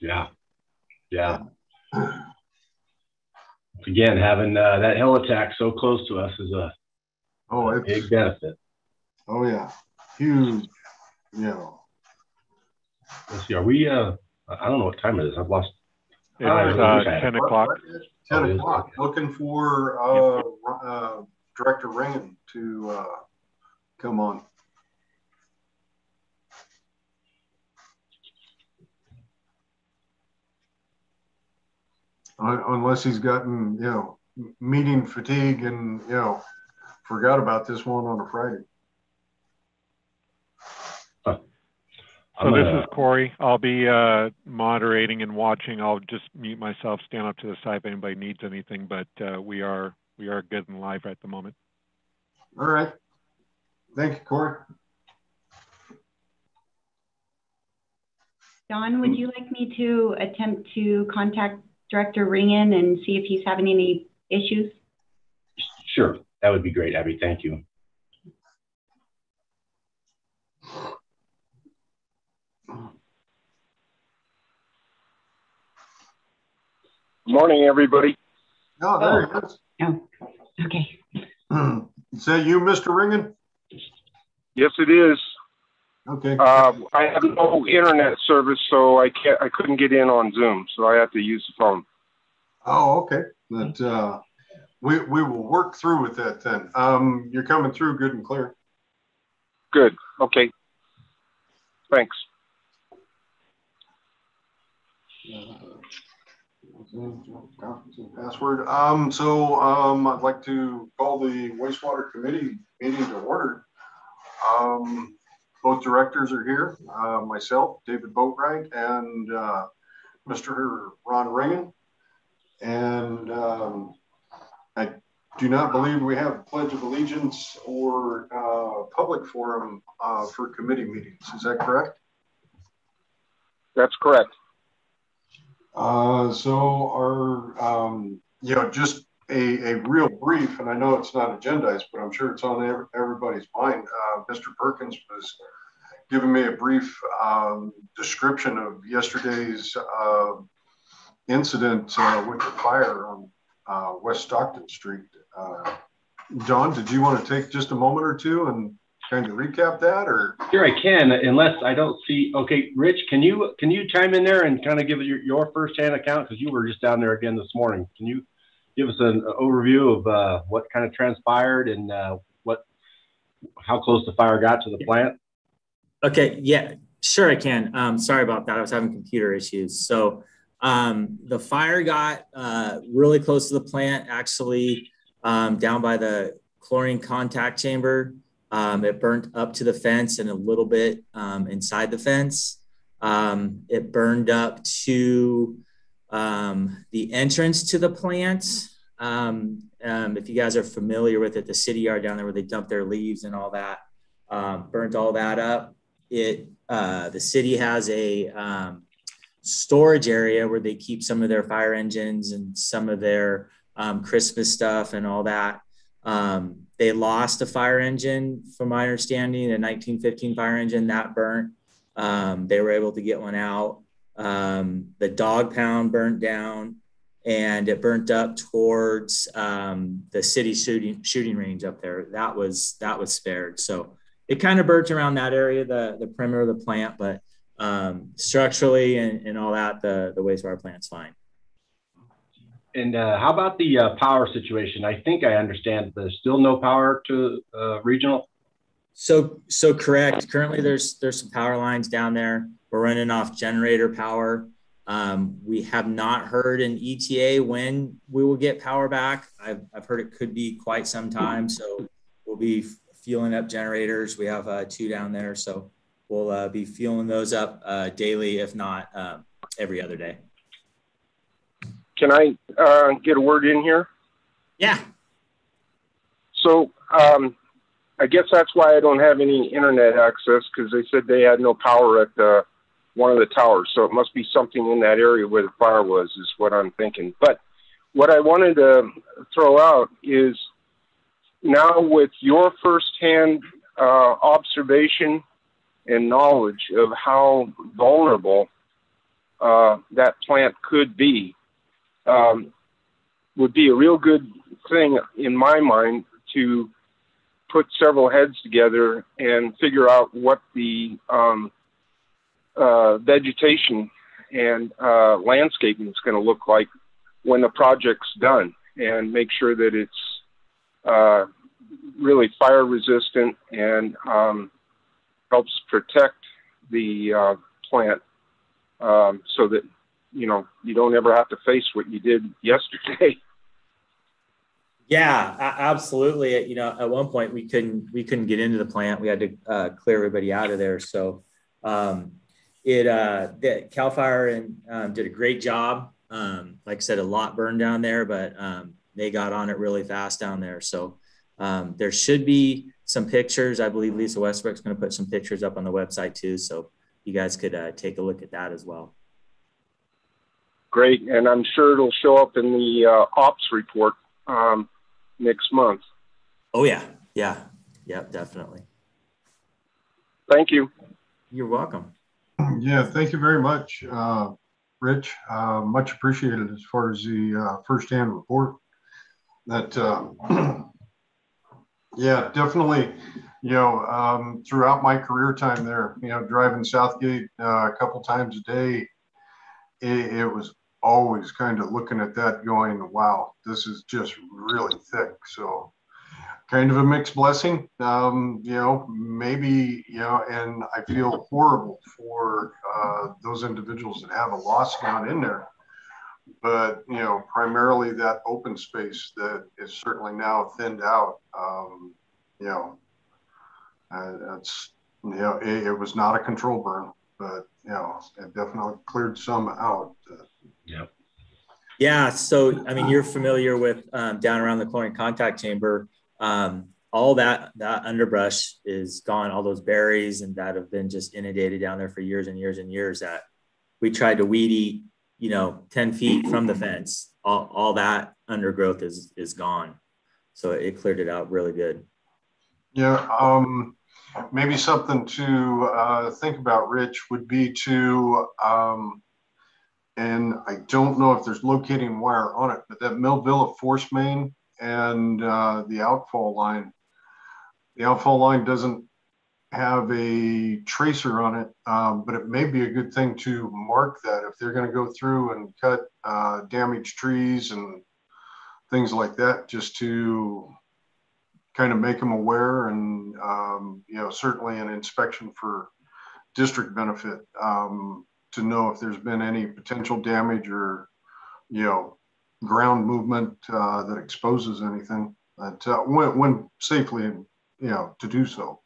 Yeah. Yeah. Again, having uh, that attack so close to us is a oh, a big benefit. Oh yeah, huge. Yeah. Let's see. Are we? Uh, I don't know what time it is. I've lost. It's uh, 10 o'clock. 10 o'clock. Looking for uh, uh, Director Ringen to uh, come on. Unless he's gotten, you know, meeting fatigue and, you know, forgot about this one on a Friday. So this is Corey. I'll be uh, moderating and watching. I'll just mute myself, stand up to the side if anybody needs anything. But uh, we are we are good and live at the moment. All right. Thank you, Corey. Don, would you like me to attempt to contact Director Ringen and see if he's having any issues? Sure, that would be great, Abby. Thank you. Morning, everybody. Oh, there he is. Oh, okay. is that you, Mr. Ringen? Yes, it is. Okay. Uh, I have no internet service, so I can't. I couldn't get in on Zoom, so I have to use the phone. Oh, okay. But uh, we we will work through with that then. Um, you're coming through good and clear. Good. Okay. Thanks. Password. Um, so um, I'd like to call the wastewater committee meeting to order. Um, both directors are here, uh, myself, David Boatwright, and uh, Mr. Ron Ringen. And um, I do not believe we have Pledge of Allegiance or uh, public forum uh, for committee meetings. Is that correct? That's correct. Uh, so our, um, you know, just a, a real brief, and I know it's not agendized, but I'm sure it's on everybody's mind. Uh, Mr. Perkins was giving me a brief um, description of yesterday's uh, incident uh, with the fire on uh, West Stockton Street. Uh, John, did you want to take just a moment or two and kind of recap that, or? Here I can, unless I don't see. Okay, Rich, can you can you chime in there and kind of give your, your firsthand account because you were just down there again this morning. Can you give us an overview of uh, what kind of transpired and uh, what how close the fire got to the plant? Okay, yeah, sure I can. Um, sorry about that. I was having computer issues. So um, the fire got uh, really close to the plant, actually um, down by the chlorine contact chamber. Um, it burnt up to the fence and a little bit um, inside the fence. Um, it burned up to the entrance to the plant. if you guys are familiar with it, the city yard down there where they dump their leaves and all that, burnt all that up it uh, the city has a um, storage area where they keep some of their fire engines and some of their um, Christmas stuff and all that. Um, they lost a fire engine, from my understanding, a 1915 fire engine that burnt. Um, they were able to get one out. Um, the dog pound burnt down and it burnt up towards um, the city shooting shooting range up there. That was that was spared. So it kind of burnt around that area, the the perimeter of the plant, but um, structurally and, and all that, the the wastewater plant's fine. And uh, how about the uh, power situation? I think I understand there's still no power to uh, regional. So so correct. Currently, there's there's some power lines down there. We're running off generator power. Um, we have not heard an ETA when we will get power back. I've, I've heard it could be quite some time. So we'll be fueling up generators. We have uh, two down there, so we'll uh, be fueling those up uh, daily, if not uh, every other day. Can I uh, get a word in here? Yeah. So um, I guess that's why I don't have any internet access because they said they had no power at the, one of the towers. So it must be something in that area where the fire was, is what I'm thinking. But what I wanted to throw out is now with your firsthand uh, observation and knowledge of how vulnerable uh, that plant could be um, would be a real good thing in my mind to put several heads together and figure out what the um, uh, vegetation and uh, landscaping is going to look like when the project's done and make sure that it's uh, really fire resistant and um, helps protect the uh, plant um, so that you know you don't ever have to face what you did yesterday. Yeah, absolutely. You know, at one point we couldn't we couldn't get into the plant. We had to uh, clear everybody out of there. So um, it uh, the Cal Fire and um, did a great job. Um, like I said, a lot burned down there, but um, they got on it really fast down there. So um, there should be some pictures. I believe Lisa Westbrook's going to put some pictures up on the website too. So you guys could uh, take a look at that as well. Great, and I'm sure it'll show up in the uh, ops report um, next month. Oh yeah, yeah, yeah, definitely. Thank you. You're welcome. Yeah, thank you very much, uh, Rich. Uh, much appreciated as far as the uh, firsthand report. That, uh, yeah, definitely. You know, um, throughout my career time there, you know, driving Southgate uh, a couple times a day, it, it was always kind of looking at that going, wow, this is just really thick. So kind of a mixed blessing. Um, you know, maybe, you know, and I feel horrible for uh, those individuals that have a loss down in there. But, you know, primarily that open space that is certainly now thinned out, um, you know, uh, that's, you know, it, it, was not a control burn, but, you know, it definitely cleared some out. Uh, Yep. Yeah. So, I mean, you're familiar with um, down around the chlorine contact chamber. Um, all that that underbrush is gone. All those berries and that have been just inundated down there for years and years and years. That we tried to weed eat, you know, ten feet from the fence. All, all that undergrowth is is gone. So it cleared it out really good. Yeah. Um, maybe something to uh, think about, Rich, would be to um, and I don't know if there's locating wire on it, but that Millville force main and uh, the outfall line, the outfall line doesn't have a tracer on it, um, but it may be a good thing to mark that if they're going to go through and cut uh, damaged trees and things like that, just to kind of make them aware and um, you know certainly an inspection for district benefit. Um, to know if there's been any potential damage or, you know, ground movement uh, that exposes anything that uh, when, when safely, you know, to do so.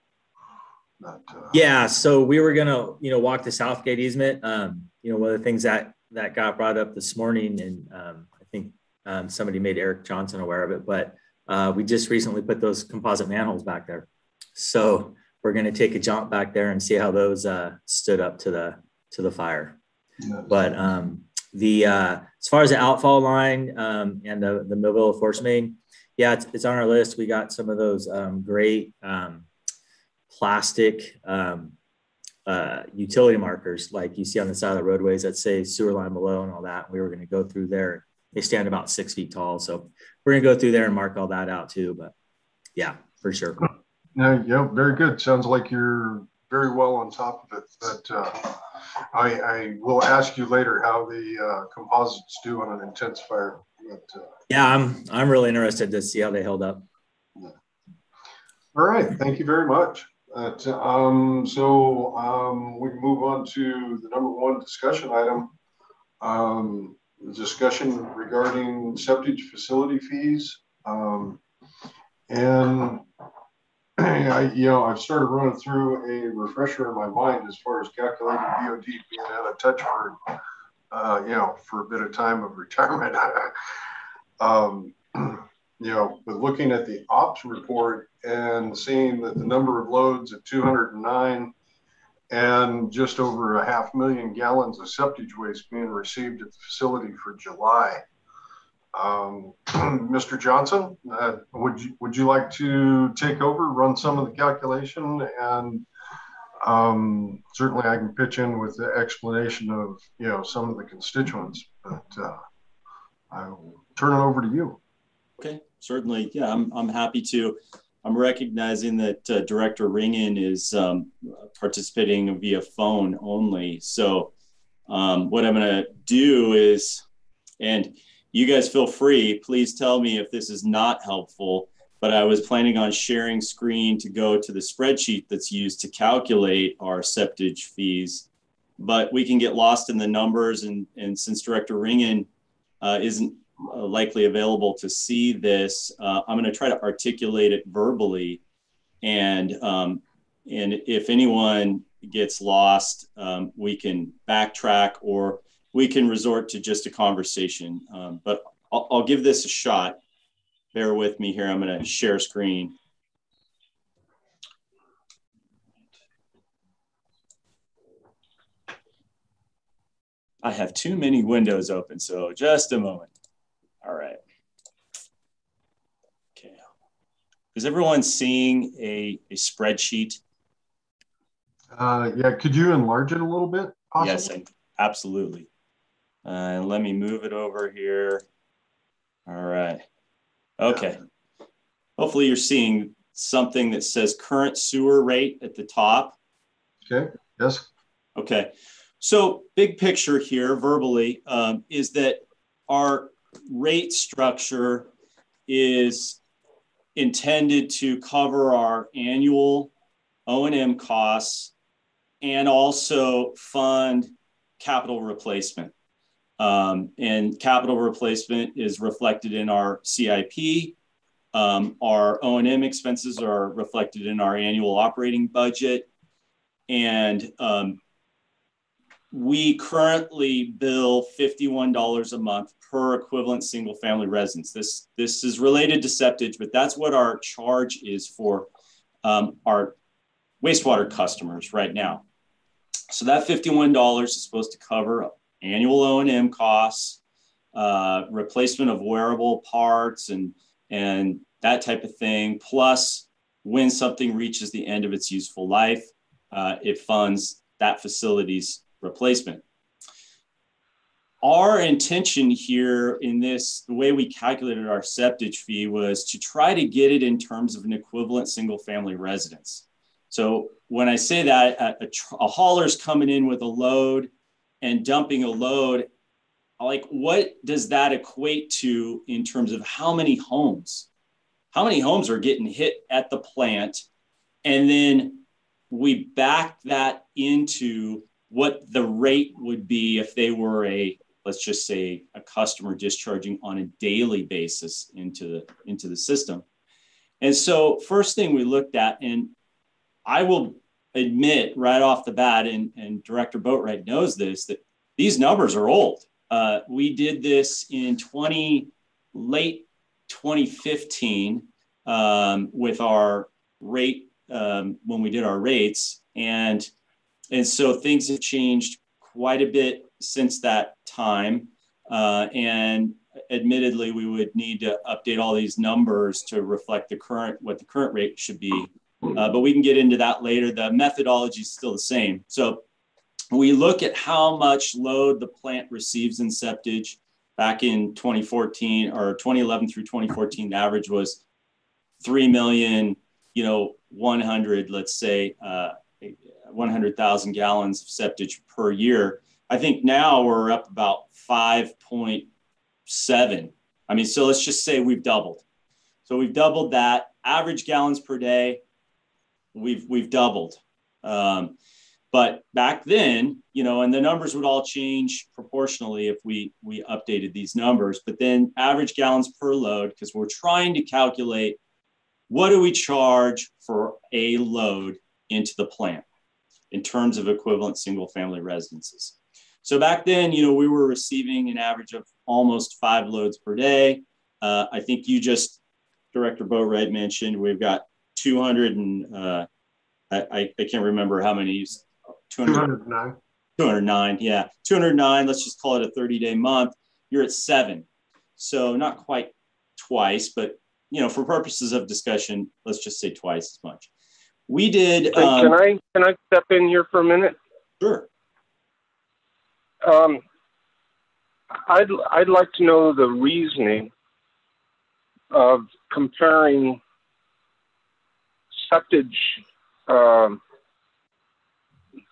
But, uh, yeah. So we were gonna, you know, walk the Southgate easement. Um, you know, one of the things that that got brought up this morning, and um, I think um, somebody made Eric Johnson aware of it, but uh, we just recently put those composite manholes back there. So we're going to take a jump back there and see how those uh, stood up to the to the fire. Yes. But um, the uh, as far as the outfall line um, and the the Millville force main, yeah, it's, it's on our list. We got some of those um, great um, plastic um, uh, utility markers like you see on the side of the roadways that say sewer line below and all that. We were going to go through there. They stand about six feet tall, so we're going to go through there and mark all that out too. But yeah, for sure. Yeah, yeah, very good. Sounds like you're very well on top of it. But uh, I, I, will ask you later how the uh, composites do on an intense fire. But, uh, yeah, I'm I'm really interested to see how they held up. Yeah. All right, thank you very much. Um, so um, we move on to the number one discussion item. Um, discussion regarding septic facility fees. Um, and I, you know, I've started running through a refresher in my mind as far as calculating BOD being out of touch for, uh, you know, for a bit of time of retirement. um, you know, but looking at the ops report and seeing that the number of loads at 209 and just over a half million gallons of septic waste being received at the facility for July. Um, Mr. Johnson, uh, would you would you like to take over, run some of the calculation, and um, certainly I can pitch in with the explanation of you know some of the constituents, but uh, I will turn it over to you. Okay, certainly. Yeah, I'm I'm happy to. I'm recognizing that uh, Director Ringen is um, participating via phone only. So um, what I'm going to do is, and you guys feel free, please tell me if this is not helpful but I was planning on sharing screen to go to the spreadsheet that's used to calculate our septage fees. But we can get lost in the numbers, and, and since Director Ringen uh, isn't likely available to see this, uh, I'm going to try to articulate it verbally. And, um, and if anyone gets lost, um, we can backtrack or we can resort to just a conversation. Um, but I'll, I'll give this a shot bear with me here. I'm going to share screen. I have too many windows open, so just a moment. All right. Okay. Is everyone seeing a, a spreadsheet? Uh, yeah, could you enlarge it a little bit? Possibly? Yes, absolutely. Uh, let me move it over here. All right. Okay. Hopefully you're seeing something that says current sewer rate at the top. Okay, yes. Okay. So big picture here verbally um, is that our rate structure is intended to cover our annual O&M costs and also fund capital replacement. Um, and capital replacement is reflected in our CIP. Um, our O&M expenses are reflected in our annual operating budget. And um, we currently bill $51 a month per equivalent single family residence. This, this is related to septage, but that's what our charge is for um, our wastewater customers right now. So that $51 is supposed to cover annual O&M costs, uh, replacement of wearable parts and, and that type of thing. Plus, when something reaches the end of its useful life, uh, it funds that facility's replacement. Our intention here in this, the way we calculated our septage fee was to try to get it in terms of an equivalent single family residence. So when I say that, a, a, a hauler's coming in with a load and dumping a load like what does that equate to in terms of how many homes how many homes are getting hit at the plant and then we back that into what the rate would be if they were a let's just say a customer discharging on a daily basis into the into the system and so first thing we looked at and i will admit right off the bat, and, and Director Boatwright knows this, that these numbers are old. Uh, we did this in 20, late 2015 um, with our rate um, when we did our rates. And, and so things have changed quite a bit since that time. Uh, and admittedly, we would need to update all these numbers to reflect the current, what the current rate should be uh, but we can get into that later. The methodology is still the same. So we look at how much load the plant receives in septage back in 2014 or 2011 through 2014 the average was 3 million you know 100 let's say uh, 100,000 gallons of septage per year i think now we're up about 5.7 i mean so let's just say we've doubled so we've doubled that average gallons per day we've we've doubled. Um, but back then, you know, and the numbers would all change proportionally if we we updated these numbers. But then average gallons per load, because we're trying to calculate what do we charge for a load into the plant in terms of equivalent single family residences. So back then, you know, we were receiving an average of almost five loads per day. Uh, I think you just, Director Bo Boatwright mentioned, we've got 200 and uh, I, I can't remember how many. 209. 209, yeah. 209, let's just call it a 30 day month. You're at seven. So not quite twice, but you know, for purposes of discussion, let's just say twice as much. We did. Um, can I can I step in here for a minute? Sure. Um, I'd I'd like to know the reasoning of comparing septage um,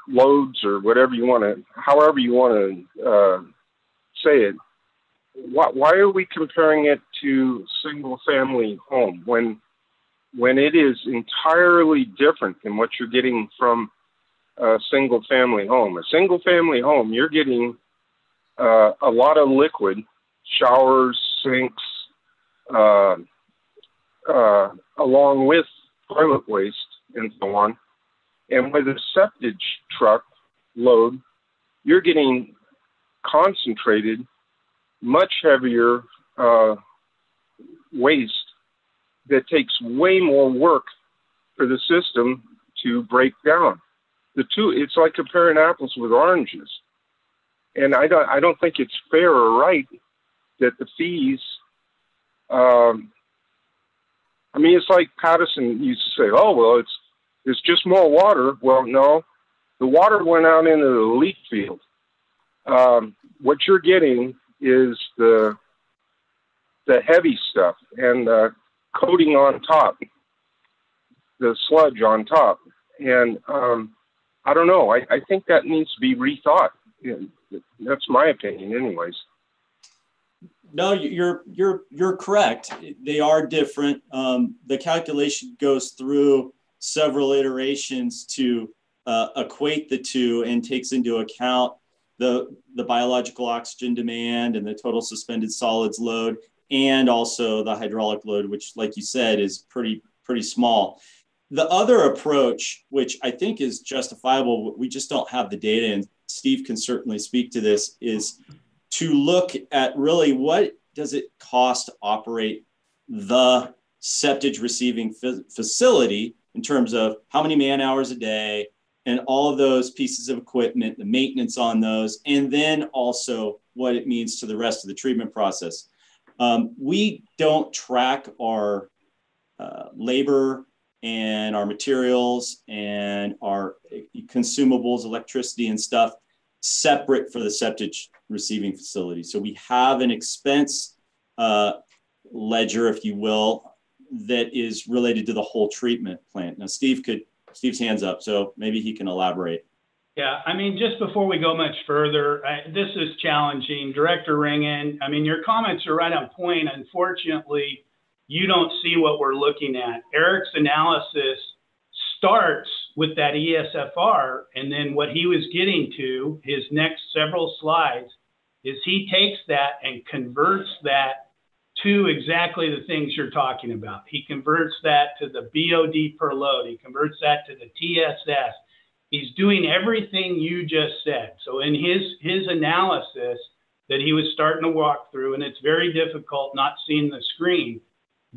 loads or whatever you want to, however you want to uh, say it. Why, why are we comparing it to single family home when when it is entirely different than what you're getting from a single family home? A single family home, you're getting uh, a lot of liquid, showers, sinks, uh, uh, along with toilet waste and so on. And with a septage truck load, you're getting concentrated, much heavier uh, waste that takes way more work for the system to break down. The two, it's like comparing apples with oranges. And I don't, I don't think it's fair or right that the fees, um, I mean, it's like Patterson used to say, oh, well, it's, it's just more water. Well, no, the water went out into the leach field. Um, what you're getting is the, the heavy stuff and the coating on top, the sludge on top. And um, I don't know. I, I think that needs to be rethought. That's my opinion, anyways. No, you're you're you're correct. They are different. Um, the calculation goes through several iterations to uh, equate the two and takes into account the the biological oxygen demand and the total suspended solids load, and also the hydraulic load, which, like you said, is pretty pretty small. The other approach, which I think is justifiable, we just don't have the data, and Steve can certainly speak to this, is to look at really what does it cost to operate the septage receiving fa- facility in terms of how many man hours a day and all of those pieces of equipment, the maintenance on those, and then also what it means to the rest of the treatment process. Um, we don't track our uh, labor and our materials and our consumables, electricity and stuff separate for the septage receiving facility. So we have an expense uh, ledger, if you will, that is related to the whole treatment plant. Now, Steve could, Steve's hands up, so maybe he can elaborate. Yeah, I mean, just before we go much further, I, this is challenging. Director Ringen, I mean, your comments are right on point. Unfortunately, you don't see what we're looking at. Eric's analysis starts with that ESFR, and then what he was getting to, his next several slides, is he takes that and converts that to exactly the things you're talking about. He converts that to the BOD per load. He converts that to the TSS. He's doing everything you just said. So in his his analysis that he was starting to walk through, and it's very difficult not seeing the screen.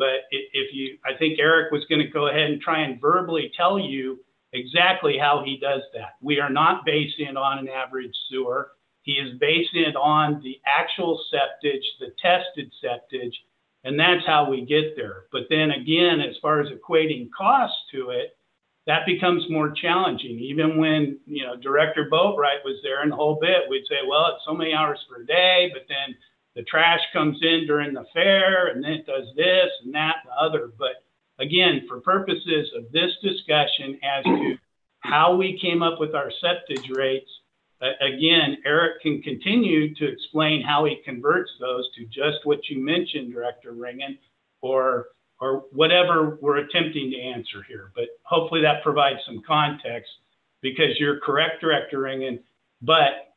But if you, I think Eric was going to go ahead and try and verbally tell you exactly how he does that. We are not basing it on an average sewer. He is basing it on the actual septage, the tested septage, and that's how we get there. But then again, as far as equating costs to it, that becomes more challenging. Even when you know Director Boatwright was there and the whole bit, we'd say, well, it's so many hours per day, but then the trash comes in during the fair, and then it does this and that and the other. But again, for purposes of this discussion as to how we came up with our septage rates, again, Eric can continue to explain how he converts those to just what you mentioned, Director Ringen, or or whatever we're attempting to answer here. But hopefully that provides some context because you're correct, Director Ringen, but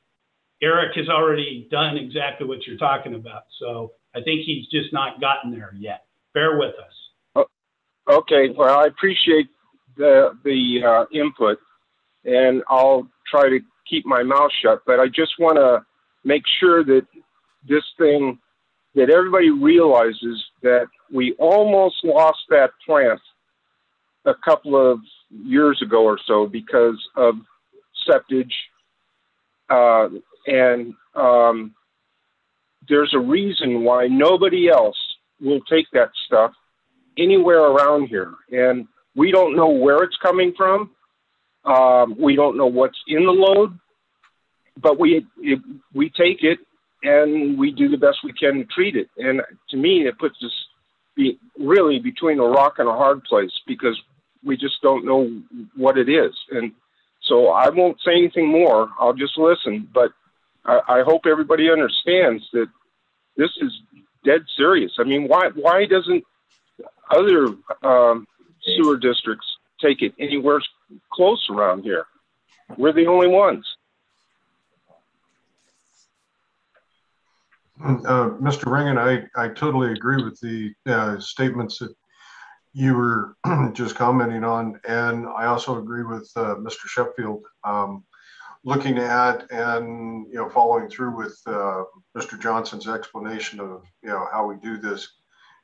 Eric has already done exactly what you're talking about. So I think he's just not gotten there yet. Bear with us. Okay, well, I appreciate the the uh, input, and I'll try to keep my mouth shut. But I just want to make sure that this thing, that everybody realizes that we almost lost that plant a couple of years ago or so because of septage, uh, and um, there's a reason why nobody else will take that stuff anywhere around here. And we don't know where it's coming from. Um, we don't know what's in the load, but we it, we take it and we do the best we can to treat it. And to me, it puts us be, really between a rock and a hard place because we just don't know what it is. And so I won't say anything more. I'll just listen. But I, hope everybody understands that this is dead serious. I mean, why why doesn't other um, sewer districts take it anywhere close around here? We're the only ones. Uh, Mr. Ringen, I, I totally agree with the uh, statements that you were just commenting on. And I also agree with uh, Mr. Sheffield. Um, looking at and you know following through with uh, Mr. Johnson's explanation of you know how we do this.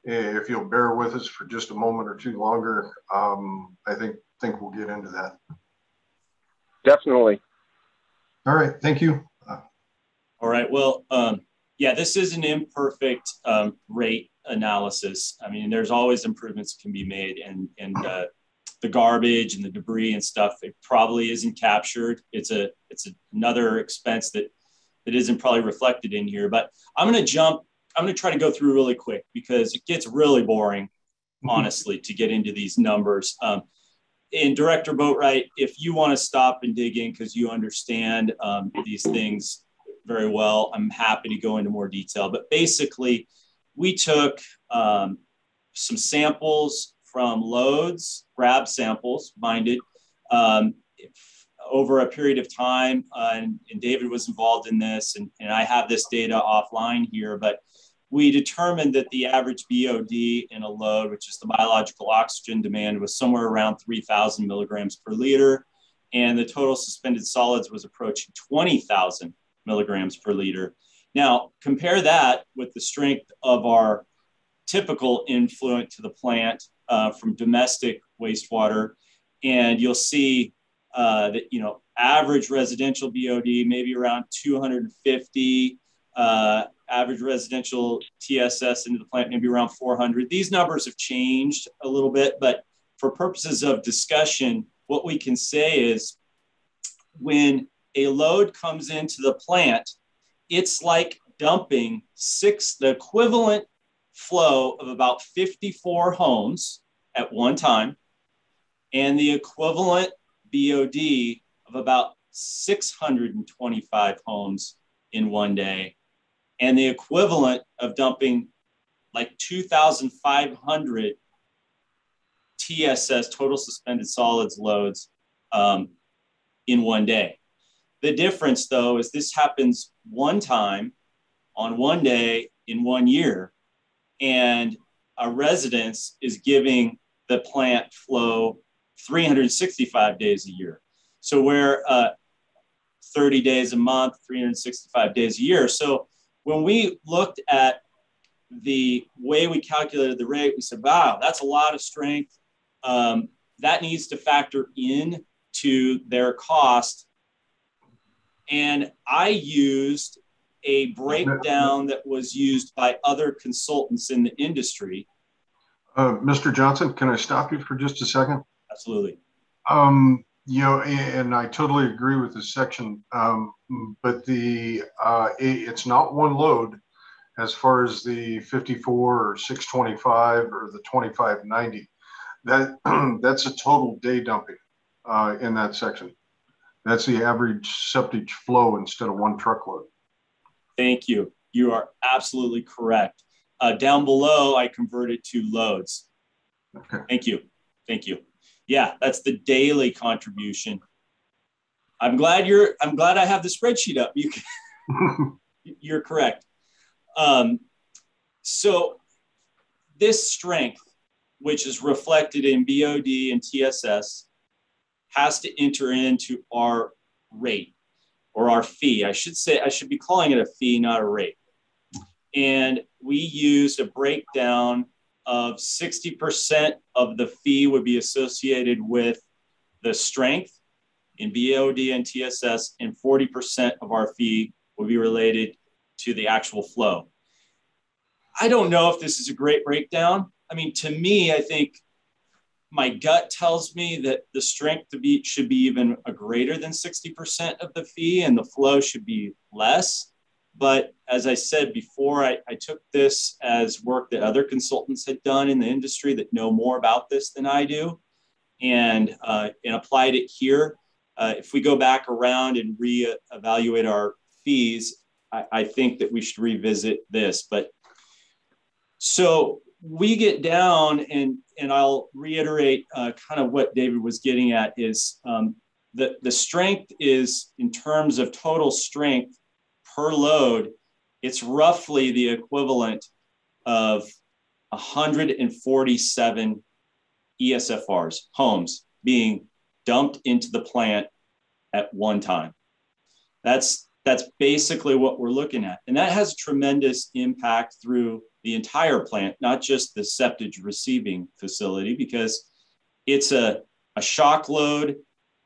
If you'll bear with us for just a moment or two longer, um, I think think we'll get into that. Definitely. All right. Thank you. All right. Well, um, yeah, this is an imperfect um, rate analysis. I mean, there's always improvements can be made, and and uh, the garbage and the debris and stuff it probably isn't captured. It's a it's another expense that that isn't probably reflected in here. But I'm going to jump. I'm going to try to go through really quick because it gets really boring, mm-hmm. honestly, to get into these numbers. Um, and Director Boatwright, if you want to stop and dig in because you understand um, these things very well, I'm happy to go into more detail. But basically, we took um, some samples from loads, grab samples, minded, um, over a period of time. Uh, and, and, David was involved in this, and, and I have this data offline here, but we determined that the average BOD in a load, which is the biological oxygen demand, was somewhere around 3,000 milligrams per liter. And the total suspended solids was approaching 20,000 milligrams per liter. Now, compare that with the strength of our typical influent to the plant uh, from domestic wastewater. And you'll see uh, that, you know, average residential BOD, maybe around 250, uh, average residential TSS into the plant, maybe around 400. These numbers have changed a little bit, but for purposes of discussion, what we can say is when a load comes into the plant, it's like dumping six, the equivalent flow of about 54 homes at one time and the equivalent BOD of about 625 homes in one day and the equivalent of dumping like 2,500 TSS, total suspended solids loads, um, in one day. The difference, though, is this happens one time on one day in one year, and a residence is giving the plant flow 365 days a year. So we're uh, 30 days a month, 365 days a year. So when we looked at the way we calculated the rate, we said, wow, that's a lot of strength. Um, that needs to factor in to their cost. And I used a breakdown that was used by other consultants in the industry. Uh, Mr. Johnson, can I stop you for just a second? Absolutely. Um, you know, and I totally agree with this section, um, but the uh, it's not one load as far as the 54 or 625 or the 2590. That that's a total day dumping uh, in that section. That's the average septic flow instead of one truckload. Thank you. You are absolutely correct. Uh, down below, I converted to loads. Okay. Thank you. Thank you. Yeah, that's the daily contribution. I'm glad you're. I'm glad I have the spreadsheet up. You, can, you're correct. Um, so this strength, which is reflected in BOD and TSS, has to enter into our rate or our fee. I should say, I should be calling it a fee, not a rate. And we used a breakdown of 60% of the fee would be associated with the strength in BOD and TSS, and 40% of our fee would be related to the actual flow. I don't know if this is a great breakdown. I mean, to me, I think my gut tells me that the strength to be should be even a greater than 60% of the fee and the flow should be less. But as I said before, I, I took this as work that other consultants had done in the industry that know more about this than I do and, uh, and applied it here. Uh, if we go back around and re-evaluate our fees, I, I think that we should revisit this. But so we get down and and I'll reiterate uh, kind of what David was getting at is um, the the strength is in terms of total strength per load, it's roughly the equivalent of 147 ESFRs homes being dumped into the plant at one time. That's that's basically what we're looking at, and that has tremendous impact through the entire plant, not just the septage receiving facility, because it's a, a shock load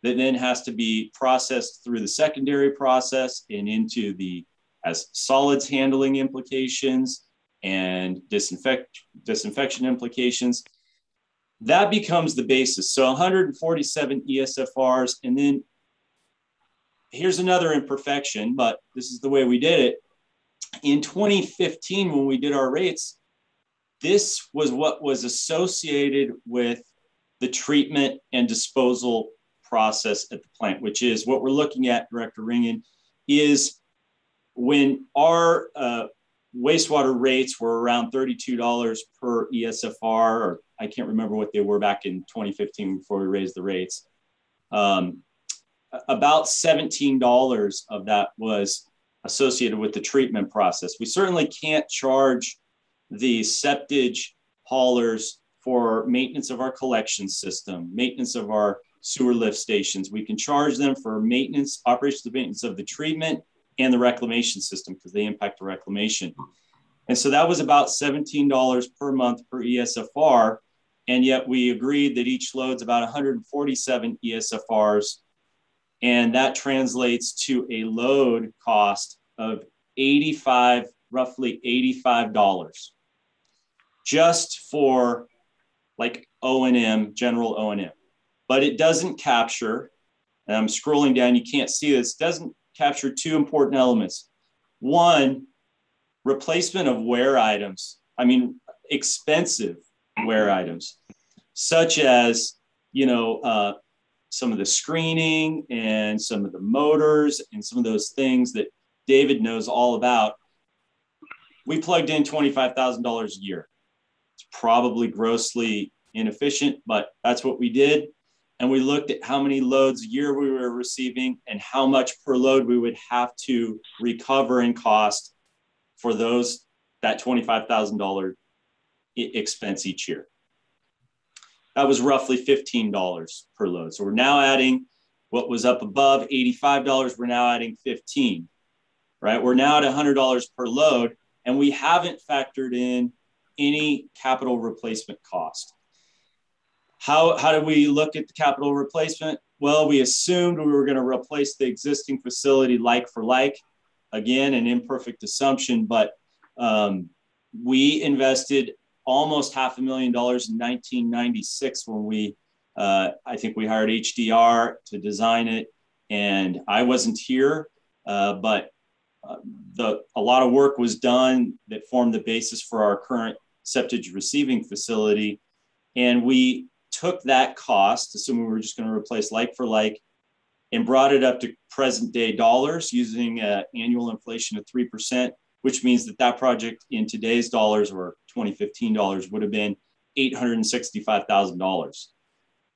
that then has to be processed through the secondary process and into the as solids handling implications and disinfect, disinfection implications. That becomes the basis. So 147 ESFRs. And then here's another imperfection, but this is the way we did it in 2015, when we did our rates, this was what was associated with the treatment and disposal process at the plant, which is what we're looking at, Director Ringen, is when our uh, wastewater rates were around $32 per ESFR, or I can't remember what they were back in 2015 before we raised the rates. Um, about $17 of that was associated with the treatment process. We certainly can't charge the septage haulers for maintenance of our collection system, maintenance of our sewer lift stations. We can charge them for maintenance, operations of maintenance of the treatment and the reclamation system because they impact the reclamation. And so that was about $17 per month per ESFR. And yet we agreed that each load's about 147 ESFRs and that translates to a load cost of 85, roughly $85 just for like O&M, general O&M. But it doesn't capture, and I'm scrolling down, you can't see this, doesn't capture two important elements. One, replacement of wear items. I mean, expensive wear items, such as, you know, uh, some of the screening and some of the motors and some of those things that David knows all about. We plugged in $25,000 a year. It's probably grossly inefficient, but that's what we did. And we looked at how many loads a year we were receiving and how much per load we would have to recover in cost for those that $25,000 expense each year that was roughly $15 per load. So we're now adding what was up above $85, we're now adding 15, right? We're now at $100 per load, and we haven't factored in any capital replacement cost. How, how do we look at the capital replacement? Well, we assumed we were going to replace the existing facility like for like. Again, an imperfect assumption, but um, we invested almost half a million dollars in 1996 when we, uh, I think we hired HDR to design it. And I wasn't here, uh, but uh, the, a lot of work was done that formed the basis for our current septage receiving facility. And we took that cost, assuming we were just going to replace like for like, and brought it up to present day dollars using uh, annual inflation of 3%, which means that that project in today's dollars or 2015 dollars would have been $865,000.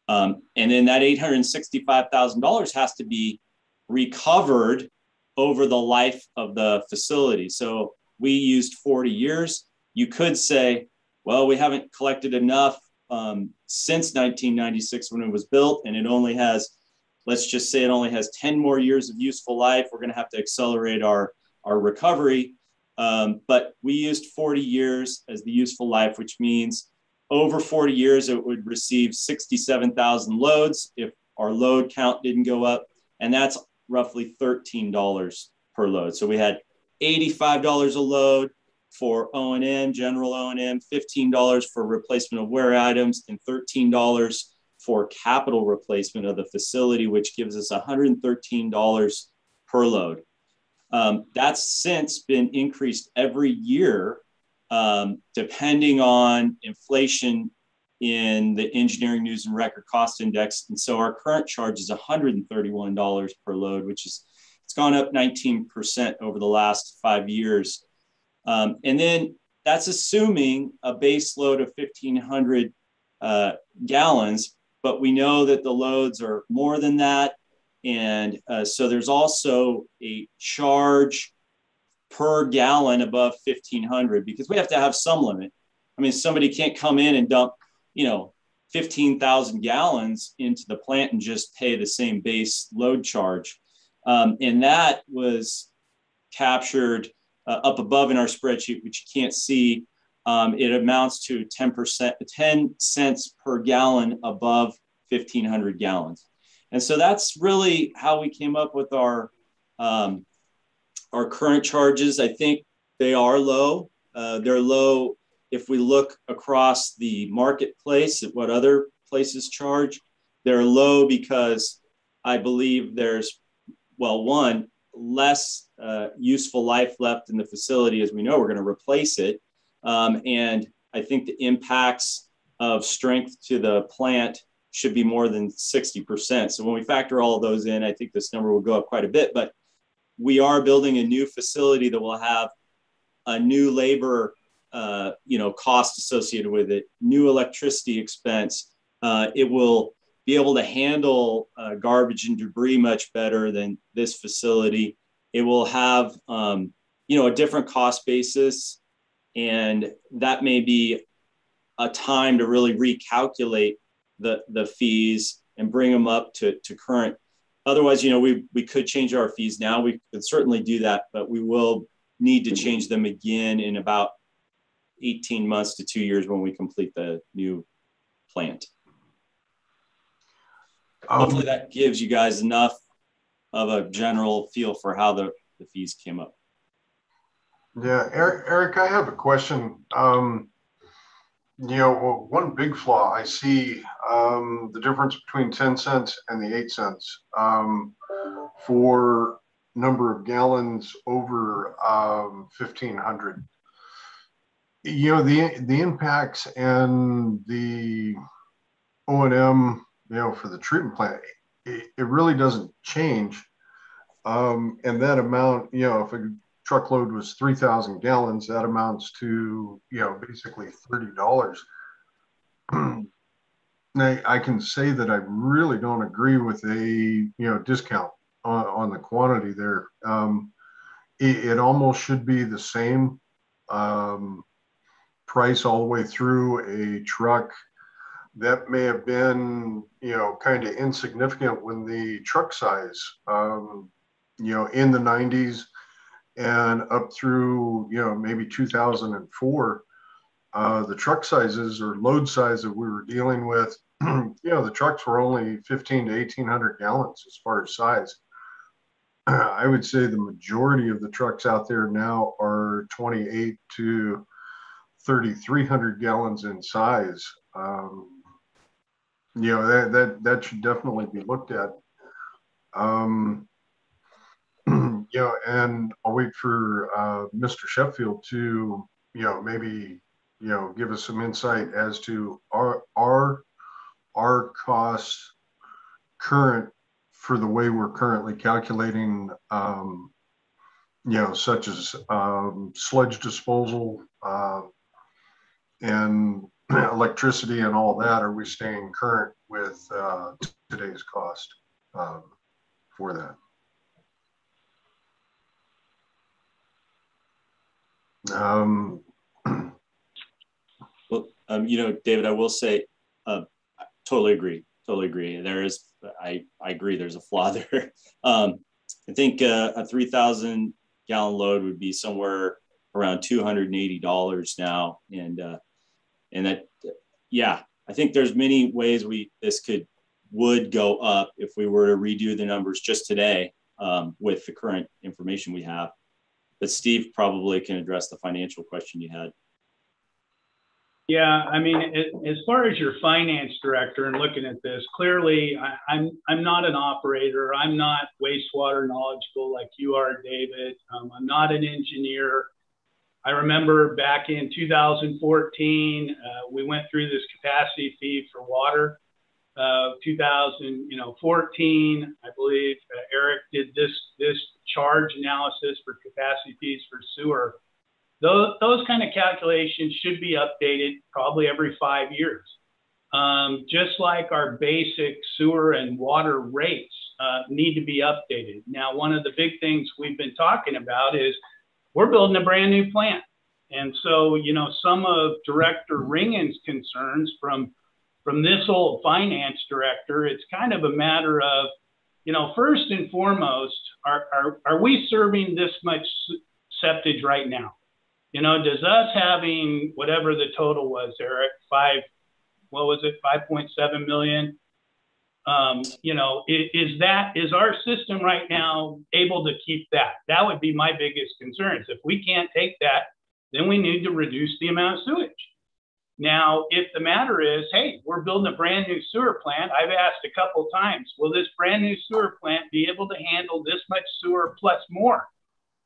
Um, and then that $865,000 has to be recovered over the life of the facility. So we used 40 years. You could say, well, we haven't collected enough um, since 1996 when it was built, and it only has, let's just say it only has 10 more years of useful life. We're going to have to accelerate our, our recovery. Um, but we used 40 years as the useful life, which means over 40 years, it would receive 67,000 loads if our load count didn't go up. And that's roughly $13 per load. So we had $85 a load for O&M, general O&M, $15 for replacement of wear items, and $13 for capital replacement of the facility, which gives us $113 per load. Um, that's since been increased every year, um, depending on inflation in the engineering news and record cost index. And so our current charge is $131 per load, which is it's gone up 19% over the last five years. Um, and then that's assuming a base load of 1,500 uh, gallons, but we know that the loads are more than that. And uh, so there's also a charge per gallon above 1,500 because we have to have some limit. I mean, somebody can't come in and dump, you know, 15,000 gallons into the plant and just pay the same base load charge. Um, and that was captured uh, up above in our spreadsheet, which you can't see. Um, it amounts to 10%, 10 cents per gallon above 1,500 gallons. And so that's really how we came up with our, um, our current charges. I think they are low. Uh, they're low if we look across the marketplace at what other places charge. They're low because I believe there's, well, one, less uh, useful life left in the facility as we know we're going to replace it. Um, and I think the impacts of strength to the plant should be more than 60%. So when we factor all of those in, I think this number will go up quite a bit. But we are building a new facility that will have a new labor, uh, you know, cost associated with it, new electricity expense. Uh, it will be able to handle uh, garbage and debris much better than this facility. It will have, um, you know, a different cost basis, and that may be a time to really recalculate the the fees and bring them up to, to current. Otherwise, you know, we, we could change our fees now. We could certainly do that, but we will need to change them again in about 18 months to two years when we complete the new plant. Um, Hopefully that gives you guys enough of a general feel for how the, the fees came up. Yeah, Eric, Eric I have a question. Um, you know, one big flaw I see um, the difference between 10 cents and the 8 cents um, for number of gallons over um, 1500. You know, the, the impacts and the O&M, you know, for the treatment plant, it, it really doesn't change. Um, and that amount, you know, if a truckload was 3,000 gallons, that amounts to, you know, basically $30. I, I can say that I really don't agree with a, you know, discount on, on the quantity there. Um, it, it, almost should be the same um, price all the way through a truck that may have been, you know, kind of insignificant when the truck size, um, you know, in the 90s and up through you know maybe 2004 uh, the truck sizes or load size that we were dealing with you know the trucks were only 15 to 1800 gallons as far as size i would say the majority of the trucks out there now are 28 to 3300 gallons in size um, you know that, that that should definitely be looked at um, you know, and I'll wait for uh, Mr. Sheffield to, you know, maybe, you know, give us some insight as to our our our costs current for the way we're currently calculating, um, you know, such as um, sludge disposal uh, and electricity and all that. Are we staying current with uh, today's cost um, for that? Um, um, you know, David, I will say, uh, I totally agree. Totally agree. There is, I, I agree. There's a flaw there. Um, I think uh, a 3,000 gallon load would be somewhere around $280 now. And, uh, and that, yeah, I think there's many ways we, this could, would go up if we were to redo the numbers just today um, with the current information we have. but Steve probably can address the financial question you had. Yeah, I mean, it, as far as your finance director and looking at this, clearly I, I'm I'm not an operator. I'm not wastewater knowledgeable like you are, David. Um, I'm not an engineer. I remember back in 2014, uh, we went through this capacity fee for water. Uh, 2000, you know, 14, I believe uh, Eric did this this charge analysis for capacity fees for sewer those, those kind of calculations should be updated probably every five years. Um, just like our basic sewer and water rates uh, need to be updated. Now, one of the big things we've been talking about is we're building a brand new plant. And so, you know, some of Director Ringen's concerns from from this old finance director, it's kind of a matter of, you know, first and foremost, are, are, are we serving this much septage right now? You know, does us having whatever the total was, Eric, five, what was it, 5.7 million? Um, you know, is, is, that, is our system right now able to keep that? That would be my biggest concerns. If we can't take that, then we need to reduce the amount of sewage. Now, if the matter is, hey, we're building a brand new sewer plant, I've asked a couple times, will this brand new sewer plant be able to handle this much sewer plus more?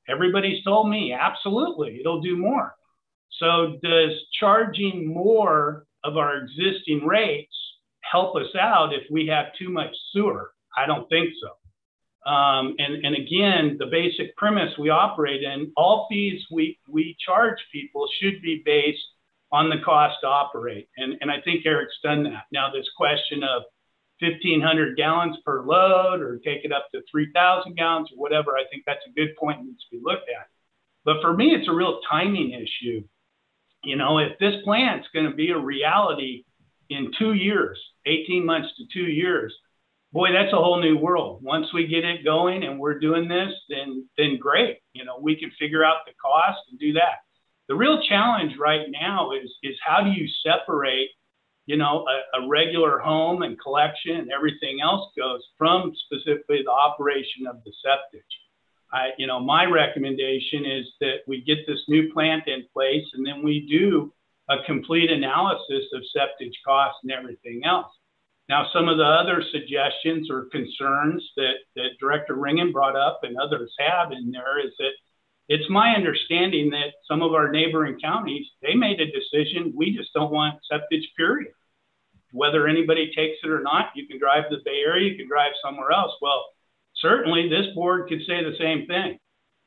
Everybody's told me, absolutely, it'll do more. So, does charging more of our existing rates help us out if we have too much sewer? I don't think so. Um, and, and again, the basic premise we operate in, all fees we, we charge people should be based on the cost to operate. And, and I think Eric's done that. Now, this question of 1,500 gallons per load or take it up to 3,000 gallons or whatever, I think that's a good point and needs to be looked at. But for me, it's a real timing issue. You know, if this plant's going to be a reality in two years, 18 months to two years, boy, that's a whole new world. Once we get it going and we're doing this, then then great. You know, we can figure out the cost and do that. The real challenge right now is is how do you separate you know, a, a, regular home and collection and everything else goes from specifically the operation of the septic. I, you know, my recommendation is that we get this new plant in place and then we do a complete analysis of septic costs and everything else. Now, some of the other suggestions or concerns that, that Director Ringen brought up and others have in there is that it's my understanding that some of our neighboring counties, they made a decision. We just don't want septic, period. Whether anybody takes it or not, you can drive to the Bay Area, you can drive somewhere else. Well, certainly this board could say the same thing.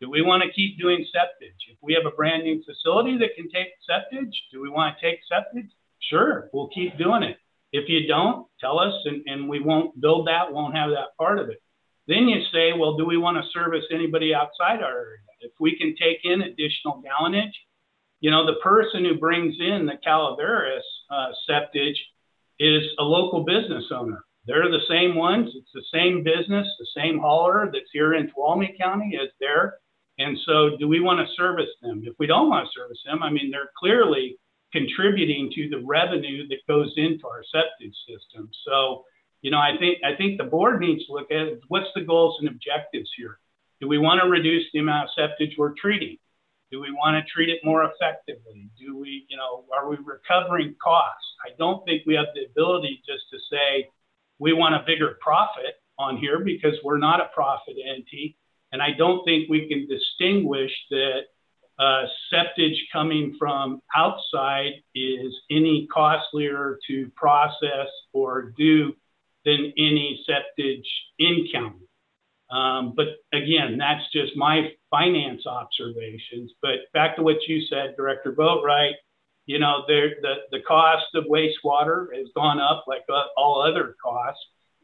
Do we want to keep doing septic? If we have a brand new facility that can take septic, do we want to take septic? Sure, we'll keep doing it. If you don't, tell us and, and we won't build that, won't have that part of it. Then you say, well, do we want to service anybody outside our area? If we can take in additional gallonage, you know, the person who brings in the Calaveras uh, septage is a local business owner. They're the same ones. It's the same business, the same hauler that's here in Tuolumne County as there. And so, do we want to service them? If we don't want to service them, I mean, they're clearly contributing to the revenue that goes into our septage system. So, you know, I think I think the board needs to look at what's the goals and objectives here. Do we want to reduce the amount of septage we're treating? Do we want to treat it more effectively? Do we, you know, are we recovering costs? I don't think we have the ability just to say we want a bigger profit on here because we're not a profit entity. And I don't think we can distinguish that uh, septage coming from outside is any costlier to process or do than any septage in county. Um, but again, that's just my finance observations. But back to what you said, Director Boatwright, you know, the, the cost of wastewater has gone up like uh, all other costs.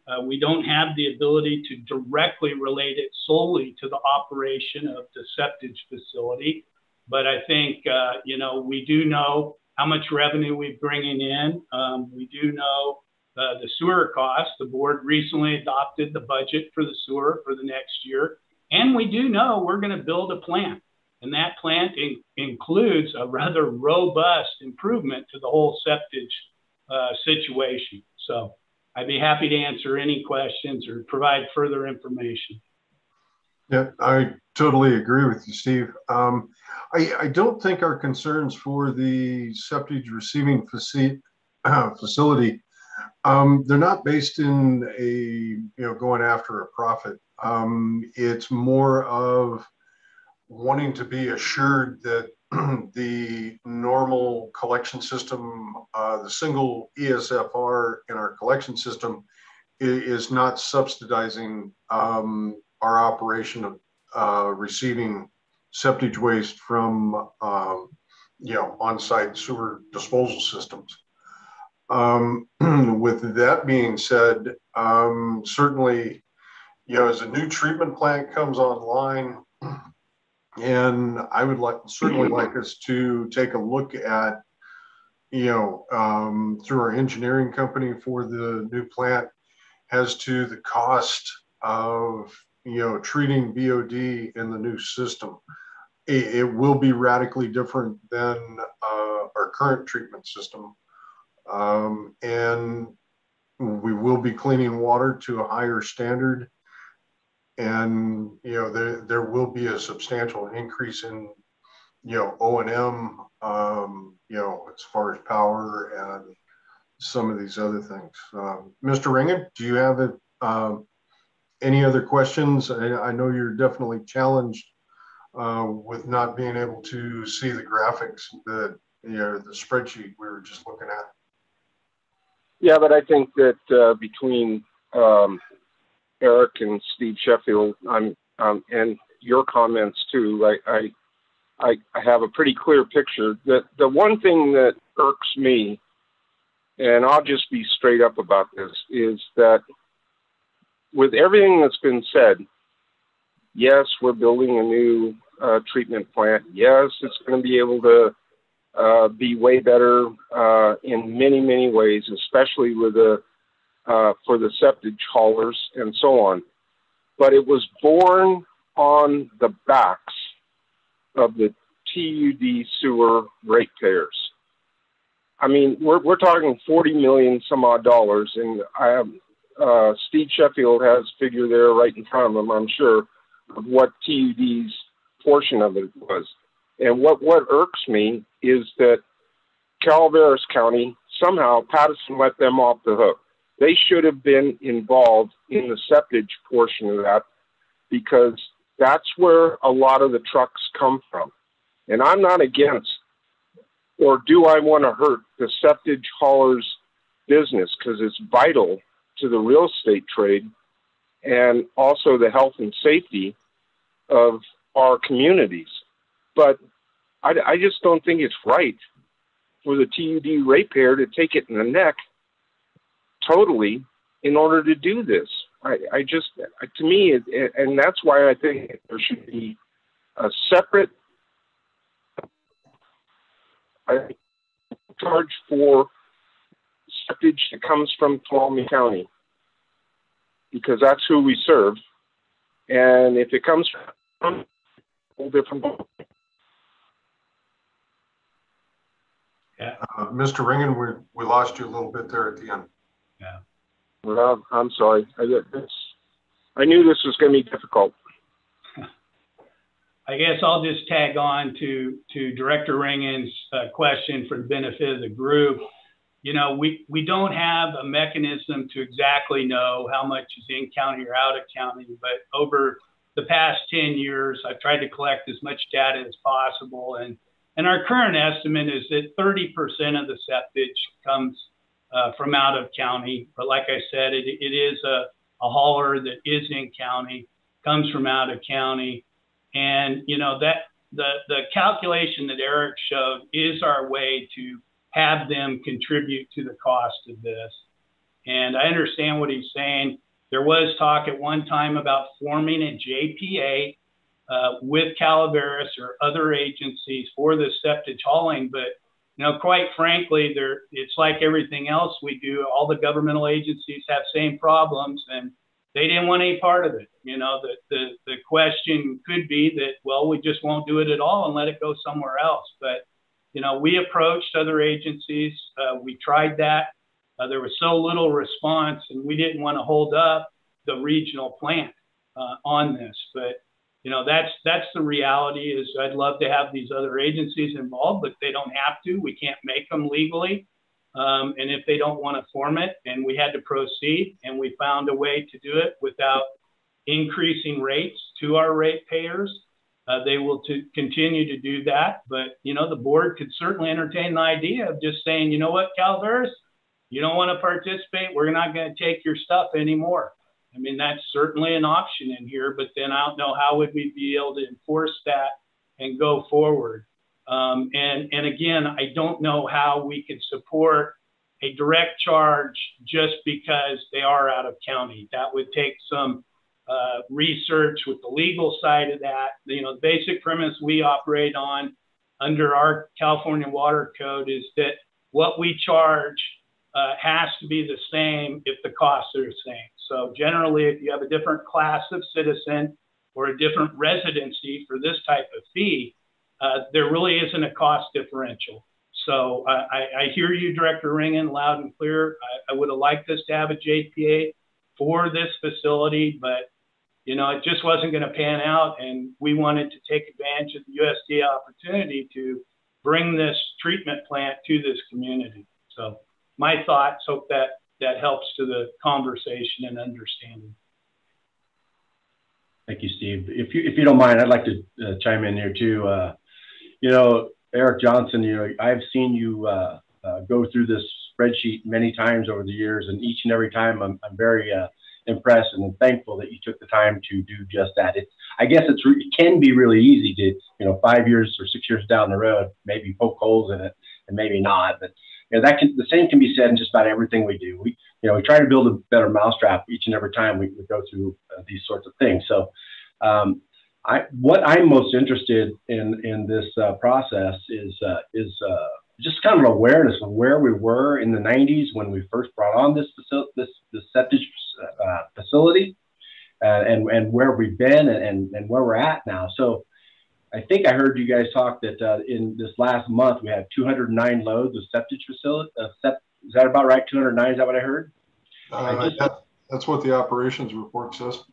Uh, we don't have the ability to directly relate it solely to the operation of the septic facility. But I think, uh, you know, we do know how much revenue we're bringing in. Um, we do know uh, the sewer costs. The board recently adopted the budget for the sewer for the next year. And we do know we're going to build a plant. And that plant in, includes a rather robust improvement to the whole septic uh, situation. So I'd be happy to answer any questions or provide further information. Yeah, I totally agree with you, Steve. Um, I, I, don't think our concerns for the septic receiving faci- uh, facility, um, they're not based in a, you know, going after a profit. Um, it's more of wanting to be assured that the normal collection system, uh, the single ESFR in our collection system is, not subsidizing um, our operation of uh, receiving septic waste from um, you know on-site sewer disposal systems. Um, with that being said, um, certainly, you know, as a new treatment plant comes online, and I would like certainly like us to take a look at, you know, um, through our engineering company for the new plant, as to the cost of you know, treating BOD in the new system. It, it will be radically different than uh, our current treatment system. Um, and we will be cleaning water to a higher standard. And, you know, there, there will be a substantial increase in, you know, O&M, um, you know, as far as power and some of these other things. Um, Mr. Ringen, do you have a, um, any other questions? I, I know you're definitely challenged uh, with not being able to see the graphics that you know the spreadsheet we were just looking at. Yeah, but I think that uh, between um, Eric and Steve Sheffield, I'm um, and your comments too, I, I I have a pretty clear picture. That the one thing that irks me, and I'll just be straight up about this, is that with everything that's been said, yes, we're building a new uh, treatment plant. Yes, it's going to be able to uh, be way better uh, in many, many ways, especially with the uh, for the septic haulers and so on. But it was born on the backs of the TUD sewer ratepayers. I mean, we're, we're talking 40 million some odd dollars, and I have uh, Steve Sheffield has a figure there right in front of him, I'm sure, of what TUD's portion of it was. And what, what irks me is that Calaveras County somehow Patterson let them off the hook. They should have been involved in the septage portion of that because that's where a lot of the trucks come from. And I'm not against, or do I want to hurt the septage haulers business because it's vital to the real estate trade and also the health and safety of our communities. But I, I just don't think it's right for the TUD ratepayer to take it in the neck totally in order to do this. I, I just, to me, it, and that's why I think there should be a separate charge for septage that comes from Tuolumne County because that's who we serve. And if it comes from a whole different Yeah. Uh, Mr. Ringen, we, we lost you a little bit there at the end. Yeah. Well, I'm sorry. I, I knew this was going to be difficult. I guess I'll just tag on to, to Director Ringen's uh, question for the benefit of the group you know, we, we don't have a mechanism to exactly know how much is in county or out of county, but over the past 10 years, I've tried to collect as much data as possible. And, and our current estimate is that 30% of the septage comes uh, from out of county. But like I said, it, it is a, a hauler that is in county, comes from out of county. And, you know, that the, the calculation that Eric showed is our way to have them contribute to the cost of this. And I understand what he's saying. There was talk at one time about forming a JPA uh, with Calaveras or other agencies for the septic hauling, but you know, quite frankly, there it's like everything else we do. All the governmental agencies have same problems, and they didn't want any part of it. You know, the the the question could be that well, we just won't do it at all and let it go somewhere else. But you know, we approached other agencies. Uh, we tried that. Uh, there was so little response, and we didn't want to hold up the regional plant uh, on this. But you know, that's that's the reality. Is I'd love to have these other agencies involved, but they don't have to. We can't make them legally. Um, and if they don't want to form it, and we had to proceed, and we found a way to do it without increasing rates to our ratepayers, uh, they will to continue to do that. But you know, the board could certainly entertain the idea of just saying, you know what, Calaveras, you don't want to participate. We're not going to take your stuff anymore. I mean, that's certainly an option in here, but then I don't know how would we be able to enforce that and go forward. Um, and, and again, I don't know how we could support a direct charge just because they are out of county. That would take some uh, research with the legal side of that. You know, the basic premise we operate on under our California Water Code is that what we charge uh, has to be the same if the costs are the same. So generally, if you have a different class of citizen or a different residency for this type of fee, uh, there really isn't a cost differential. So uh, I, I, hear you, Director Ringen, loud and clear. I, I would have liked us to have a JPA for this facility, but you know, it just wasn't going to pan out. And we wanted to take advantage of the USDA opportunity to bring this treatment plant to this community. So my thoughts, hope that that helps to the conversation and understanding. Thank you, Steve. If you if you don't mind, I'd like to uh, chime in here too. Uh, you know, Eric Johnson, you know, I've seen you uh, uh go through this spreadsheet many times over the years, and each and every time I'm, I'm very uh, impressed and thankful that you took the time to do just that. It's, I guess it's it can be really easy to, you know, five years or six years down the road, maybe poke holes in it and maybe not, but know, that can, the same can be said in just about everything we do. We, you know, we try to build a better mousetrap each and every time we, we go through uh, these sorts of things. So, um, I, what I'm most interested in in this uh, process is uh, is uh, just kind of awareness of where we were in the 90s when we first brought on this facility, this this septic uh, facility, uh, and and where we've been and, and where we're at now. So I think I heard you guys talk that uh, in this last month we had 209 loads of septic facility. Uh, sept- is that about right? 209? Is that what I heard? Uh, I just, that, that's what the operations report says.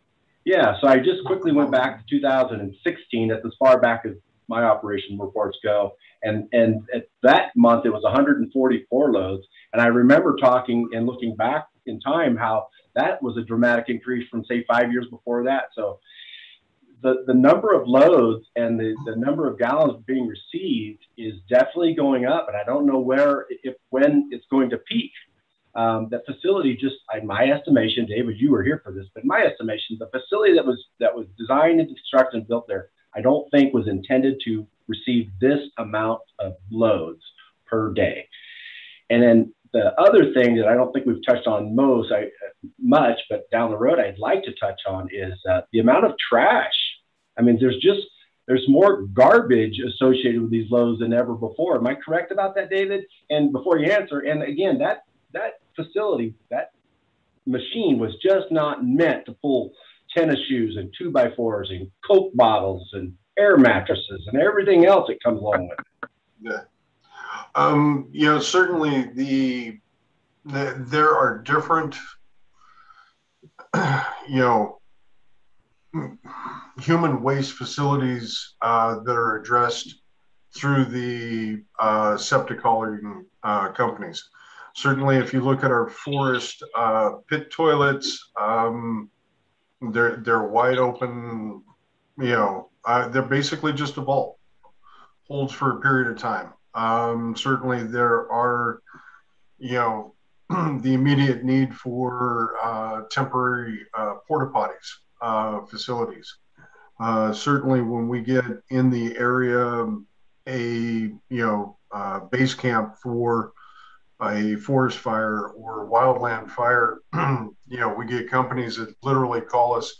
Yeah. So I just quickly went back to 2016. That's as far back as my operation reports go. And and at that month it was 144 loads. And I remember talking and looking back in time how that was a dramatic increase from say five years before that. So the, the number of loads and the, the number of gallons being received is definitely going up. And I don't know where, if when it's going to peak. Um, that facility just, in my estimation, David, you were here for this, but in my estimation, the facility that was that was designed and constructed and built there, I don't think was intended to receive this amount of loads per day. And then the other thing that I don't think we've touched on most, I, much, but down the road I'd like to touch on is uh, the amount of trash I mean, there's just there's more garbage associated with these lows than ever before. Am I correct about that, David? And before you answer, and again, that that facility, that machine was just not meant to pull tennis shoes and two by fours and Coke bottles and air mattresses and everything else that comes along with it. Yeah. Um, you know, certainly the, the there are different, you know, human waste facilities uh, that are addressed through the uh, septic hauling uh, companies. Certainly, if you look at our forest uh, pit toilets, um, they're they're wide open. You know, uh, they're basically just a vault, holds for a period of time. Um, certainly, there are, you know, the immediate need for uh, temporary porta potties uh, facilities. Uh, certainly, when we get in the area, a you know uh, base camp for a forest fire or wildland fire, you know, we get companies that literally call us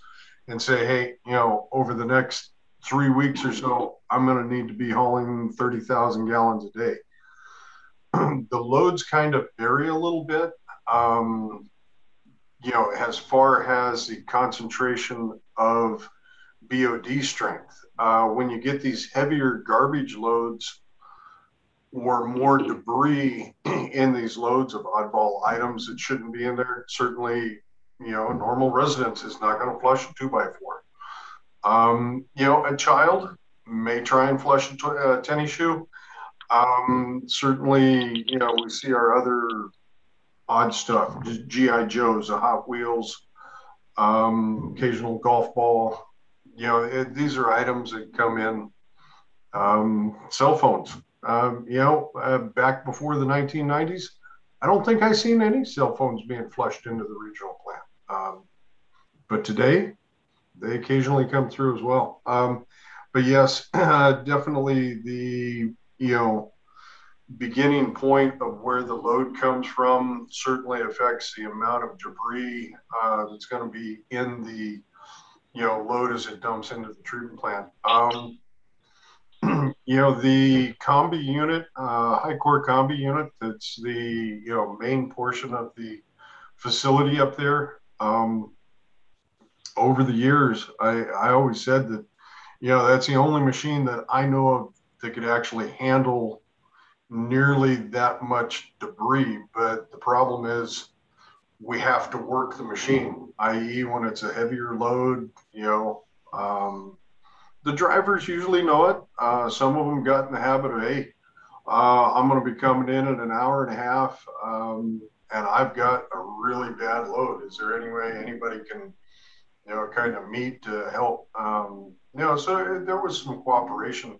and say, hey, you know, over the next three weeks or so, I'm going to need to be hauling 30,000 gallons a day. the loads kind of vary a little bit. Um, you know, as far as the concentration of BOD strength, uh, when you get these heavier garbage loads or more debris in these loads of oddball items that shouldn't be in there, certainly, you know, normal residence is not going to flush a two by four. Um, you know, a child may try and flush a uh, tennis shoe. Um, certainly, you know, we see our other odd stuff, GI Joes, the Hot Wheels, um, occasional golf ball. You know, it, these are items that come in. Um, cell phones. Um, you know, uh, back before the 1990s, I don't think I seen any cell phones being flushed into the regional plant. Um, but today, they occasionally come through as well. Um, but yes, uh, definitely the you know beginning point of where the load comes from certainly affects the amount of debris uh, that's going to be in the you know load as it dumps into the treatment plant. Um, you know the combi unit, uh, high core combi unit. That's the you know main portion of the facility up there. Um, over the years, I, I always said that you know that's the only machine that I know of that could actually handle nearly that much debris. But the problem is we have to work the machine, i.e., when it's a heavier load, you know. Um, the drivers usually know it. Uh, some of them got in the habit of, hey, uh, I'm going to be coming in in an hour and a half, um, and I've got a really bad load. Is there any way anybody can, you know, kind of meet to help? Um, you know, so there was some cooperation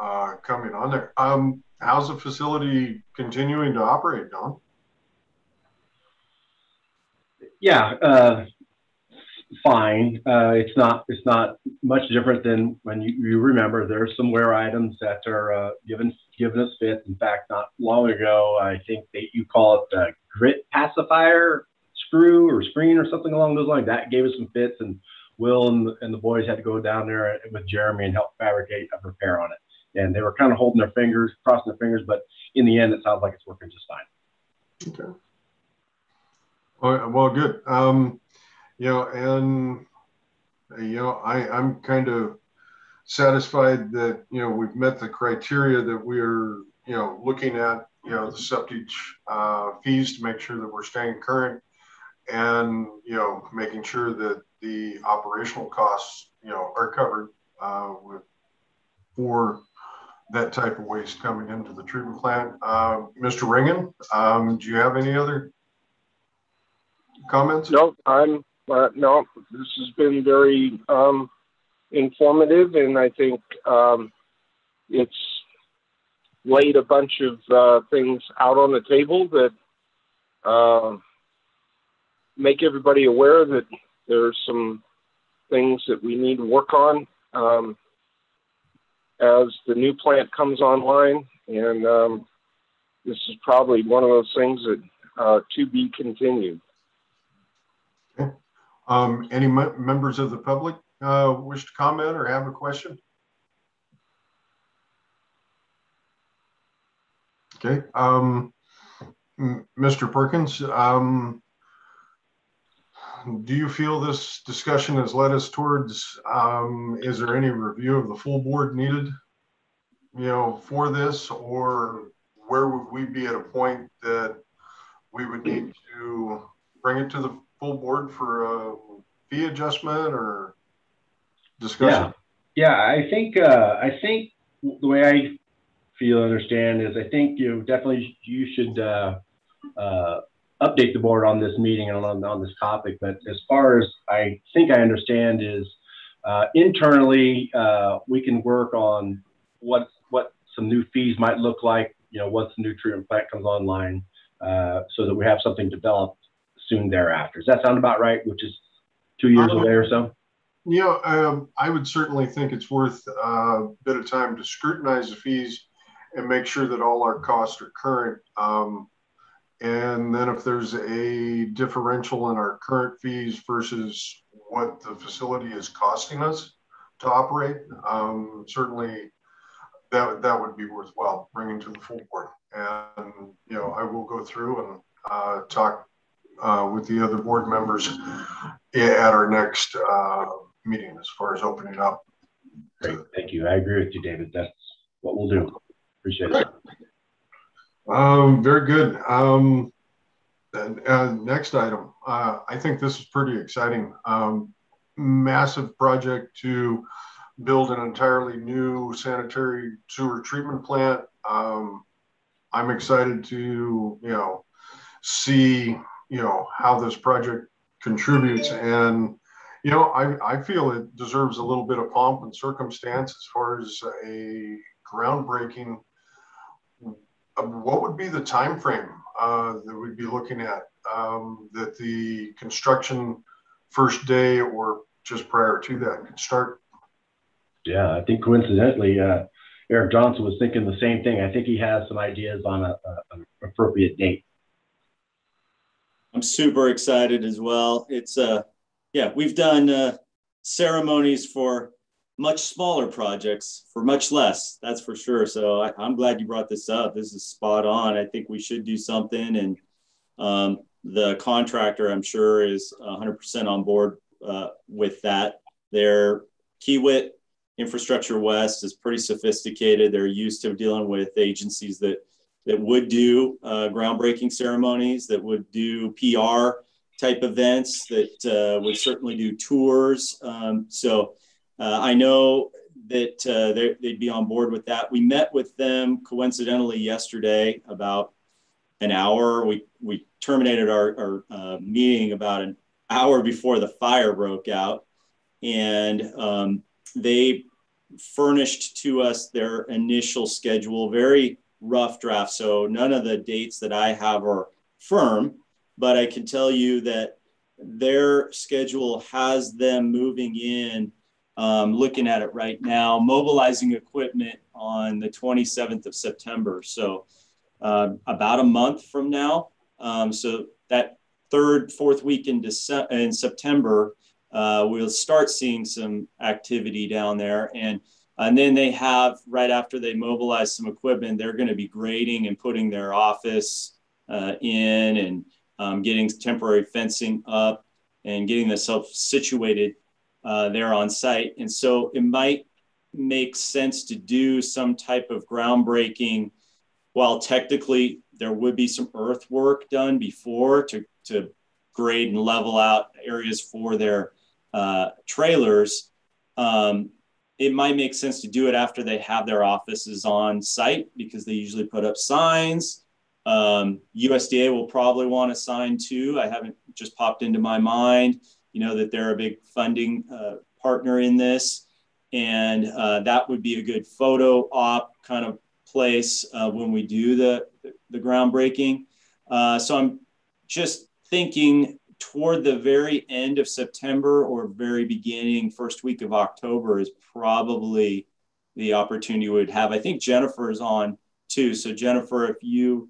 uh, coming on there. Um, how's the facility continuing to operate, Don? Yeah, uh, fine. Uh, it's not it's not much different than when you, you remember there's some wear items that are uh, given given us fits. In fact, not long ago, I think that you call it the grit classifier screw or screen or something along those lines. That gave us some fits, and Will and, and the boys had to go down there with Jeremy and help fabricate a repair on it and they were kind of holding their fingers, crossing their fingers, but in the end, it sounds like it's working just fine. Okay. Well, well good. Um, you know, and you know, I I'm kind of satisfied that you know we've met the criteria that we're you know looking at you know the septic uh, fees to make sure that we're staying current and you know making sure that the operational costs you know are covered uh, with for that type of waste coming into the treatment plant. Uh, Mr. Ringen, um, do you have any other comments? No, I'm uh, no. This has been very um, informative, and I think um, it's laid a bunch of uh, things out on the table that uh, make everybody aware that there's some things that we need to work on. As the new plant comes online. And um, this is probably one of those things that uh, to be continued. Okay. Um, any members of the public uh, wish to comment or have a question? Okay. Um, Mr. Perkins, um, do you feel this discussion has led us towards, um, is there any review of the full board needed, you know, for this, or where would we be at a point that we would need to bring it to the full board for a fee adjustment or discussion? Yeah, yeah I think, uh, I think the way I feel understand is I think you definitely you should, uh, uh, update the board on this meeting and on, on this topic. But as far as I think I understand is uh, internally, uh, we can work on what what some new fees might look like, you know, once the new treatment plant comes online, uh, so that we have something developed soon thereafter. Does that sound about right? Which is two years away or so? Know, um, I would certainly think it's worth a bit of time to scrutinize the fees and make sure that all our costs are current. Um, and then if there's a differential in our current fees versus what the facility is costing us to operate, um, certainly that, that would be worthwhile bringing to the full board. And, you know, I will go through and uh, talk uh, with the other board members at our next uh, meeting as far as opening up. Great, thank you. I agree with you, David. That's what we'll do. Appreciate it. Um, very good. Um, and, uh, next item. Uh, I think this is pretty exciting. Um, massive project to build an entirely new sanitary sewer treatment plant. Um, I'm excited to, you know, see, you know, how this project contributes. And, you know, I, I feel it deserves a little bit of pomp and circumstance as far as a groundbreaking. Uh, what would be the time frame uh, that we'd be looking at? Um, that the construction first day or just prior to that could start? Yeah, I think coincidentally, uh, Eric Johnson was thinking the same thing. I think he has some ideas on a, a, an appropriate date. I'm super excited as well. It's uh, yeah, we've done uh, ceremonies for much smaller projects for much less. That's for sure. So I, am glad you brought this up. This is spot on. I think we should do something, and um, the contractor, I'm sure, is 100% on board uh, with that. Their Kiewit Infrastructure West is pretty sophisticated. They're used to dealing with agencies that that would do uh, groundbreaking ceremonies, that would do PR type events, that uh, would certainly do tours. Um, so I know that uh, they'd be on board with that. We met with them coincidentally yesterday about an hour. We we terminated our, our uh, meeting about an hour before the fire broke out, and um, they furnished to us their initial schedule, very rough draft. So none of the dates that I have are firm, but I can tell you that their schedule has them moving in. Um, looking at it right now, mobilizing equipment on the 27th of September. So uh, about a month from now. Um, so that third, fourth week in December, in September, uh, we'll start seeing some activity down there. And, and then they have, right after they mobilize some equipment, they're going to be grading and putting their office uh, in and um, getting temporary fencing up and getting themselves situated uh, there on site. And so it might make sense to do some type of groundbreaking while technically there would be some earthwork done before to, to grade and level out areas for their uh, trailers, um, it might make sense to do it after they have their offices on site because they usually put up signs. Um, USDA will probably want a sign too. I haven't just popped into my mind, you know, that they're a big funding uh, partner in this. And uh, that would be a good photo op kind of place uh, when we do the, the groundbreaking. Uh, so I'm just thinking toward the very end of September or very beginning, first week of October is probably the opportunity we would have. I think Jennifer is on too. So Jennifer, if you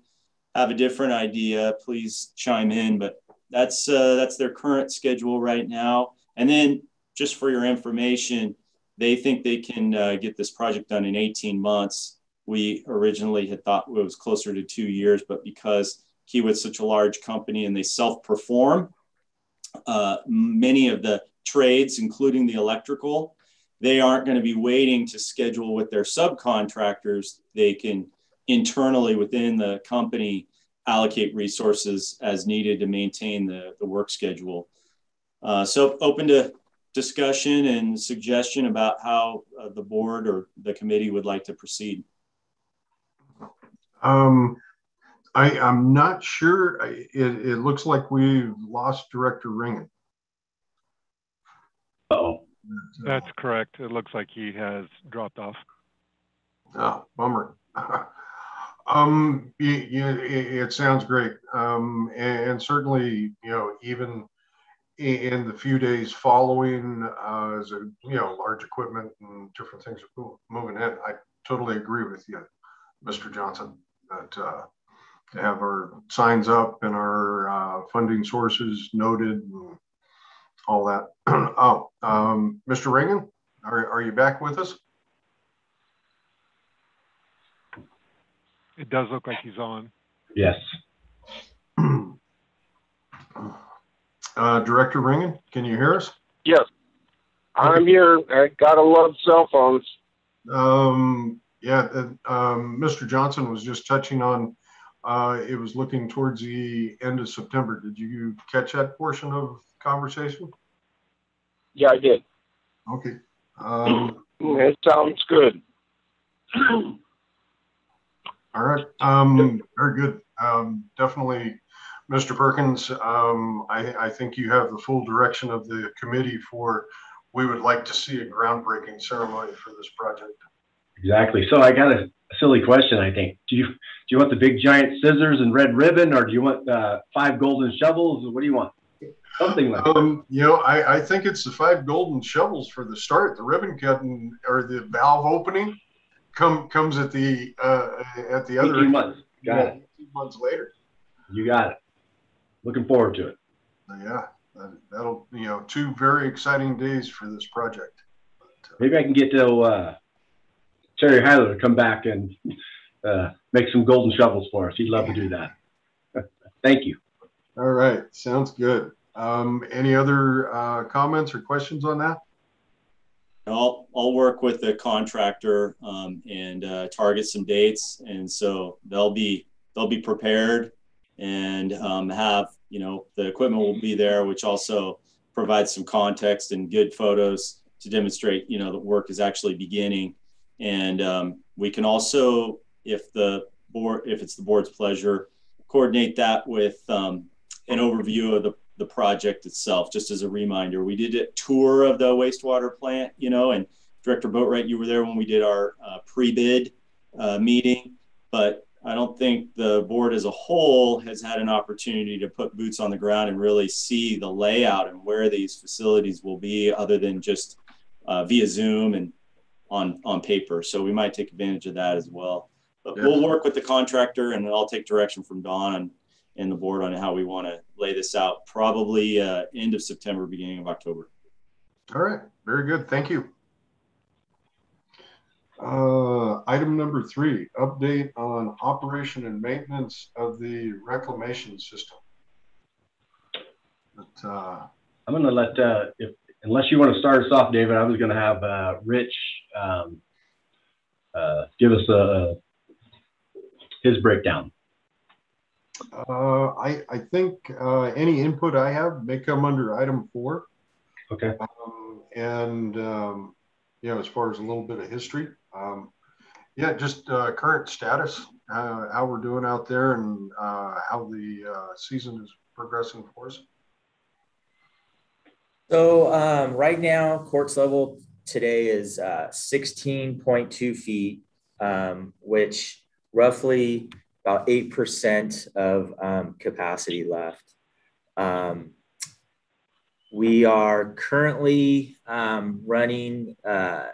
have a different idea, please chime in. But that's uh, that's their current schedule right now. And then just for your information, they think they can uh, get this project done in 18 months. We originally had thought it was closer to two years, but because Kiewit's such a large company and they self-perform, uh, many of the trades, including the electrical, they aren't going to be waiting to schedule with their subcontractors. They can internally within the company allocate resources as needed to maintain the, the work schedule. Uh, so open to discussion and suggestion about how uh, the board or the committee would like to proceed. Um, I, I'm not sure. It, it looks like we've lost Director Ringen. oh. That's correct. It looks like he has dropped off. Oh, bummer. um, it, sounds great. Um, and, and, certainly, you know, even in the few days following, uh, as a you know, large equipment and different things moving in, I totally agree with you, Mr. Johnson. That uh, to have our signs up and our uh, funding sources noted and all that. oh, um, Mr. Ringen, are, are you back with us? It does look like he's on. Yes. Uh, Director Ringen, can you hear us? Yes. I'm here. I gotta love cell phones. Um, yeah, uh, um, Mr. Johnson was just touching on uh, it was looking towards the end of September. Did you catch that portion of conversation? Yeah, I did. Okay. Um, It sounds good. all right. Um, very good. Um, definitely, Mr. Perkins, um, I, I think you have the full direction of the committee for, we would like to see a groundbreaking ceremony for this project. Exactly. So I got a silly question, I think. Do you, do you want the big giant scissors and red ribbon or do you want uh, five golden shovels? What do you want? Something like that. Um, you know, I, I think it's the five golden shovels for the start. The ribbon cutting or the valve opening come comes at the uh, at the other 18 months. Got yeah, it. months later. You got it. Looking forward to it. Yeah, that, that'll you know two very exciting days for this project. But, uh, Maybe I can get to uh, Terry Hyler to come back and uh, make some golden shovels for us. He'd love to do that. Thank you. all right, sounds good. Um, any other uh, comments or questions on that? I'll, I'll work with the contractor um, and uh, target some dates. And so they'll be, they'll be prepared and um, have, you know, the equipment will be there, which also provides some context and good photos to demonstrate, you know, the work is actually beginning. And um, we can also, if the board, if it's the board's pleasure, coordinate that with um, an overview of the the project itself. Just as a reminder, we did a tour of the wastewater plant, you know, and Director Boatwright, you were there when we did our uh, pre-bid uh, meeting, but I don't think the board as a whole has had an opportunity to put boots on the ground and really see the layout and where these facilities will be other than just uh, via Zoom and on, on paper. So we might take advantage of that as well. But Yeah. we'll work with the contractor and I'll take direction from Don and, and the board on how we want to lay this out, probably uh, end of September, beginning of October. All right, very good. Thank you. Uh, item number three, update on operation and maintenance of the reclamation system. But, uh, I'm going to let, uh, if, unless you want to start us off, David, I was going to have uh, Rich um, uh, give us a, his breakdown. Uh, I, I think, uh, any input I have may come under item four. Okay. Um, and, um, you know, as far as a little bit of history, um, yeah, just, uh, current status, uh, how we're doing out there and, uh, how the, uh, season is progressing for us. So um, right now, quartz level today is uh, 16.2 feet, um, which roughly about 8% of um, capacity left. Um, we are currently um, running, uh,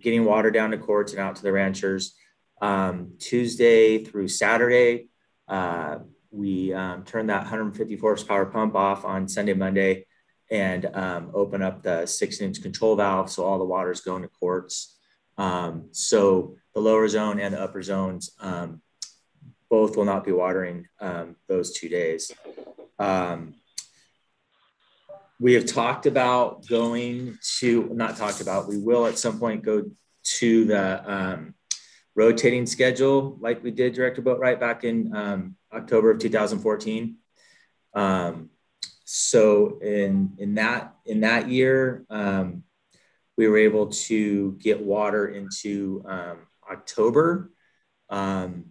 getting water down to quartz and out to the ranchers um, Tuesday through Saturday. Uh, we um, turned that 150 horsepower pump off on Sunday, Monday and um, open up the six inch control valve so all the water is going to. Um, so the lower zone and the upper zones both will not be watering um, those two days. Um, we have talked about going to, not talked about, we will at some point go to the um, rotating schedule like we did Director Boatwright back in October of 2014. Um, so in in that in that year, um, we were able to get water into um, October. Um,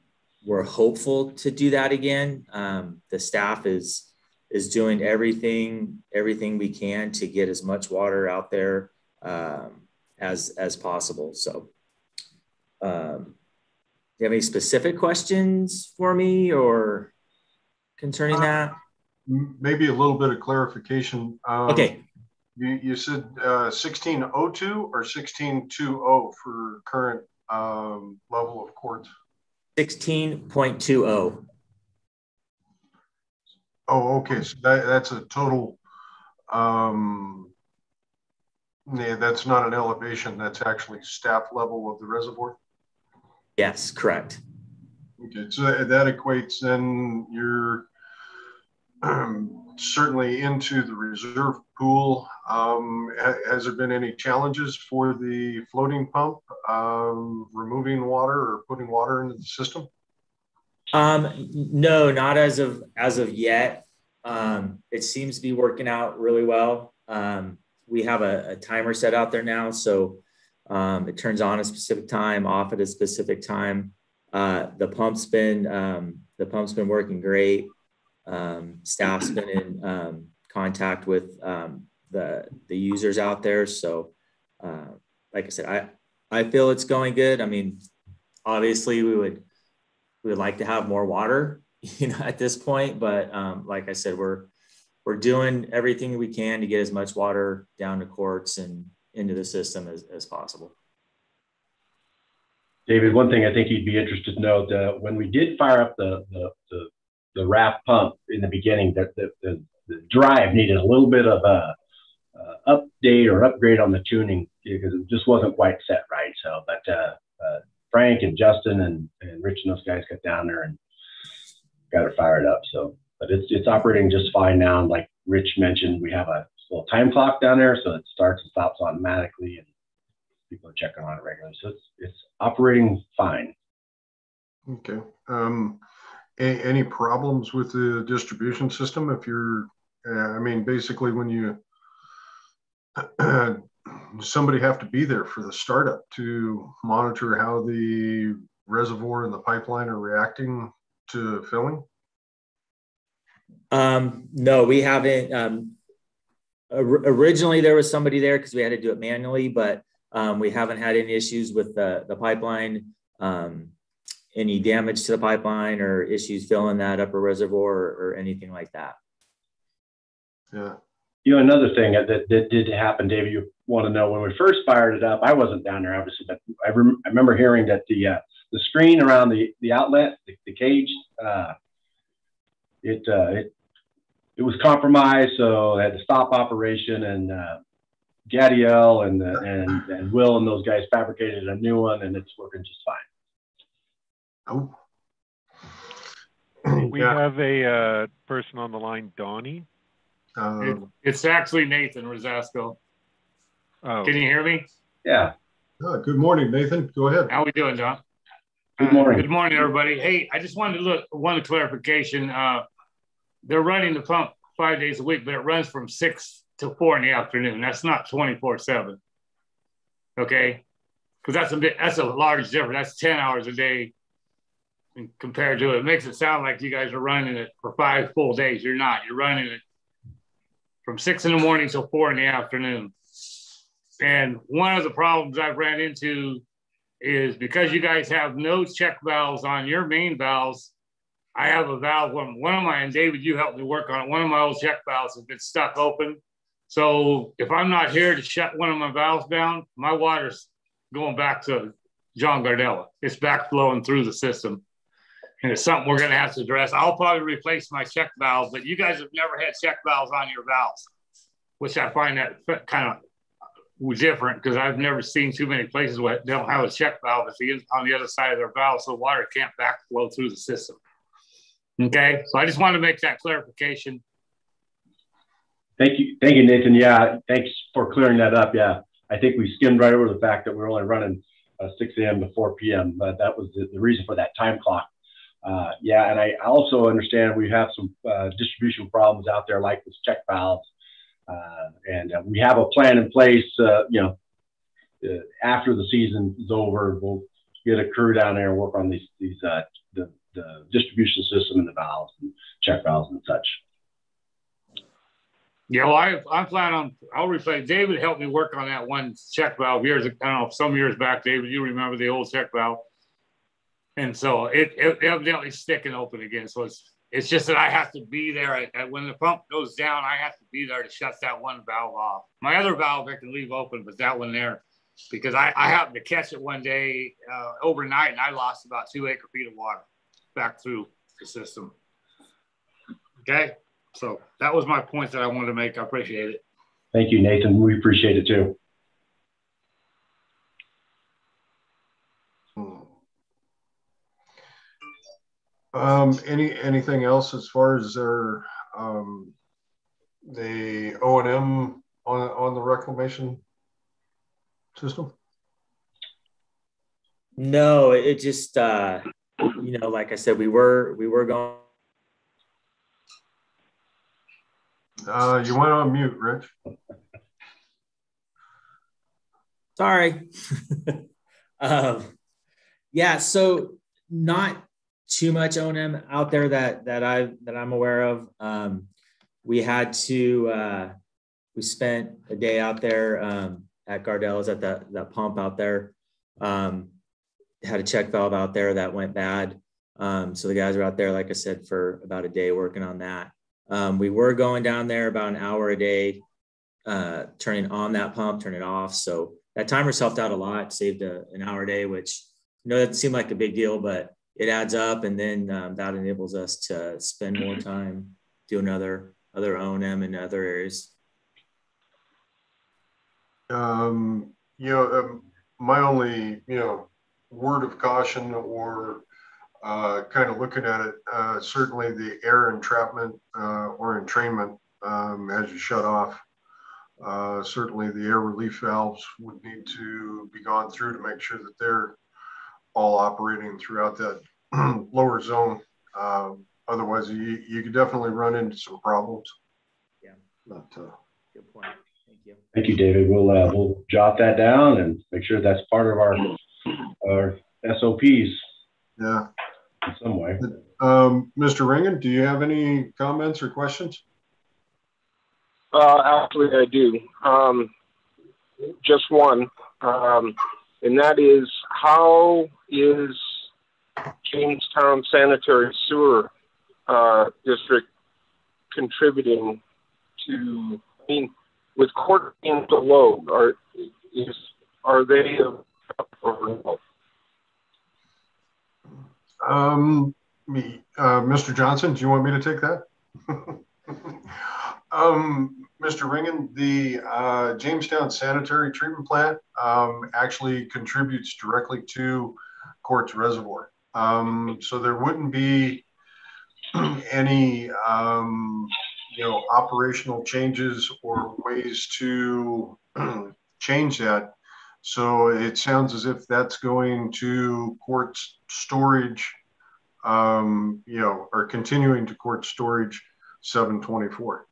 we're hopeful to do that again. Um, the staff is is doing everything everything we can to get as much water out there um, as as possible. So, um, do you have any specific questions for me or concerning Uh, that? Maybe a little bit of clarification. Um, Okay. You, you said uh, 1602 or 1620 for current um, level of quartz? 16.20. Oh, okay. So that, that's a total. Um, yeah, that's not an elevation. That's actually staff level of the reservoir. Yes, correct. Okay, so that, equates then you're um, certainly into the reserve pool. Um, ha- has there been any challenges for the floating pump um, removing water or putting water into the system? Um, no, not as of as of yet. Um, it seems to be working out really well. Um, we have a, a, timer set out there now. So um, it turns on a specific time, off at a specific time. Uh, the pump's been the pump's been working great. Um, staff's been in um, contact with um, the the users out there. So, uh, like I said, I I feel it's going good. I mean, obviously we would we would like to have more water, you know, at this point. But um, like I said, we're we're doing everything we can to get as much water down to Quartz and into the system as, as possible. David, one thing I think you'd be interested to know that when we did fire up the the, the, the RAF pump in the beginning, that the, the, the, drive needed a little bit of a, a, update or upgrade on the tuning because it just wasn't quite set right. So, but uh, uh, Frank and Justin and, and Rich and those guys got down there and got it fired up. So, but it's it's operating just fine now. And like Rich mentioned, we have a little time clock down there, so it starts and stops automatically, and people are checking on it regularly. So it's it's operating fine. Okay. Um, any, any problems with the distribution system? If you're, uh, I mean, basically when you somebody have to be there for the startup to monitor how the reservoir and the pipeline are reacting to filling? Um, no, we haven't. Um, originally, there was somebody there because we had to do it manually, but um, we haven't had any issues with the, the pipeline, um, any damage to the pipeline or issues filling that upper reservoir or, or anything like that. Yeah. You know, another thing that, that did happen, David, you want to know when we first fired it up, I wasn't down there, obviously, but I, rem- I remember hearing that the, uh, the screen around the, the outlet, the, the cage, uh, it, uh, it, it was compromised. So I had to stop operation and, uh, Gadiel and, uh, and, and Will and those guys fabricated a new one and it's working just fine. Oh. We yeah. have a uh, person on the line, Donnie. Um, it, it's actually Nathan Rosasco. Oh. Can you hear me? Yeah. Uh, good morning, Nathan. Go ahead. How are we doing, John? Good morning. Uh, good morning, everybody. Hey, I just wanted to look one clarification. Uh, they're running the pump five days a week, but it runs from six to four in the afternoon. That's not twenty four seven. Okay, because that's a bit that's a large difference. That's ten hours a day compared to it. it makes it sound like you guys are running it for five full days. You're not. You're running it from six in the morning till four in the afternoon. And one of the problems I've ran into is because you guys have no check valves on your main valves. I have a valve one, one of my, and David, you helped me work on it. One of my old check valves has been stuck open. So if I'm not here to shut one of my valves down, my water's going back to John Gardella. It's back flowing through the system. And it's something we're going to have to address. I'll probably replace my check valve, but you guys have never had check valves on your valves, which I find that kind of different because I've never seen too many places where they don't have a check valve at on the other side of their valve, so water can't backflow through the system. Okay, so I just wanted to make that clarification. Thank you, thank you, Nathan. Yeah, thanks for clearing that up. Yeah, I think we skimmed right over the fact that we're only running uh, 6 a.m. to 4 p.m. But that was the, the, reason for that time clock. Uh, yeah, and I also understand we have some uh, distribution problems out there, like this check valves uh, and uh, we have a plan in place, uh, you know, after the season is over, we'll get a crew down there and work on these, these the, the distribution system and the valves and check valves and such. Yeah, well, I, I'm planning on, I'll replace, David helped me work on that one check valve years, I don't know, some years back, David, you remember the old check valve. And so it, it evidently sticking open again. So it's it's just that I have to be there. When the pump goes down, I have to be there to shut that one valve off. My other valve I can leave open, but that one there, because I, I happened to catch it one day uh, overnight and I lost about two acre feet of water back through the system. Okay. So that was my point that I wanted to make. I appreciate it. Thank you, Nathan. We appreciate it too. Um, any anything else as far as their um, the O and M on on the reclamation system? No, it just uh, you know, like I said, we were we were going. Uh, you went on mute, Rich. Sorry. um, yeah, so not too much O&M out there that that I that I'm aware of. Um, we had to uh, we spent a day out there um, at Gardella's at that that pump out there. Um, had a check valve out there that went bad. Um, so the guys were out there, like I said, for about a day working on that. Um, we were going down there about an hour a day, uh, turning on that pump, turn it off. So that timer's helped out a lot, saved a, an hour a day, which you know doesn't seem like a big deal, but it adds up, and then um, that enables us to spend more time doing other other O&M in other areas. Um, you know, um, my only you know word of caution or uh, kind of looking at it, uh, certainly the air entrapment uh, or entrainment um, as you shut off. Uh, certainly the air relief valves would need to be gone through to make sure that they're all operating throughout that lower zone. Um, otherwise, you, you could definitely run into some problems. Yeah. But, uh, Good point. Thank you. Thank you, David. We'll uh, we'll jot that down and make sure that's part of our our SOPs. Yeah. In some way. Um, Mr. Ringen, do you have any comments or questions? Uh, actually, I do. Um, just one, um, and that is how is Jamestown Sanitary Sewer uh, District contributing to? I mean, with Quartz being below, are is are they um, me, uh, Mr. Johnson, do you want me to take that? um, Mr. Ringen, the uh, Jamestown Sanitary Treatment Plant um, actually contributes directly to Quartz Reservoir. Um, so there wouldn't be any, um, you know, operational changes or ways to change that. So it sounds as if that's going to Quartz storage, um, you know, or continuing to Quartz storage 724.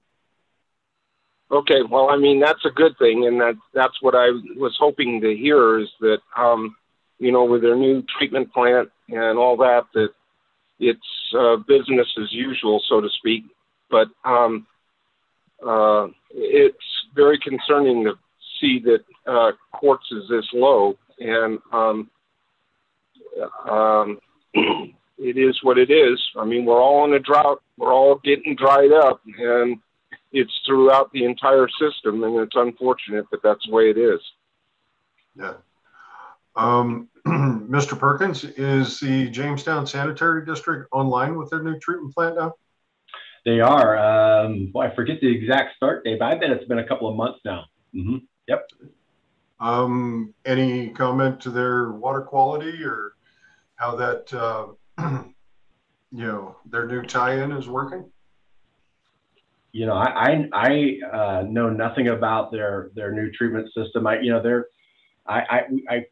Okay, well, I mean that's a good thing, and that that's what I was hoping to hear is that um, you know with their new treatment plant and all that that it's uh, business as usual, so to speak. But um, uh, it's very concerning to see that uh, quartz is this low, and um, um, it is what it is. I mean, we're all in a drought. We're all getting dried up, and it's throughout the entire system, and it's unfortunate, but that's the way it is. Yeah. Um, Mr. Perkins, is the Jamestown Sanitary District online with their new treatment plant now? They are. Um, boy, I forget the exact start date, but I bet it's been a couple of months now. Mm-hmm. Yep. Um, any comment to their water quality or how that, uh, you know, their new tie-in is working? you know, I I, I uh, know nothing about their their new treatment system. I you know they're I I, I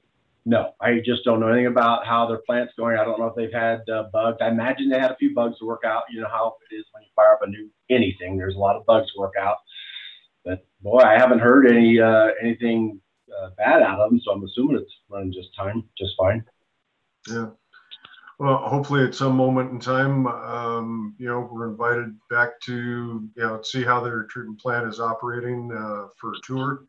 no, I just don't know anything about how their plant's going. I don't know if they've had uh, bugs. I imagine they had a few bugs to work out. You know how it is when you fire up a new anything. There's a lot of bugs to work out. But boy, I haven't heard any uh, anything uh, bad out of them, so I'm assuming it's running just time just fine. Yeah. Well, hopefully at some moment in time, um, you know, we're invited back to, you know, see how their treatment plant is operating uh, for a tour.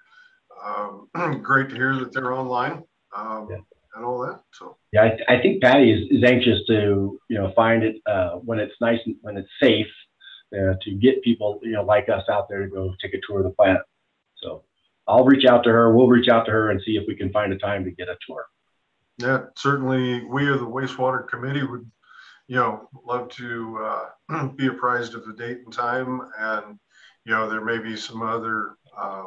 Um, great to hear that they're online um, yeah. and all that. So yeah, I, I, think Patty is, is anxious to, you know, find it uh, when it's nice and when it's safe uh, to get people, you know, like us out there to go take a tour of the plant. So I'll reach out to her. We'll reach out to her and see if we can find a time to get a tour. Yeah, certainly we of the wastewater committee would, you know, love to uh, be apprised of the date and time. And, you know, there may be some other uh,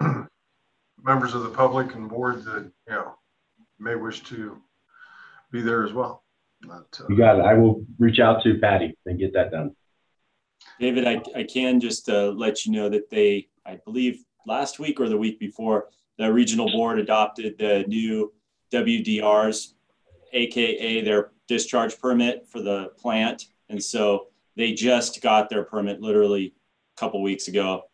members of the public and board that, you know, may wish to be there as well. But, uh, you got it. I will reach out to Patty and get that done. David, I, I can just uh, let you know that they, I believe last week or the week before, the regional board adopted the new WDRs, AKA their discharge permit for the plant. And so they just got their permit literally a couple weeks ago.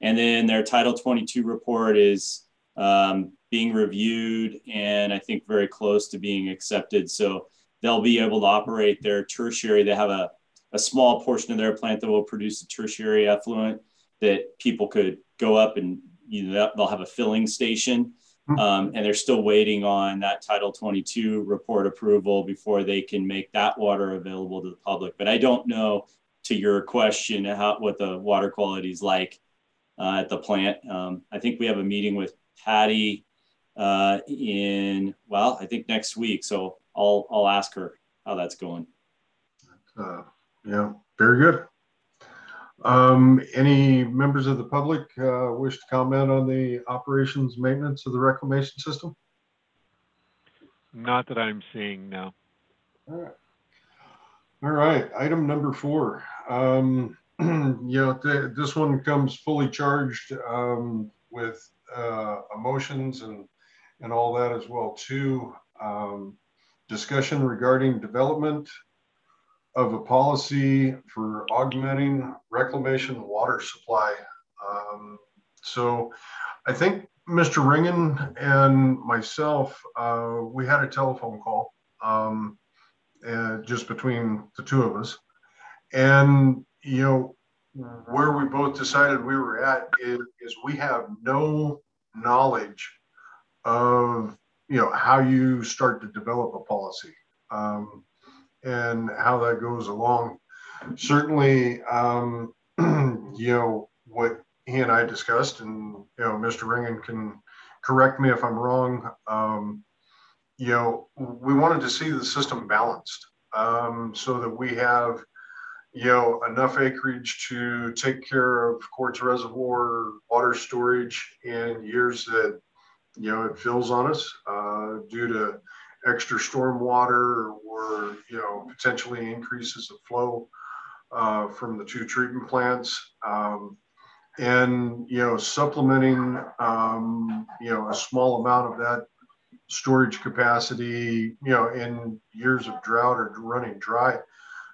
And then their Title 22 report is um, being reviewed and I think very close to being accepted. So they'll be able to operate their tertiary. They have a, a small portion of their plant that will produce a tertiary effluent that people could go up and you know they'll have a filling station. Hmm. Um, and they're still waiting on that Title 22 report approval before they can make that water available to the public. But I don't know, to your question, how what the water quality is like uh, at the plant. Um, I think we have a meeting with Patty uh, in well, I think next week. So I'll I'll ask her how that's going. Uh, yeah, very good. Um, any members of the public uh, wish to comment on the operations maintenance of the reclamation system? Not that I'm seeing now. All right. All right. Item number four. Um, you know, th this one comes fully charged um, with emotions and and all that as well too. Um, discussion regarding development of a policy for augmenting reclamation water supply. Um, so I think Mr. Ringen and myself, uh, we had a telephone call um, just between the two of us. And, you know, where we both decided we were at is, is we have no knowledge of, you know, how you start to develop a policy. Um, and how that goes along. Certainly, um, you know, what he and I discussed, and, you know, Mr. Ringen can correct me if I'm wrong. Um, you know, we wanted to see the system balanced um, so that we have, you know, enough acreage to take care of Quartz Reservoir water storage in years that, you know, it fills on us uh, due to extra storm water or you know potentially increases of flow uh, from the two treatment plants. Um, and you know supplementing um, you know a small amount of that storage capacity you know in years of drought or running dry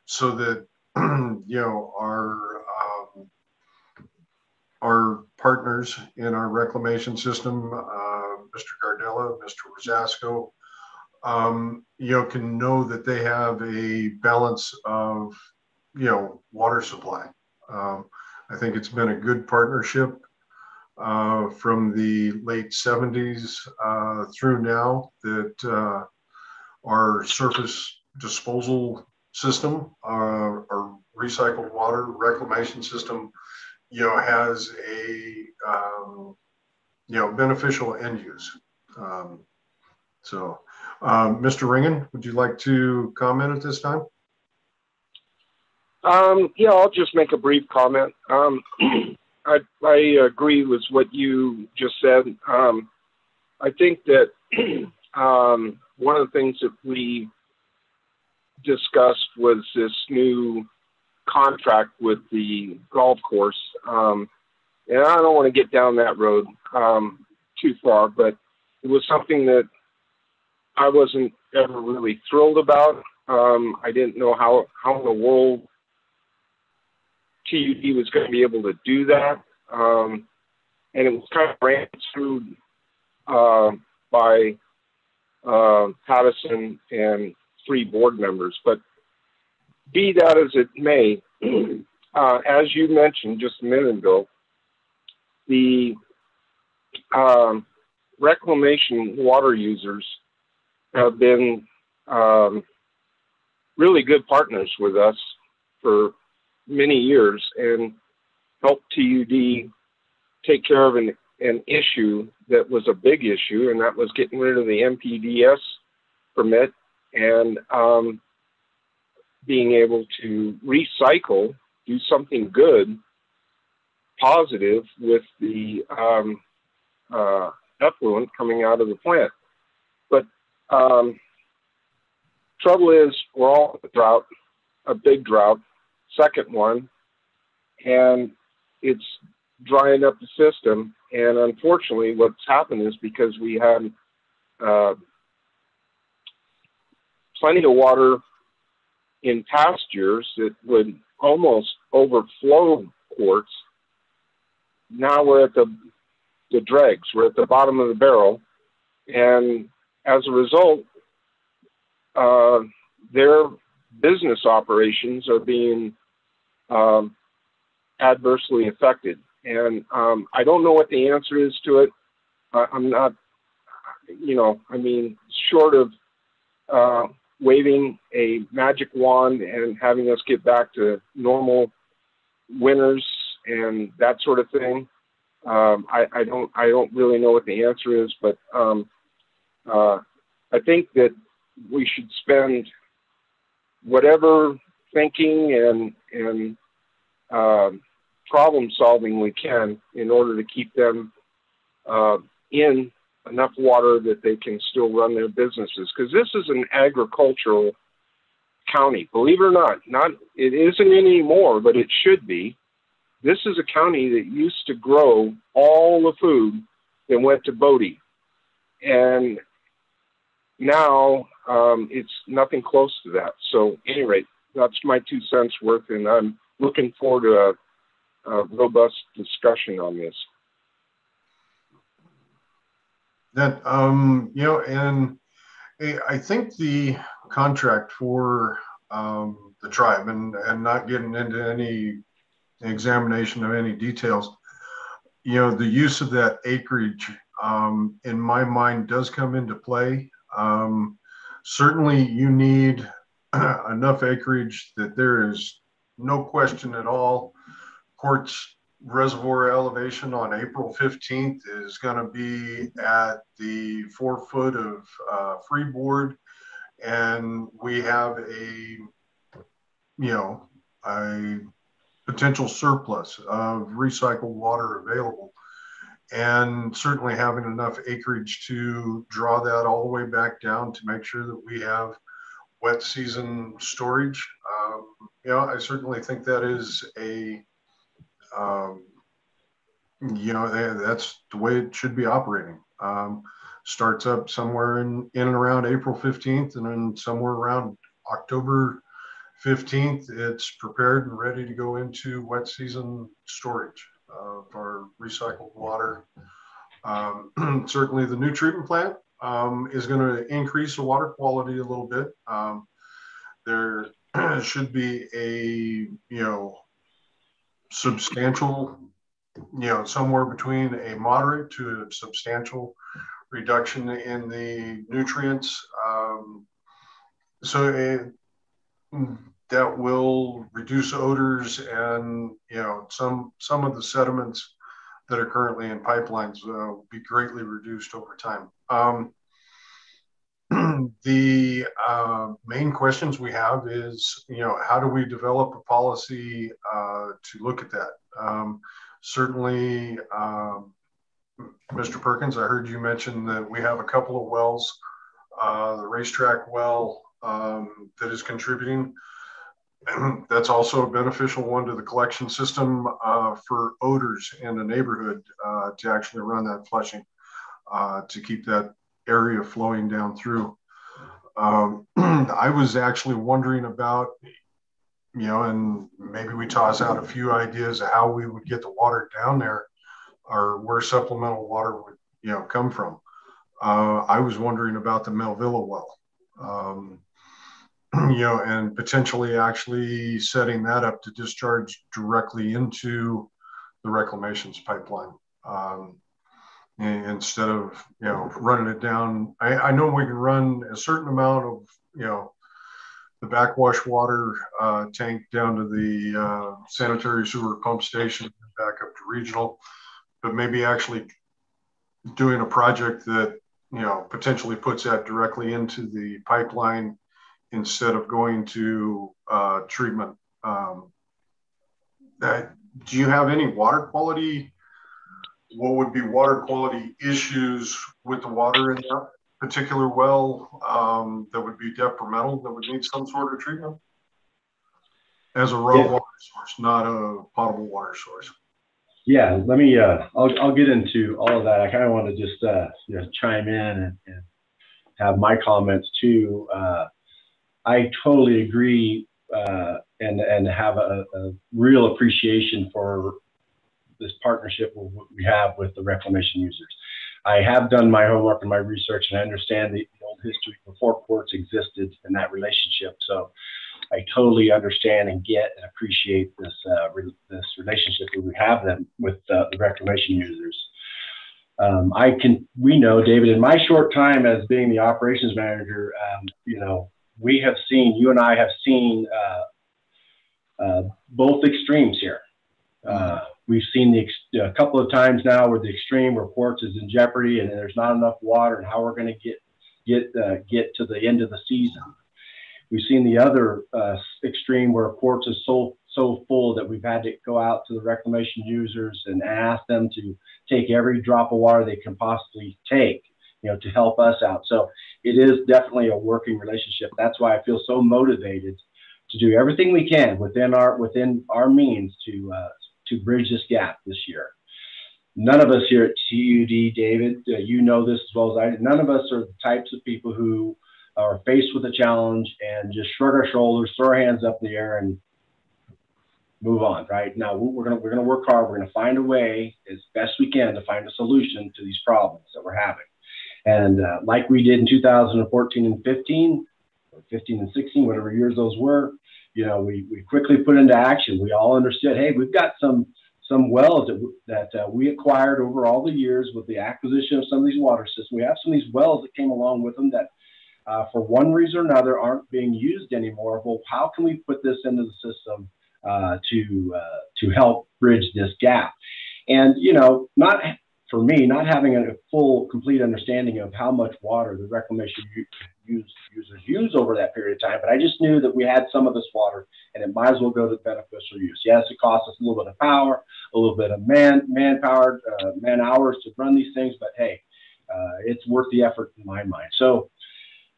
so that you know our um, our partners in our reclamation system uh, mr gardella mr rosasco um, you know, can know that they have a balance of, you know, water supply. Um, I think it's been a good partnership uh, from the late 70s uh, through now that uh, our surface disposal system, uh, our recycled water reclamation system, you know, has a, um, you know, beneficial end use. Um, so, um, Mr. Ringen, would you like to comment at this time? Um, yeah, I'll just make a brief comment. Um, I, I, agree with what you just said. Um, I think that um, one of the things that we discussed was this new contract with the golf course. Um, and I don't want to get down that road um, too far, but it was something that I wasn't ever really thrilled about. Um, I didn't know how how in the world TUD was going to be able to do that, um, and it was kind of ran through uh, by uh, Pattison and three board members. But be that as it may, uh, as you mentioned just a minute ago, the um, reclamation water users have been um, really good partners with us for many years and helped TUD take care of an, an issue that was a big issue, and that was getting rid of the MPDS permit and um, being able to recycle, do something good, positive with the um, uh, effluent coming out of the plant. But um, trouble is, we're all in a drought, a big drought, second one, and it's drying up the system. And unfortunately, what's happened is because we had uh, plenty of water in past years that would almost overflow quartz. Now we're at the the dregs. We're at the bottom of the barrel, and as a result, uh, their business operations are being um, adversely affected. And um, I don't know what the answer is to it. I, am not, you know, I mean, short of uh, waving a magic wand and having us get back to normal winters and that sort of thing. Um, I, I, don't I don't really know what the answer is, but um, uh, I think that we should spend whatever thinking and and um, problem solving we can in order to keep them uh, in enough water that they can still run their businesses. Because this is an agricultural county, believe it or not. Not it isn't anymore, but it should be. This is a county that used to grow all the food that went to Bodie, and now um, it's nothing close to that. So, any rate, that's my two cents worth, and I'm looking forward to a uh, robust discussion on this. That um, you know, and I think the contract for um, the tribe, and and not getting into any examination of any details, you know, the use of that acreage, um, in my mind, does come into play. Um, certainly, you need enough acreage that there is no question at all Quartz reservoir elevation on April 15th is going to be at the four foot of uh, freeboard. And we have a, you know, a potential surplus of recycled water available. And certainly having enough acreage to draw that all the way back down to make sure that we have wet season storage. Um, you know, I certainly think that is a um, you know, that's the way it should be operating. Um, starts up somewhere in, in and around April 15th, and then somewhere around October 15th, it's prepared and ready to go into wet season storage uh, for recycled water. Um, certainly, the new treatment plant um, is going to increase the water quality a little bit. Um, there should be a you know substantial, you know, somewhere between a moderate to a substantial reduction in the nutrients. Um, so it, that will reduce odors and you know some some of the sediments that are currently in pipelines uh, will be greatly reduced over time. Um, the uh, main questions we have is, you know, how do we develop a policy uh, to look at that? Um, certainly, um, Mr. Perkins, I heard you mention that we have a couple of wells, uh, the racetrack well um, that is contributing. That's also a beneficial one to the collection system uh, for odors in the neighborhood uh, to actually run that flushing uh, to keep that area flowing down through. Um, I was actually wondering about, you know, and maybe we toss out a few ideas of how we would get the water down there or where supplemental water would, you know, come from. Uh, I was wondering about the Melvilla well, um, you know, and potentially actually setting that up to discharge directly into the reclamations pipeline. Um, instead of you know running it down. I, I, know we can run a certain amount of you know the backwash water uh, tank down to the uh, sanitary sewer pump station back up to regional, but maybe actually doing a project that you know potentially puts that directly into the pipeline instead of going to uh, treatment. Um, that, do you have any water quality what would be water quality issues with the water in that particular well um, that would be detrimental, that would need some sort of treatment? As a raw yeah. water source, not a potable water source. Yeah, let me, uh, I'll, I'll get into all of that. I kind of want to just, uh, you know, chime in and, and have my comments too. Uh, I totally agree uh, and, and have a, a real appreciation for this partnership we have with the reclamation users. I have done my homework and my research, and I understand the, old history before Quartz existed in that relationship. So I totally understand and get and appreciate this uh, re this relationship that we have them with uh, the reclamation users. Um, I can, we know, David, in my short time as being the operations manager, um, you know, we have seen, you and I have seen uh, uh both extremes here. We've seen the a couple of times now where the extreme reports is in jeopardy and there's not enough water and how we're going to get get uh, get to the end of the season. We've seen the other uh, extreme where Quartz is so so full that we've had to go out to the reclamation users and ask them to take every drop of water they can possibly take, you know, to help us out. So it is definitely a working relationship. That's why I feel so motivated to do everything we can within our within our means to uh, to bridge this gap this year. None of us here at TUD, David, uh, you know this as well as I. None of us are the types of people who are faced with a challenge and just shrug our shoulders, throw our hands up in the air, and move on. Right now, we're gonna we're gonna work hard. We're gonna find a way as best we can to find a solution to these problems that we're having. And uh, like we did in 2014 and 15, or 15 and 16, whatever years those were, you know, we we quickly put into action. We all understood, hey, we've got some some wells that, that uh, we acquired over all the years with the acquisition of some of these water systems. We have some of these wells that came along with them that uh, for one reason or another aren't being used anymore. Well, how can we put this into the system uh, to uh, to help bridge this gap? And you know, not for me, not having a full, complete understanding of how much water the reclamation use, users use over that period of time, but I just knew that we had some of this water and it might as well go to beneficial use. Yes, it costs us a little bit of power, a little bit of man manpower, uh, man hours to run these things, but hey, uh, it's worth the effort in my mind. So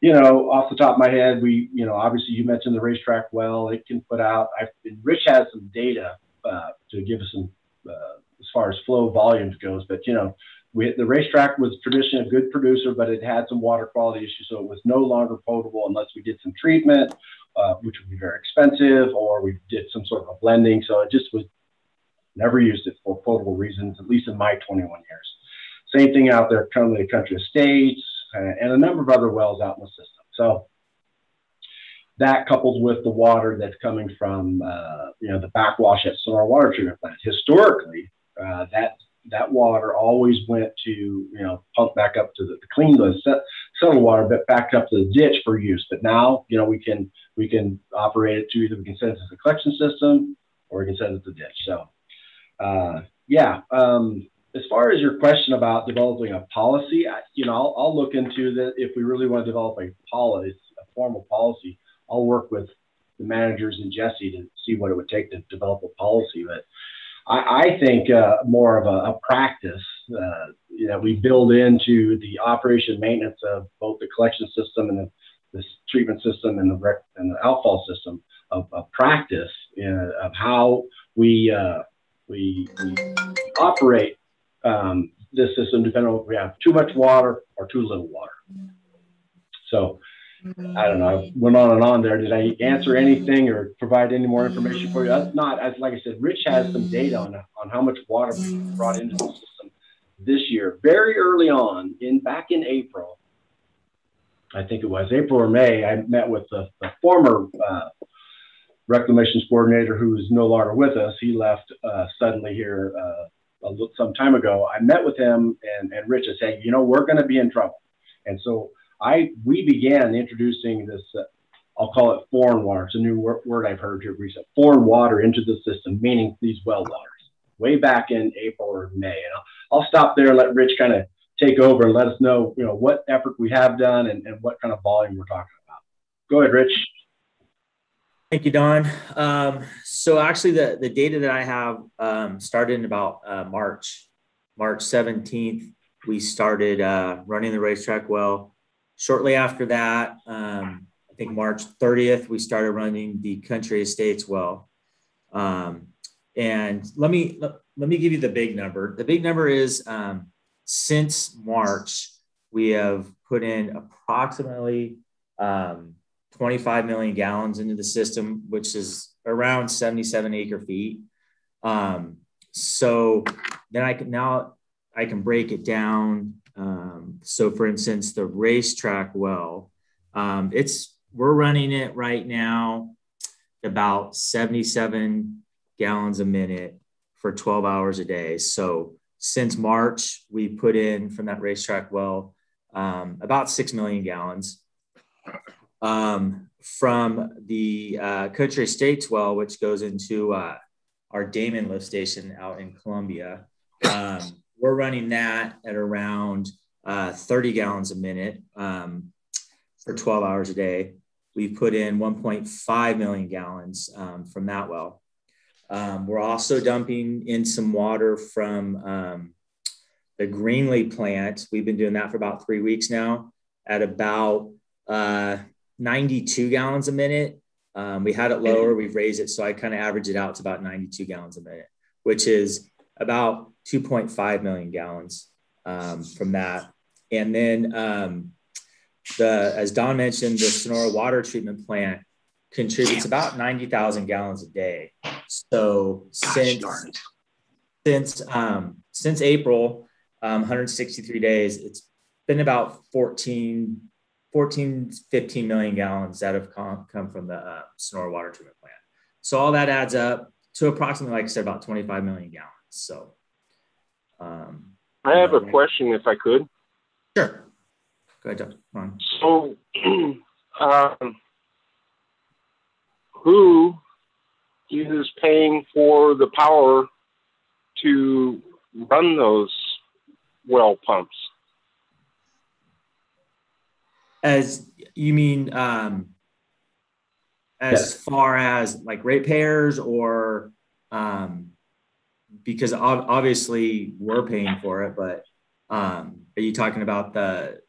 you know, off the top of my head, we, you know, obviously you mentioned the racetrack well. It can put out. I've, Rich has some data uh, to give us some uh, far as flow volumes goes, but you know, we, the racetrack was traditionally a good producer, but it had some water quality issues, so it was no longer potable unless we did some treatment, uh, which would be very expensive, or we did some sort of a blending. So it just was never used it for potable reasons, at least in my 21 years. Same thing out there, currently the Country Estates, and a number of other wells out in the system. So that coupled with the water that's coming from uh, you know the backwash at Sonora Water Treatment Plant. Historically, uh, that that water always went to you know pump back up to the, the clean the settled water, but back up to the ditch for use. But now you know we can we can operate it to either we can send it to the collection system or we can send it to the ditch. So uh, yeah, um, as far as your question about developing a policy, I, you know, I'll, I'll, look into that. If we really want to develop a policy, a formal policy, I'll work with the managers and Jesse to see what it would take to develop a policy. But I, I think uh, more of a, a practice uh, we build into the operation maintenance of both the collection system and the, the treatment system and the rec- and the outfall system of, of practice of how we, uh, we we operate um, this system depending on if we have too much water or too little water. So I don't know. I went on and on there. Did I answer anything or provide any more information for you? That's not, as like I said, Rich has some data on, on how much water we brought into the system this year. Very early on, in back in April, I think it was April or May, I met with the, the former uh, reclamations coordinator who is no longer with us. He left uh, suddenly here uh, some time ago, I met with him and, and Rich and said, you know, we're going to be in trouble. And so I, we began introducing this, uh, I'll call it foreign water. It's a new wor- word I've heard here recently, foreign water into the system, meaning these well waters way back in April or May. And I'll, I'll stop there and let Rich kind of take over and let us know, you know, what effort we have done and, and what kind of volume we're talking about. Go ahead, Rich. Thank you, Don. Um, so actually, the, the data that I have um, started in about uh, March, March 17th. We started uh, running the racetrack well. Shortly after that, um, I think March 30th, we started running the Country Estates well. Um, and let me let, let, me give you the big number. The big number is um, since March, we have put in approximately um, 25 million gallons into the system, which is around 77 acre feet. Um, so then I can now I can break it down. Um, so for instance, the racetrack well, um, it's we're running it right now about 77 gallons a minute for 12 hours a day. So since March, we put in from that racetrack well um, about 6 million gallons. Um, from the uh, Country Estates well, which goes into uh, our Damon lift station out in Columbia, um, we're running that at around uh, 30 gallons a minute um, for 12 hours a day. We've put in 1.5 million gallons um, from that well. Um, we're also dumping in some water from um, the Greenlee plant. We've been doing that for about three weeks now at about uh, 92 gallons a minute. Um, we had it lower, we've raised it. So I kind of average it out to about 92 gallons a minute, which is about 2.5 million gallons um, from that. And then um, the, as Don mentioned, the Sonora water treatment plant contributes about 90,000 gallons a day. So Gosh, since, since, um, since April, um, 163 days, it's been about 14, 14, 15 million gallons that have come, come from the uh, Sonora water treatment plant. So all that adds up to approximately, like I said, about 25 million gallons. So um, I have a question if I could. Sure. Go ahead, Ron. So, um, who is paying for the power to run those well pumps? As you mean, um, as yes. far as like ratepayers or um, because obviously we're paying for it, but um, are you talking about the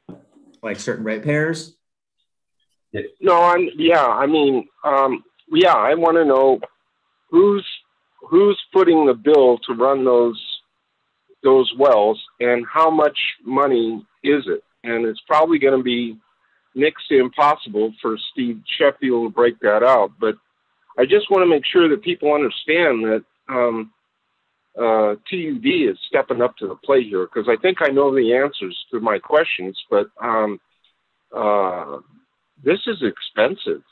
like certain ratepayers? No, I'm yeah. I mean, um, yeah. I want to know who's who's footing the bill to run those those wells, and how much money is it? And it's probably going to be next to impossible for Steve Sheffield to break that out. But I just want to make sure that people understand that um, uh, TUD is stepping up to the plate here because I think I know the answers to my questions, but um, uh, this is expensive.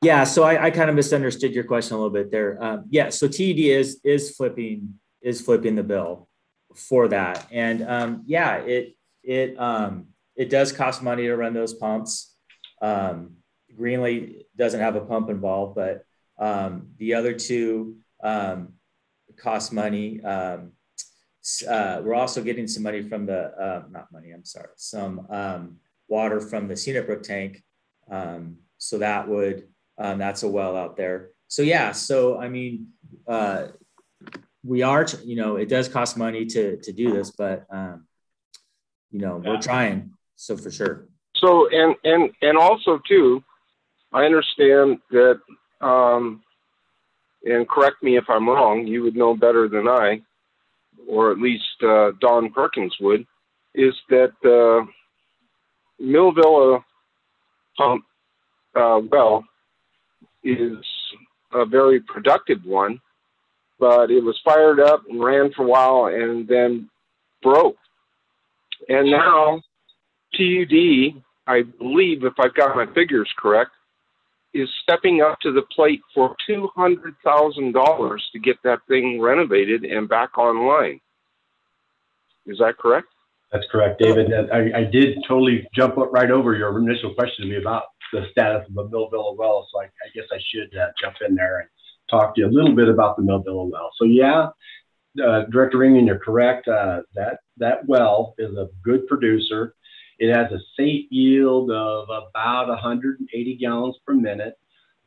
Yeah, so I, I, kind of misunderstood your question a little bit there. Um, yeah, so TUD is is flipping is flipping the bill for that, and um, yeah, it it um, it does cost money to run those pumps. Um, Greenlee doesn't have a pump involved, but um, the other two um, cost money. Um, uh, we're also getting some money from the, uh, not money, I'm sorry, some um, water from the Scenic Brook tank. Um, so that would, um, that's a well out there. So yeah, so I mean, uh, we are, you know, it does cost money to, to do this, but, um, you know, we're trying. So for sure. So, and, and, and also too, I understand that, um, and correct me if I'm wrong, you would know better than I, or at least uh, Don Perkins would, is that uh, Millville pump uh, well is a very productive one, but it was fired up and ran for a while and then broke. And now TUD, I believe, if I've got my figures correct, is stepping up to the plate for $200,000 to get that thing renovated and back online. Is that correct? That's correct, David. I, I did totally jump right over your initial question to me about the status of the Millville well. So I, I guess I should uh, jump in there and talk to you a little bit about the Millville well. So yeah, uh, Director Ringen, you're correct. Uh, that that well is a good producer. It has a safe yield of about 180 gallons per minute.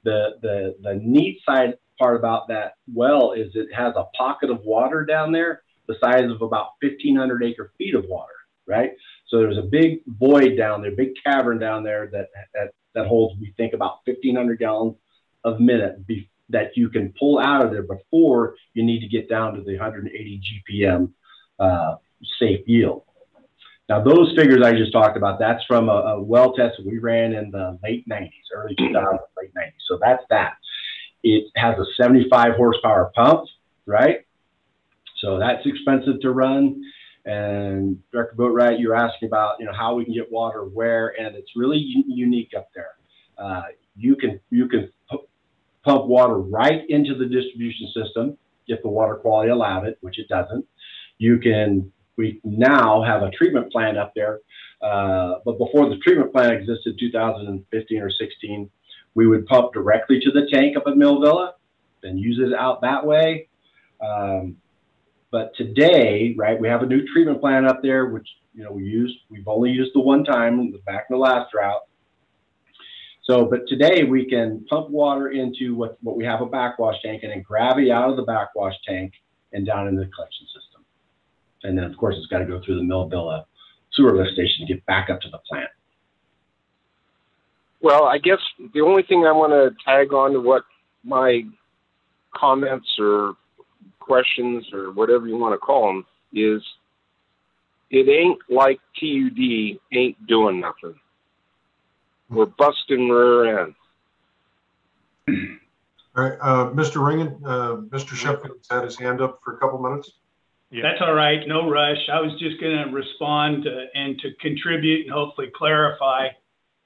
The, the, the neat side part about that well is it has a pocket of water down there the size of about 1,500 acre feet of water, right? So there's a big void down there, big cavern down there that, that, that holds, we think, about 1,500 gallons of minute be, that you can pull out of there before you need to get down to the 180 GPM uh, safe yield. Now, those figures I just talked about, that's from a, a well test we ran in the late 90s, early 2000s, late 90s. So that's that. It has a 75 horsepower pump, right? So that's expensive to run. And Director Boatwright, you're asking about, you know, how we can get water where, and it's really unique up there. Uh, you can you can pump water right into the distribution system if the water quality allowed it, which it doesn't. You can we now have a treatment plant up there, uh, but before the treatment plant existed, 2015 or 16, we would pump directly to the tank up at Mill Villa, then use it out that way. Um, but today, right, we have a new treatment plant up there, which you know we used. We've only used the one time, back in the last drought. So, but today we can pump water into what, what we have a backwash tank and then gravity out of the backwash tank and down into the collection system. And then, of course, it's got to go through the Millvilla sewer lift station to get back up to the plant. Well, I guess the only thing I want to tag on to what my comments or questions or whatever you want to call them is it ain't like TUD ain't doing nothing. We're busting rear ends. All right, uh, Mr. Ringen, uh, Mr. Sheffield's had his hand up for a couple minutes. Yeah. That's all right. No rush. I was just going to respond and to contribute and hopefully clarify.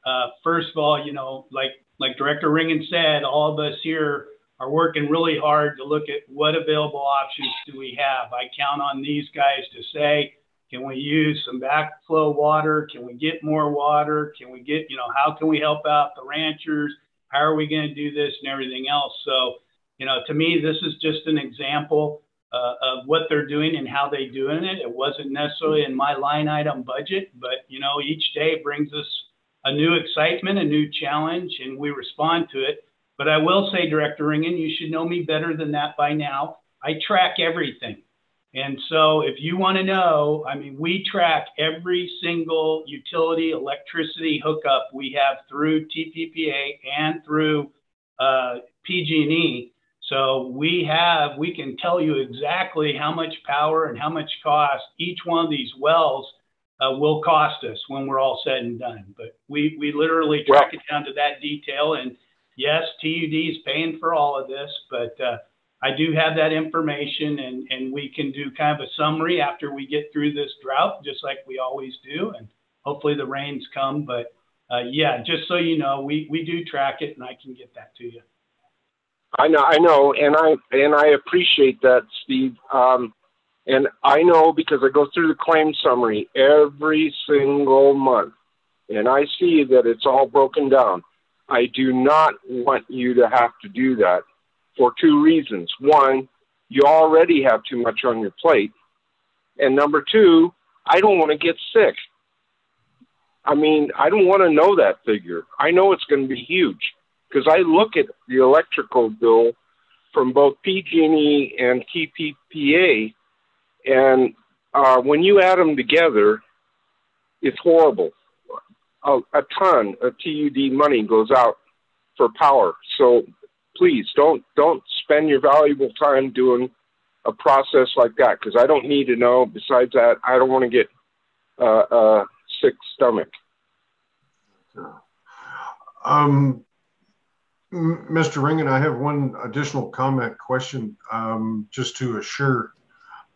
Uh, first of all, you know, like like Director Ringen said, all of us here are working really hard to look at what available options do we have. I count on these guys to say, can we use some backflow water? Can we get more water? Can we get, you know, how can we help out the ranchers? How are we going to do this and everything else? So, you know, to me, this is just an example uh, of what they're doing and how they're doing it. It wasn't necessarily in my line item budget, but, you know, each day brings us a new excitement, a new challenge, and we respond to it. But I will say, Director Ringen, you should know me better than that by now. I track everything. And so if you want to know, I mean, we track every single utility electricity hookup we have through TPPA and through uh, PG&E. So we have, we can tell you exactly how much power and how much cost each one of these wells uh, will cost us when we're all said and done. But we, we literally track it down to that detail. And yes, TUD is paying for all of this, but uh, I do have that information and, and we can do kind of a summary after we get through this drought, just like we always do. And hopefully the rains come. But uh, yeah, just so you know, we, we do track it and I can get that to you. I know, I know, and I and I appreciate that, Steve. Um, and I know because I go through the claim summary every single month, and I see that it's all broken down. I do not want you to have to do that for two reasons. One, you already have too much on your plate. And number two, I don't want to get sick. I mean, I don't want to know that figure. I know it's going to be huge because I look at the electrical bill from both PG&E and TPPA, and uh, when you add them together, it's horrible. A, a ton of TUD money goes out for power. So please don't don't spend your valuable time doing a process like that because I don't need to know. Besides that, I don't want to get uh, a sick stomach. Um, Mr. Ringen, I have one additional comment question um, just to assure.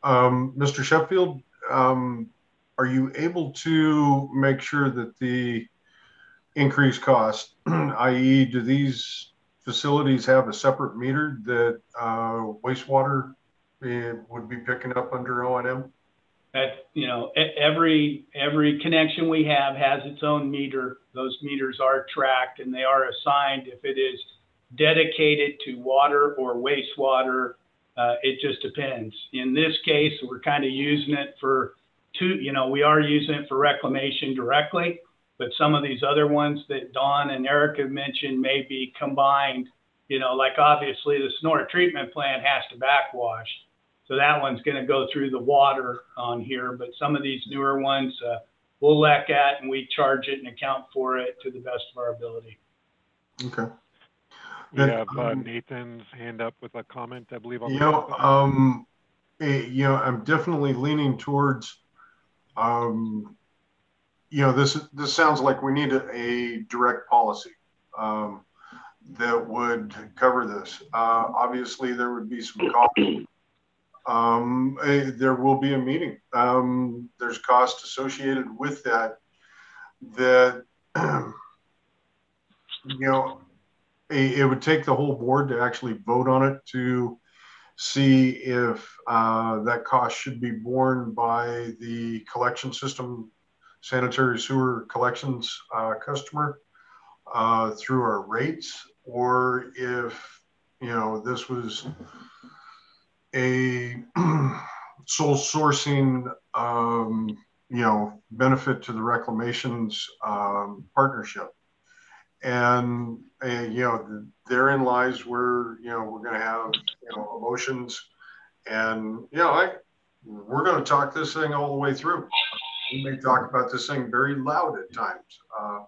Um, Mr. Sheffield, um, are you able to make sure that the increased cost, i.e., do these facilities have a separate meter that uh, wastewater eh, would be picking up under O&M? That you know, every every connection we have has its own meter. Those meters are tracked and they are assigned if it is dedicated to water or wastewater. Uh, it just depends. In this case, we're kind of using it for two. You know, we are using it for reclamation directly but some of these other ones that Don and Eric have mentioned may be combined. You know, like obviously the Sonora treatment plant has to backwash. So that one's going to go through the water on here. But some of these newer ones, uh, we'll look at and we charge it and account for it to the best of our ability. Okay. We have uh, Nathan's hand up with a comment, I believe. You know, um, eh, you know, I'm definitely leaning towards um, you know, this this sounds like we need a, a direct policy um, that would cover this. Uh, obviously, there would be some cost um, a, there will be a meeting. Um, there's cost associated with that. That you know, a, it would take the whole board to actually vote on it to see if uh, that cost should be borne by the collection system, sanitary sewer collections uh, customer uh, through our rates, or if you know this was a sole sourcing, um, you know, benefit to the reclamations um, partnership. And, uh, you know, therein lies where, you know, we're going to have, you know, emotions. And, you know, I, we're going to talk this thing all the way through. We may talk about this thing very loud at times. Uh,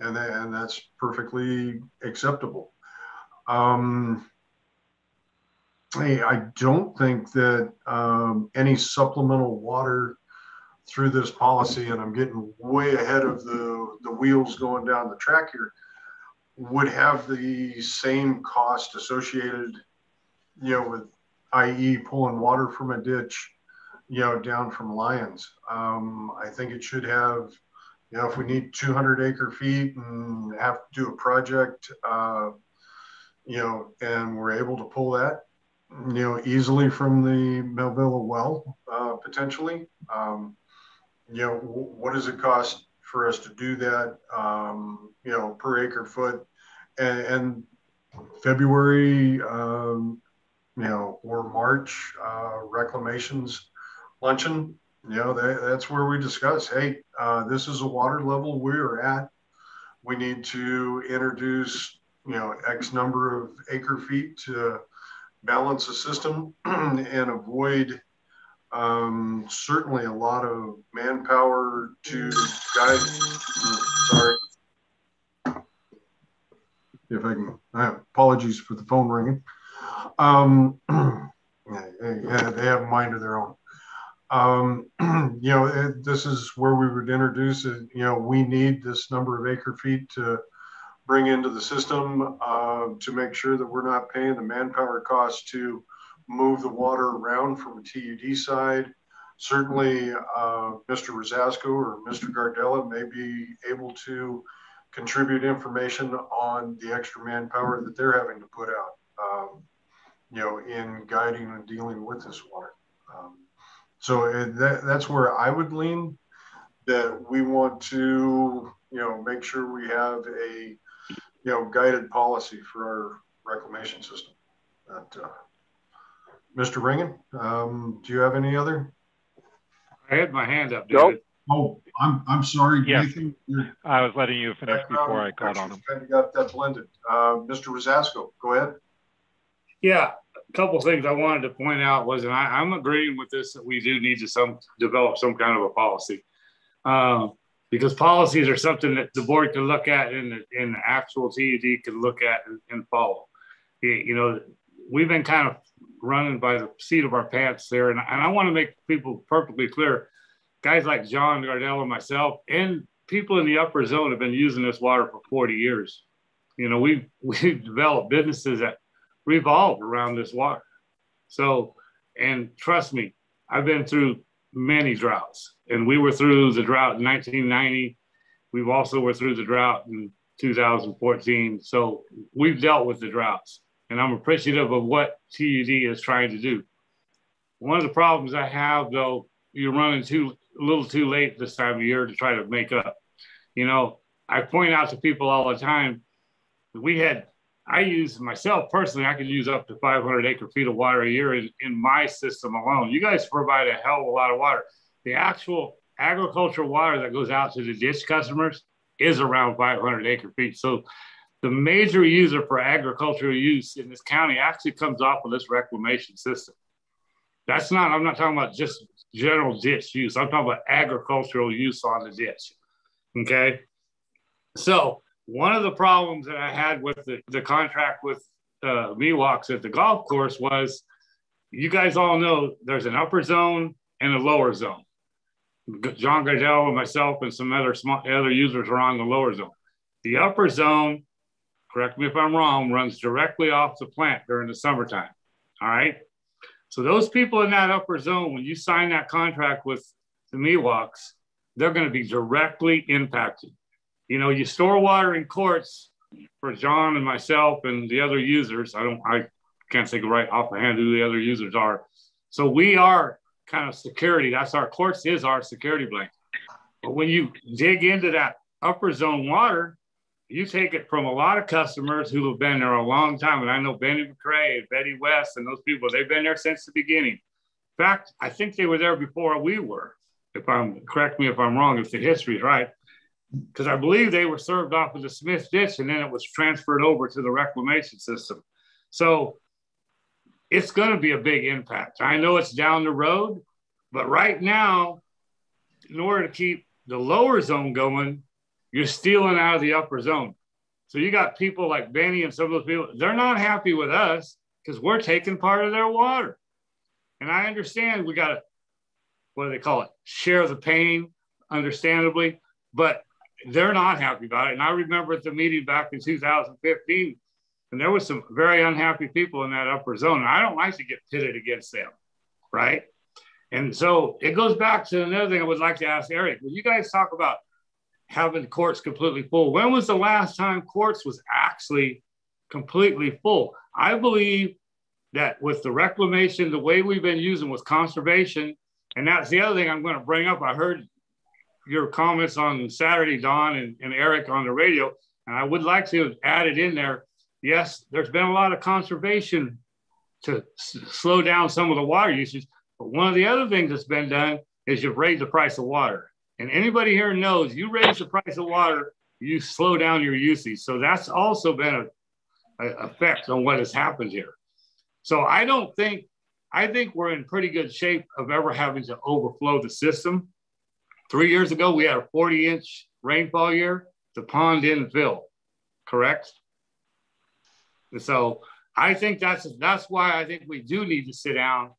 and, and that's perfectly acceptable. Um, I don't think that um, any supplemental water through this policy, and I'm getting way ahead of the, the wheels going down the track here, would have the same cost associated, you know, with i.e. pulling water from a ditch, you know, down from Lyons. Um, I think it should have, you know, if we need 200 acre feet and have to do a project, uh, you know, and we're able to pull that, you know, easily from the Millville well, uh, potentially. Um, you know, what does it cost for us to do that, um, you know, per acre foot? And, and February, um, you know, or March uh, reclamations luncheon, you know, that, that's where we discuss, hey, uh, this is a water level we're at. We need to introduce, you know, X number of acre feet to balance the system and avoid um, certainly a lot of manpower to guide. Sorry. If I can, I apologies for the phone ringing. Um, yeah, they have a mind of their own. Um, you know, it, this is where we would introduce it. You know, we need this number of acre feet to bring into the system uh, to make sure that we're not paying the manpower costs to move the water around from a TUD side. Certainly, uh, Mr. Rosasco or Mr. Gardella may be able to contribute information on the extra manpower that they're having to put out, um, you know, in guiding and dealing with this water. Um, so uh, that, that's where I would lean that we want to, you know, make sure we have a you know, guided policy for our reclamation system. But, uh, Mr. Ringen, um, do you have any other? I had my hand up. Nope. Oh, I'm, I'm sorry. Yeah. I was letting you finish before I called on him. Kind of got that blended. Uh, Mr. Rosasco, go ahead. Yeah, a couple of things I wanted to point out was, and I, am agreeing with this, that we do need to some develop some kind of a policy. Um, because policies are something that the board can look at and and the actual TUD can look at and, and follow. You know, we've been kind of running by the seat of our pants there. And, and I want to make people perfectly clear guys like John Gardella and myself and people in the upper zone have been using this water for 40 years. You know, we've, we've developed businesses that revolve around this water. So, and trust me, I've been through many droughts. And we were through the drought in 1990. We've also were through the drought in 2014. So we've dealt with the droughts. And I'm appreciative of what TUD is trying to do. One of the problems I have, though, you're running too a little too late this time of year to try to make up. You know, I point out to people all the time, we had I use myself personally, I could use up to 500 acre feet of water a year in, in my system alone. You guys provide a hell of a lot of water. The actual agricultural water that goes out to the ditch customers is around 500 acre feet. So the major user for agricultural use in this county actually comes off of this reclamation system. That's not, I'm not talking about just general ditch use. I'm talking about agricultural use on the ditch. Okay. So one of the problems that I had with the, the contract with uh, Miwoks at the golf course was you guys all know there's an upper zone and a lower zone. John Gardella and myself and some other small, other users are on the lower zone. The upper zone, correct me if I'm wrong, runs directly off the plant during the summertime. All right. So those people in that upper zone, when you sign that contract with the Miwoks, they're going to be directly impacted. You know, you store water in Quartz for John and myself and the other users. I don't, I can't think right off the hand who the other users are. So we are kind of security. That's our Quartz is our security blanket. But when you dig into that upper zone water, you take it from a lot of customers who have been there a long time. And I know Benny McCray and Betty West and those people, they've been there since the beginning. In fact, I think they were there before we were. If I'm correct me if I'm wrong, if the history is right. Because I believe they were served off of the Smith ditch and then it was transferred over to the reclamation system. So it's going to be a big impact. I know it's down the road, but right now, in order to keep the lower zone going, you're stealing out of the upper zone. So you got people like Benny and some of those people, they're not happy with us because we're taking part of their water. And I understand we got to, what do they call it? Share the pain, understandably, but they're not happy about it. And I remember at the meeting back in 2015, and there was some very unhappy people in that upper zone. And I don't like to get pitted against them, right? And so it goes back to another thing I would like to ask Eric. When you guys talk about having Quartz completely full, when was the last time Quartz was actually completely full? I believe that with the reclamation, the way we've been using with conservation, and that's the other thing I'm going to bring up. I heard your comments on Saturday, Don and, and Eric on the radio, and I would like to add it in there. Yes, there's been a lot of conservation to s- slow down some of the water usage, but one of the other things that's been done is you've raised the price of water. And anybody here knows you raise the price of water, you slow down your usage. So that's also been a, a effect on what has happened here. So I don't think, I think we're in pretty good shape of ever having to overflow the system. Three years ago, we had a 40 inch rainfall year. The pond didn't fill, correct? And so I think that's that's why I think we do need to sit down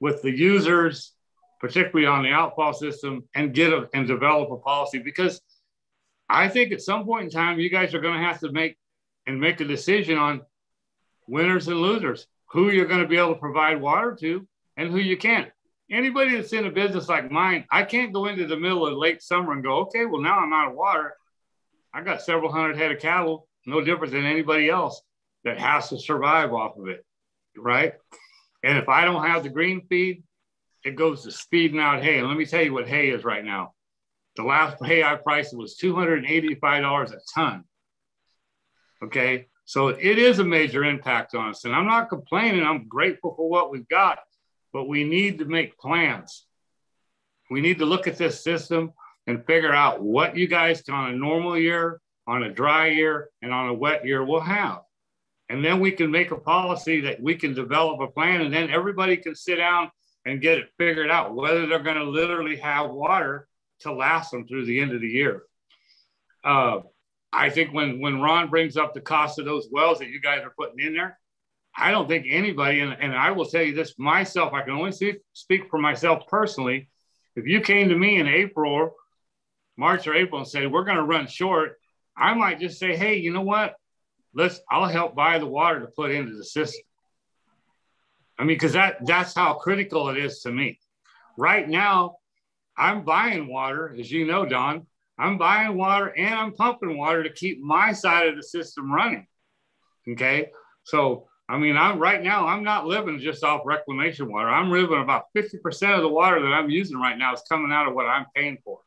with the users, particularly on the outfall system, and get a, and develop a policy because I think at some point in time you guys are going to have to make and make a decision on winners and losers, who you're going to be able to provide water to and who you can't. Anybody that's in a business like mine, I can't go into the middle of late summer and go, okay, well now I'm out of water. I got several hundred head of cattle, no different than anybody else that has to survive off of it, right? And if I don't have the green feed, it goes to speeding out hay. And let me tell you what hay is right now. The last hay I priced was $285 a ton. Okay. So it is a major impact on us. And I'm not complaining. I'm grateful for what we've got, but we need to make plans. We need to look at this system and figure out what you guys on a normal year, on a dry year, and on a wet year will have. And then we can make a policy that we can develop a plan, and then everybody can sit down and get it figured out whether they're going to literally have water to last them through the end of the year. Uh, I think when when Ron brings up the cost of those wells that you guys are putting in there, I don't think anybody, and, and I will tell you this myself, I can only see, speak for myself personally. If you came to me in April, March or April and said, we're going to run short, I might just say, hey, you know what? Let's, I'll help buy the water to put into the system. I mean, because that that's how critical it is to me. Right now, I'm buying water, as you know, Don. I'm buying water and I'm pumping water to keep my side of the system running. Okay. So, I mean, I'm right now, I'm not living just off reclamation water. I'm living about 50% of the water that I'm using right now is coming out of what I'm paying for.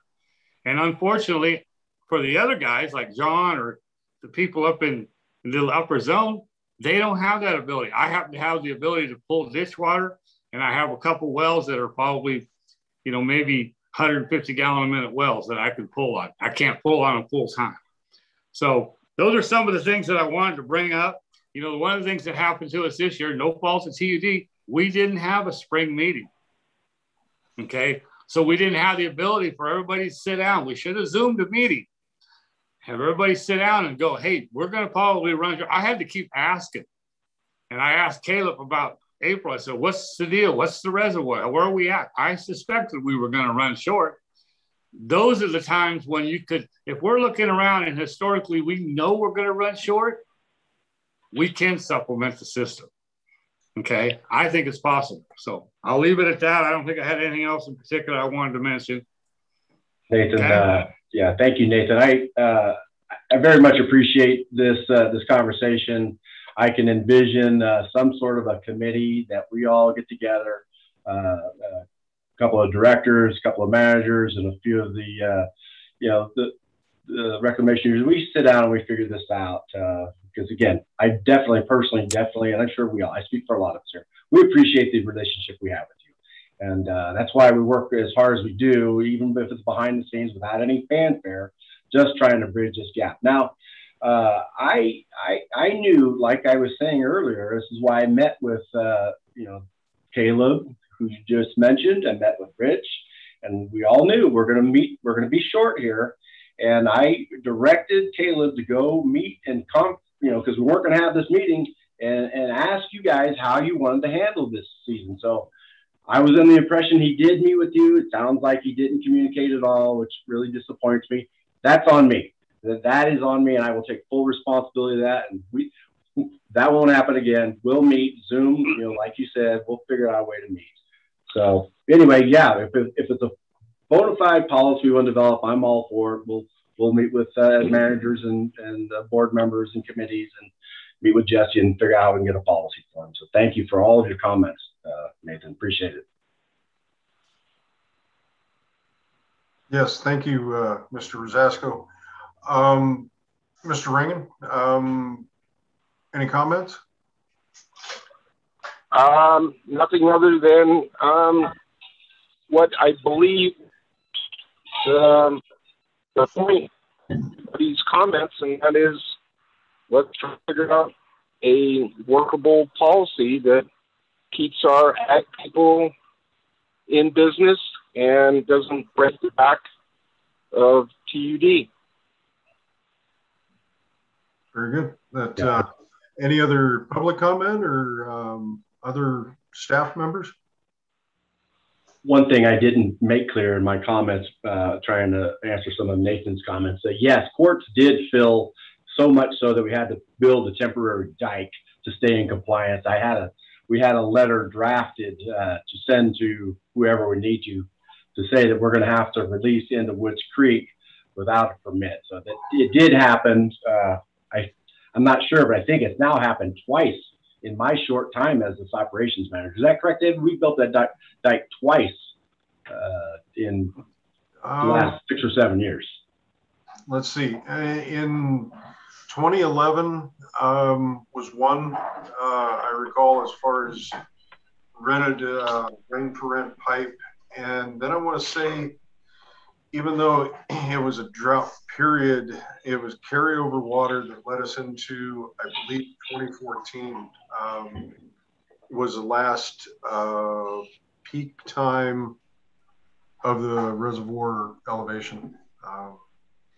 And unfortunately, for the other guys like John or the people up in the upper zone, they don't have that ability. I happen to have the ability to pull ditch water, and I have a couple wells that are probably, you know, maybe 150 gallon a minute wells that I can pull on. I can't pull on them full time. So those are some of the things that I wanted to bring up. You know, one of the things that happened to us this year, no fault of TUD, we didn't have a spring meeting. Okay. So we didn't have the ability for everybody to sit down. We should have zoomed a meeting. Have everybody sit down and go, hey, we're going to probably run. Short. I had to keep asking. And I asked Caleb about April. I said, what's the deal? What's the reservoir? Where are we at? I suspected we were going to run short. Those are the times when you could, if we're looking around and historically we know we're going to run short, we can supplement the system. Okay, I think it's possible. So I'll leave it at that. I don't think I had anything else in particular I wanted to mention. Nathan, okay. uh, yeah, thank you, Nathan. I uh, I very much appreciate this uh, this conversation. I can envision uh, some sort of a committee that we all get together, uh, a couple of directors, a couple of managers, and a few of the uh, you know the, the reclamation We sit down and we figure this out because again, I definitely, personally, definitely, and I'm sure we all, I speak for a lot of us here, we appreciate the relationship we have with you. And uh, that's why we work as hard as we do, even if it's behind the scenes without any fanfare, just trying to bridge this gap. Now, uh, I, I, I knew, like I was saying earlier, this is why I met with, uh, you know, Caleb, who you just mentioned. I met with Rich, and we all knew we're going to meet, we're going to be short here. And I directed Caleb to go meet and com- you know, because we weren't going to have this meeting and, and ask you guys how you wanted to handle this season. So I was in the impression he did meet with you. It sounds like he didn't communicate at all, which really disappoints me. That's on me. That is on me, and I will take full responsibility of that. And we that won't happen again. We'll meet Zoom. You know, like you said, we'll figure out a way to meet. So anyway, yeah, if, if it's a bona fide policy we want to develop, I'm all for it. We'll we'll meet with uh, managers and, and uh, board members and committees and meet with Jesse and figure out how we can get a policy for him. So thank you for all of your comments, uh, Nathan. Appreciate it. Yes, thank you, uh, Mr. Rosasco. Um, Mr. Ringen, um, any comments? Um, nothing other than um, what I believe um, the point of these comments, and that is let's try to figure out a workable policy that keeps our ag people in business and doesn't break the back of TUD. Very good. That uh, any other public comment or um, other staff members? One thing I didn't make clear in my comments, uh, trying to answer some of Nathan's comments, that yes, Quartz did fill so much so that we had to build a temporary dike to stay in compliance. I had a we had a letter drafted uh, to send to whoever we need to to say that we're going to have to release into Woods Creek without a permit. So that it did happen. Uh, I I'm not sure, but I think it's now happened twice in my short time as this operations manager. Is that correct, David? We built that dike, dike twice uh, in um, the last six or seven years. Let's see. Uh, in 2011 um, was one uh, I recall as far as rented uh, rain for rent pipe, and then I want to say even though it was a drought period, it was carryover water that led us into, I believe, 2014 um, was the last uh, peak time of the reservoir elevation. Um,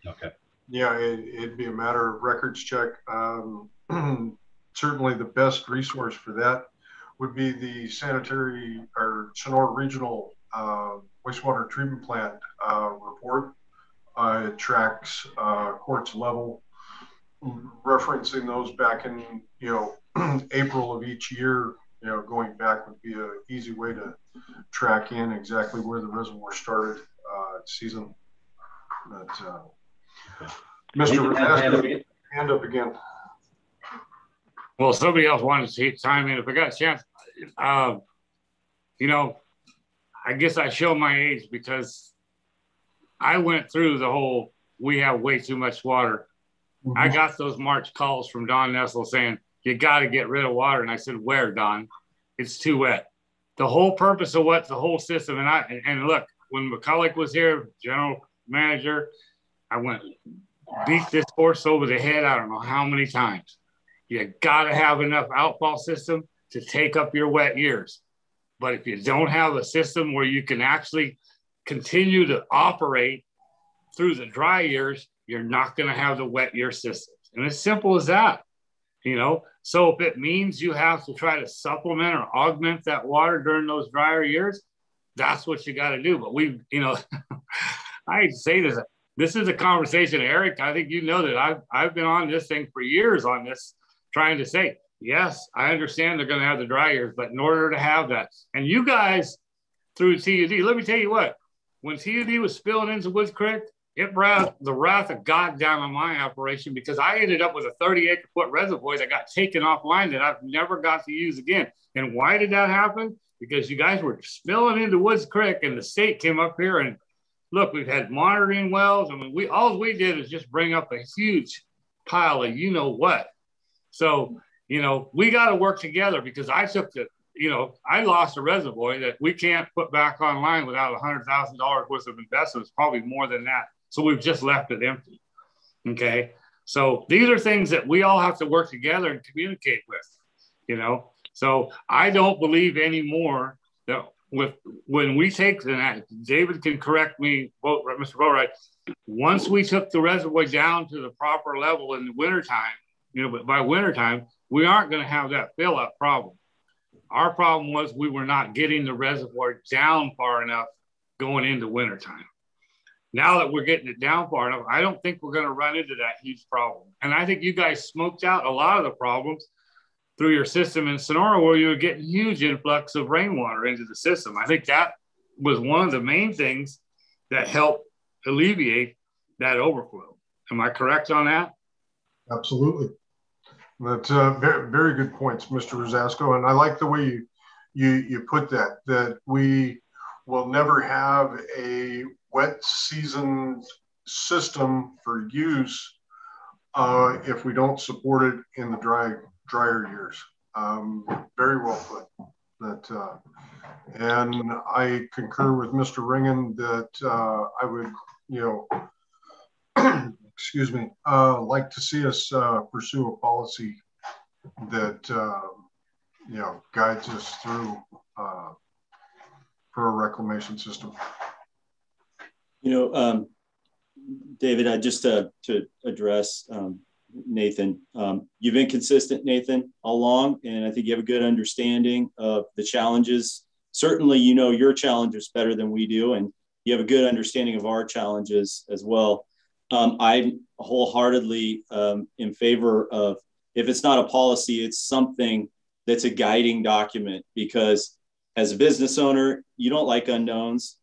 okay. Yeah, it, would be a matter of records check. Um, certainly, the best resource for that would be the sanitary or Sonora Regional wastewater treatment plant uh, report. Uh, it tracks uh, quartz level, referencing those back in you know April of each year. You know, going back would be an easy way to track in exactly where the reservoir started uh, season. But uh, Mr. Hand, hand up again. Well, somebody else wanted to time in. If I got a chance, uh, you know, I guess I show my age because I went through the whole we have way too much water. Mm-hmm. I got those March calls from Don Nessel saying, You got to get rid of water. And I said, Where, Don? It's too wet. The whole purpose of what the whole system, and I, and, and look, when McCulloch was here, general manager, I went, beat this horse over the head. I don't know how many times. You got to have enough outfall system to take up your wet years. But if you don't have a system where you can actually continue to operate through the dry years, you're not going to have the wet year systems. And as simple as that, you know. So if it means you have to try to supplement or augment that water during those drier years, that's what you got to do. But we, you know, I say this. This is a conversation, Eric. I think you know that I've I've been on this thing for years on this, trying to say Yes, I understand they're going to have the dry years, but in order to have that, and you guys through TUD, let me tell you what, when TUD was spilling into Woods Creek, it brought the wrath of God down on my operation because I ended up with a 30 acre foot reservoir that got taken offline that I've never got to use again. And why did that happen? Because you guys were spilling into Woods Creek and the state came up here and look, we've had monitoring wells. I mean, we all we did is just bring up a huge pile of you know what. So, you know, we got to work together because I took the, you know, I lost a reservoir that we can't put back online without a hundred thousand dollars worth of investments, probably more than that. So we've just left it empty. Okay. So these are things that we all have to work together and communicate with, you know. So I don't believe anymore that with when we take the David can correct me, Mr. Boatwright, once we took the reservoir down to the proper level in the wintertime, you know, but by wintertime, we aren't going to have that fill up problem. Our problem was we were not getting the reservoir down far enough going into wintertime. Now that we're getting it down far enough, I don't think we're going to run into that huge problem. And I think you guys smoked out a lot of the problems through your system in Sonora where you were getting huge influx of rainwater into the system. I think that was one of the main things that helped alleviate that overflow. Am I correct on that? Absolutely. That's uh, very, very good points, Mr. Rosasco. And I like the way you, you, you put that, that we will never have a wet season system for use uh, if we don't support it in the dry drier years. Um, very well put. That uh, and I concur with Mr. Ringen that uh, I would, you know, excuse me, uh, like to see us uh, pursue a policy that uh, you know guides us through uh, for a reclamation system. You know, um, David, I just to address um, Nathan. Um, you've been consistent, Nathan, along, and I think you have a good understanding of the challenges. Certainly, you know your challenges better than we do, and you have a good understanding of our challenges as well. Um, I'm wholeheartedly um, in favor of if it's not a policy, it's something that's a guiding document because as a business owner, you don't like unknowns.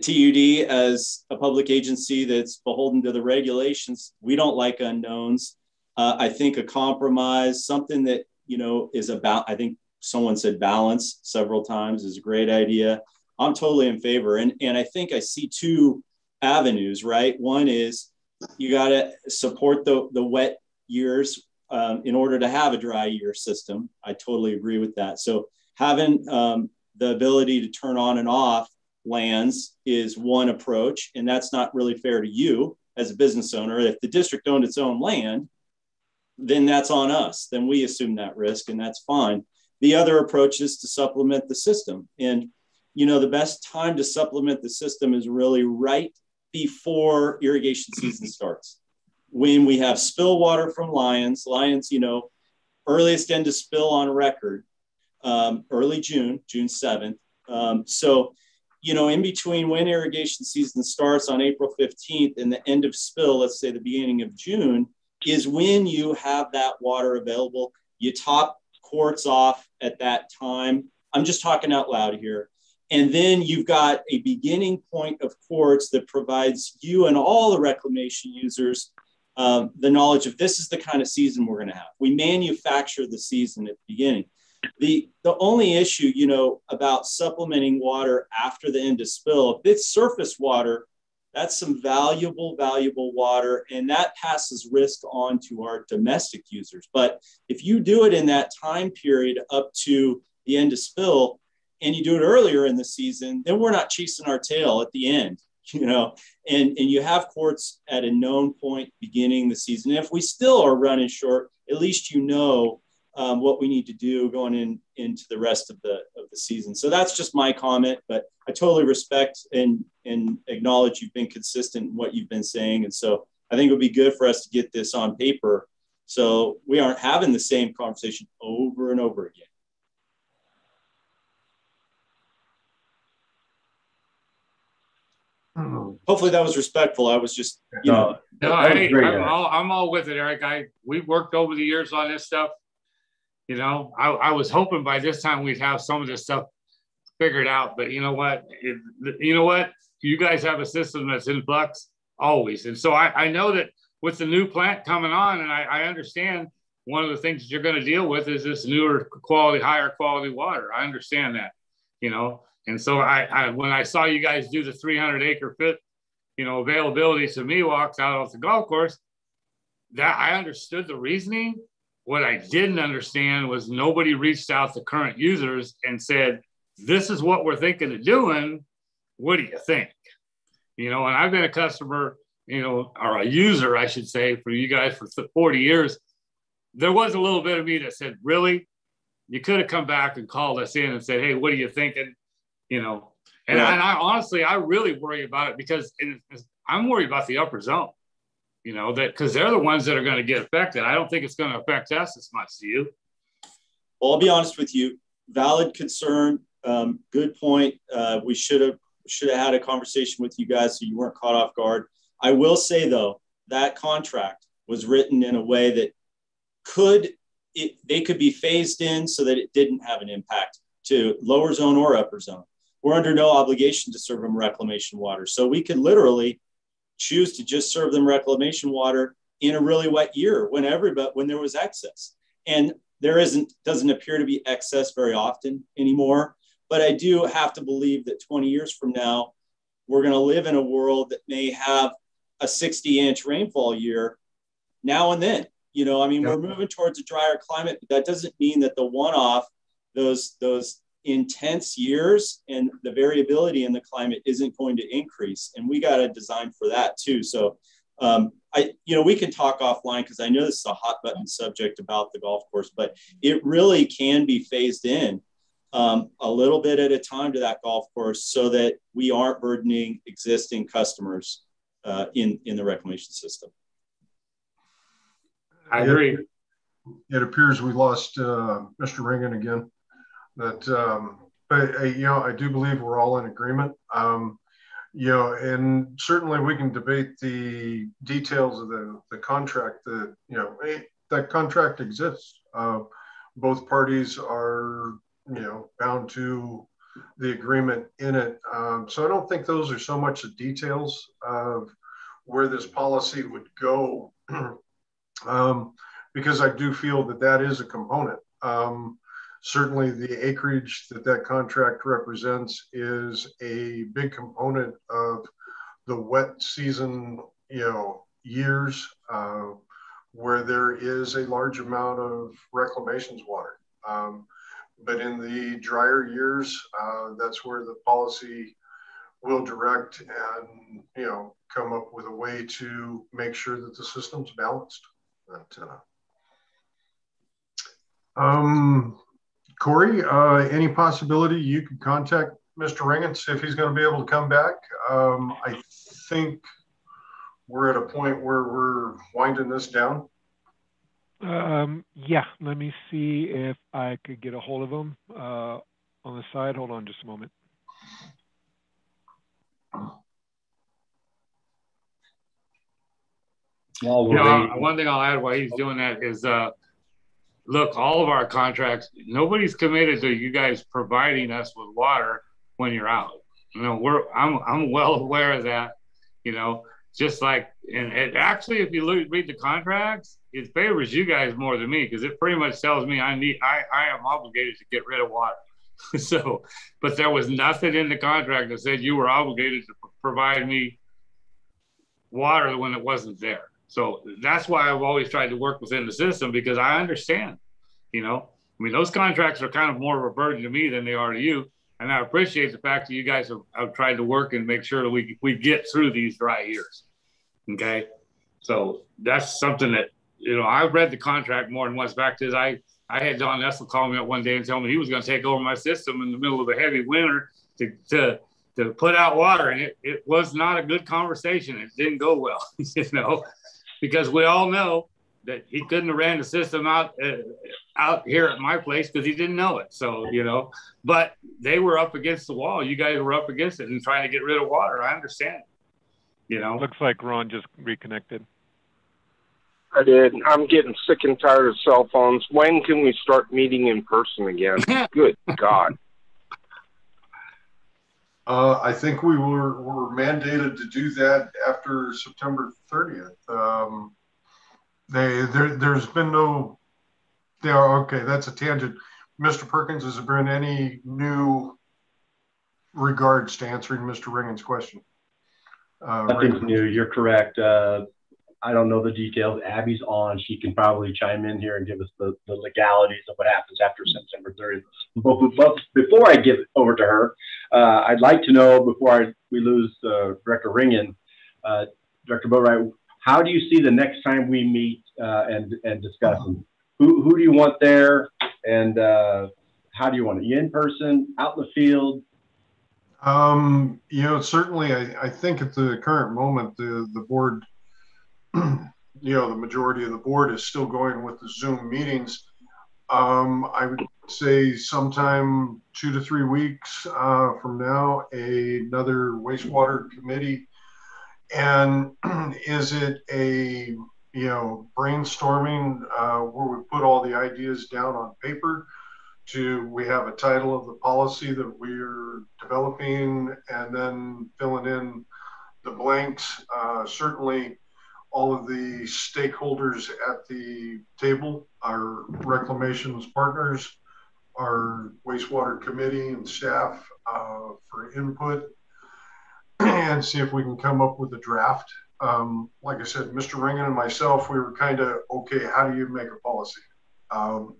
TUD as a public agency that's beholden to the regulations, we don't like unknowns. Uh, I think a compromise, something that you know is about. I think someone said balance several times is a great idea. I'm totally in favor, and and I think I see two avenues. Right, one is you got to support the the wet years um, in order to have a dry year system. I totally agree with that. So having um, the ability to turn on and off lands is one approach, and that's not really fair to you as a business owner. If the district owned its own land, then that's on us. Then we assume that risk, and that's fine. The other approach is to supplement the system. And, you know, the best time to supplement the system is really right before irrigation season starts. When we have spill water from Lyons, Lyons, you know, earliest end to spill on record, um, early June, June 7th. Um, so you know, in between when irrigation season starts on April 15th and the end of spill, let's say the beginning of June, is when you have that water available. You top quartz off at that time. I'm just talking out loud here. And then you've got a beginning point of quartz that provides you and all the reclamation users um, the knowledge of this is the kind of season we're going to have. We manufacture the season at the beginning. The, the only issue, you know, about supplementing water after the end of spill, if it's surface water, that's some valuable, valuable water, and that passes risk on to our domestic users. But if you do it in that time period up to the end of spill, and you do it earlier in the season, then we're not chasing our tail at the end, you know. And and you have Quartz at a known point beginning the season. And if we still are running short, at least you know um, what we need to do going in into the rest of the of the season. So that's just my comment, but I totally respect and and acknowledge you've been consistent in what you've been saying, and so I think it would be good for us to get this on paper, so we aren't having the same conversation over and over again. Hmm. Hopefully that was respectful. I was just, you know. No, I, am all, I'm all with it, Eric. I we've worked over the years on this stuff You know, I, I was hoping by this time we'd have some of this stuff figured out. But you know what? It, you know what? You guys have a system that's in flux always. And so I, I know that with the new plant coming on, and I, I understand one of the things that you're going to deal with is this newer quality, higher quality water. I understand that, you know. And so I, I when I saw you guys do the 300 acre fit, you know, availability to Miwoks out off the golf course, that I understood the reasoning. What I didn't understand was nobody reached out to current users and said, "This is what we're thinking of doing. What do you think?" You know, and I've been a customer, you know, or a user, I should say, for you guys for 40 years. There was a little bit of me that said, "Really, you could have come back and called us in and said, "Hey, what are you thinking?" You know, and, yeah. and I honestly, I really worry about it because it, I'm worried about the upper zone you know, that because they're the ones that are going to get affected. I don't think it's going to affect us as much. Do you? Well, I'll be honest with you. Valid concern. Um, good point. Uh, we should have should have had a conversation with you guys so you weren't caught off guard. I will say though that contract was written in a way that could it, they could be phased in so that it didn't have an impact to lower zone or upper zone. We're under no obligation to serve them reclamation water, so we could literally choose to just serve them reclamation water in a really wet year when everybody when there was excess. And there isn't doesn't appear to be excess very often anymore. But i do have to believe that 20 years from now we're going to live in a world that may have a 60 inch rainfall year now and then. You know i mean we're moving towards a drier climate but that doesn't mean that the one off those those intense years and the variability in the climate isn't going to increase. And we got to design for that too. So, um, I, you know, we can talk offline because I know this is a hot button subject about the golf course, but it really can be phased in um, a little bit at a time to that golf course so that we aren't burdening existing customers uh, in, in the reclamation system. I agree. It appears we lost uh, Mr. Ringen again that um, but uh, you know i do believe we're all in agreement. Um, you know and certainly we can debate the details of the, the contract that you know that contract exists. Uh, both parties are you know bound to the agreement in it. Um, so i don't think those are so much the details of where this policy would go. Um, because i do feel that that is a component. Um, certainly the acreage that that contract represents is a big component of the wet season, you know, years uh, where there is a large amount of reclamations water. Um, but in the drier years, uh, that's where the policy will direct and you know come up with a way to make sure that the system's balanced. But, uh, um, Corey, uh, any possibility you could contact Mr. Ringen, see if he's going to be able to come back? Um, I think we're at a point where we're winding this down. Um, yeah, let me see if I could get a hold of him uh, on the side. Hold on just a moment. Well, yeah, one thing I'll add while he's doing that is uh, look, all of our contracts, nobody's committed to you guys providing us with water when you're out. You know, we're I'm I'm well aware of that. You know, just like and it actually, if you look, read the contracts, it favors you guys more than me because it pretty much tells me I need I I am obligated to get rid of water. so, but there was nothing in the contract that said you were obligated to provide me water when it wasn't there. So that's why I've always tried to work within the system because I understand, you know, I mean, those contracts are kind of more of a burden to me than they are to you. And I appreciate the fact that you guys have, have tried to work and make sure that we, we get through these dry years. Okay. So that's something that, you know, I've read the contract more than once back to I, I had Don Nessel call me up one day and tell me he was going to take over my system in the middle of a heavy winter to, to, to put out water. And it, it was not a good conversation. It didn't go well, you know? Because we all know that he couldn't have ran the system out uh, out here at my place because he didn't know it. So you know, but they were up against the wall. You guys were up against it and trying to get rid of water. I understand. You know, looks like Ron just reconnected. I did. I'm getting sick and tired of cell phones. When can we start meeting in person again? Good God. Uh, I think we were, were mandated to do that after September 30th. Um, they there, there's been no. Are okay. That's a tangent. Mr. Perkins, has there been any new regards to answering Mr. Ringen's question? Uh, Nothing's new. You're correct. Uh, I don't know the details. Abby's on. She can probably chime in here and give us the, the legalities of what happens after September 30th. But, but before I give it over to her, uh, I'd like to know before I, we lose uh, Director Ringen, uh, Director Boatright, how do you see the next time we meet uh, and, and discuss? Who, who do you want there? And uh, how do you want it? You in person, out in the field? Um, you know, certainly, I, I think at the current moment, the, the board you know, the majority of the board is still going with the Zoom meetings. Um, I would say sometime two to three weeks uh, from now, a, another wastewater committee. And is it a, you know, brainstorming uh, where we put all the ideas down on paper? To we have a title of the policy that we're developing and then filling in the blanks. Uh, certainly, all of the stakeholders at the table, our reclamations partners, our wastewater committee and staff uh, for input and see if we can come up with a draft. Um, like I said, Mr. Ringen and myself, we were kind of, okay, how do you make a policy? Um,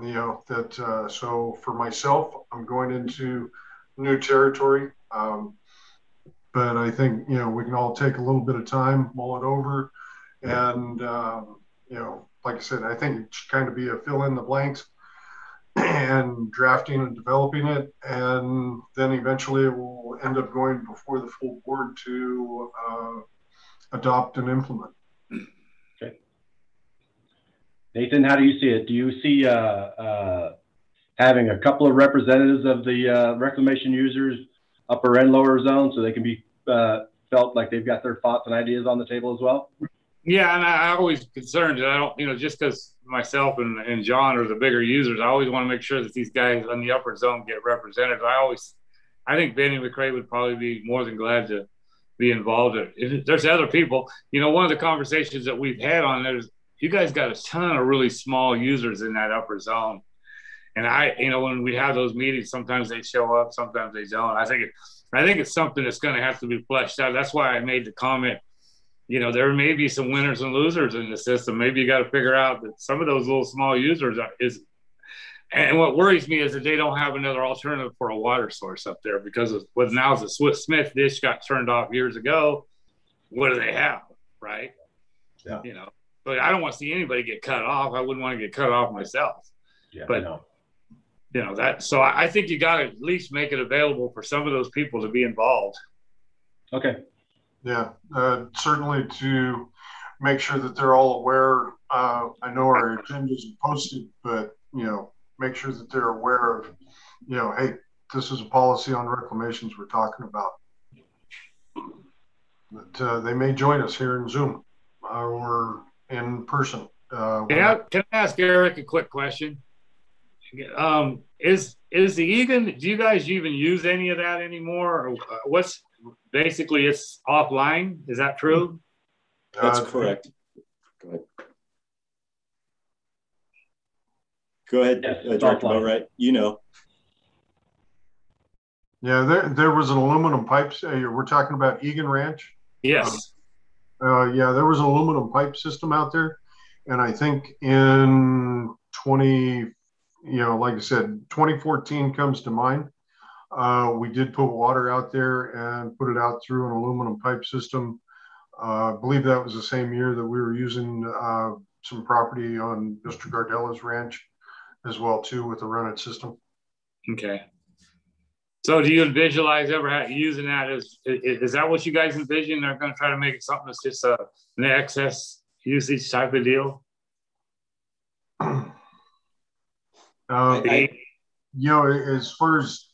you know, that, uh, so for myself, I'm going into new territory. Um, but I think you know we can all take a little bit of time, mull it over, and um, you know, like I said, I think it should kind of be a fill in the blanks and drafting and developing it, and then eventually it will end up going before the full board to uh, adopt and implement. Okay. Nathan, how do you see it? Do you see uh, uh, having a couple of representatives of the uh, reclamation users upper and lower zone so they can be uh, felt like they've got their thoughts and ideas on the table as well? Yeah, and I, I always concerned that I don't, you know, just because myself and, and John are the bigger users, I always want to make sure that these guys on the upper zone get represented. I always, I think Benny McRae would probably be more than glad to be involved. If there's other people, you know, one of the conversations that we've had on there's you guys got a ton of really small users in that upper zone. And I, you know, when we have those meetings, sometimes they show up, sometimes they don't. I think I think it's something that's going to have to be fleshed out. That's why I made the comment. You know, there may be some winners and losers in the system. Maybe you got to figure out that some of those little small users are, is. And what worries me is that they don't have another alternative for a water source up there because of what now is the Swiss Smith dish got turned off years ago. What do they have, right? Yeah. You know, but I don't want to see anybody get cut off. I wouldn't want to get cut off myself. Yeah, but you know that so i think you got to at least make it available for some of those people to be involved. Okay. Yeah uh, certainly to make sure that they're all aware uh, i know our agendas are posted but you know make sure that they're aware of you know hey this is a policy on reclamations we're talking about. But uh, they may join us here in zoom or in person uh, can, I, can I ask eric a quick question um, is is the Egan? Do you guys even use any of that anymore? Uh, what's basically it's offline? Is that true? That's uh, correct. Go ahead. Go ahead, yes, uh, Director Right, you know. Yeah, there there was an aluminum pipe. Uh, we're talking about Egan Ranch. Yes. Uh, yeah, there was an aluminum pipe system out there, and I think in 20 you know, like I said, 2014 comes to mind. Uh, we did put water out there and put it out through an aluminum pipe system. Uh, I believe that was the same year that we were using uh, some property on Mr. Gardella's ranch as well too with the run-it system. Okay. So do you visualize ever using that as, is, is that what you guys envision? They're going to try to make it something that's just a, an excess usage type of deal? Uh, I, you know, as far as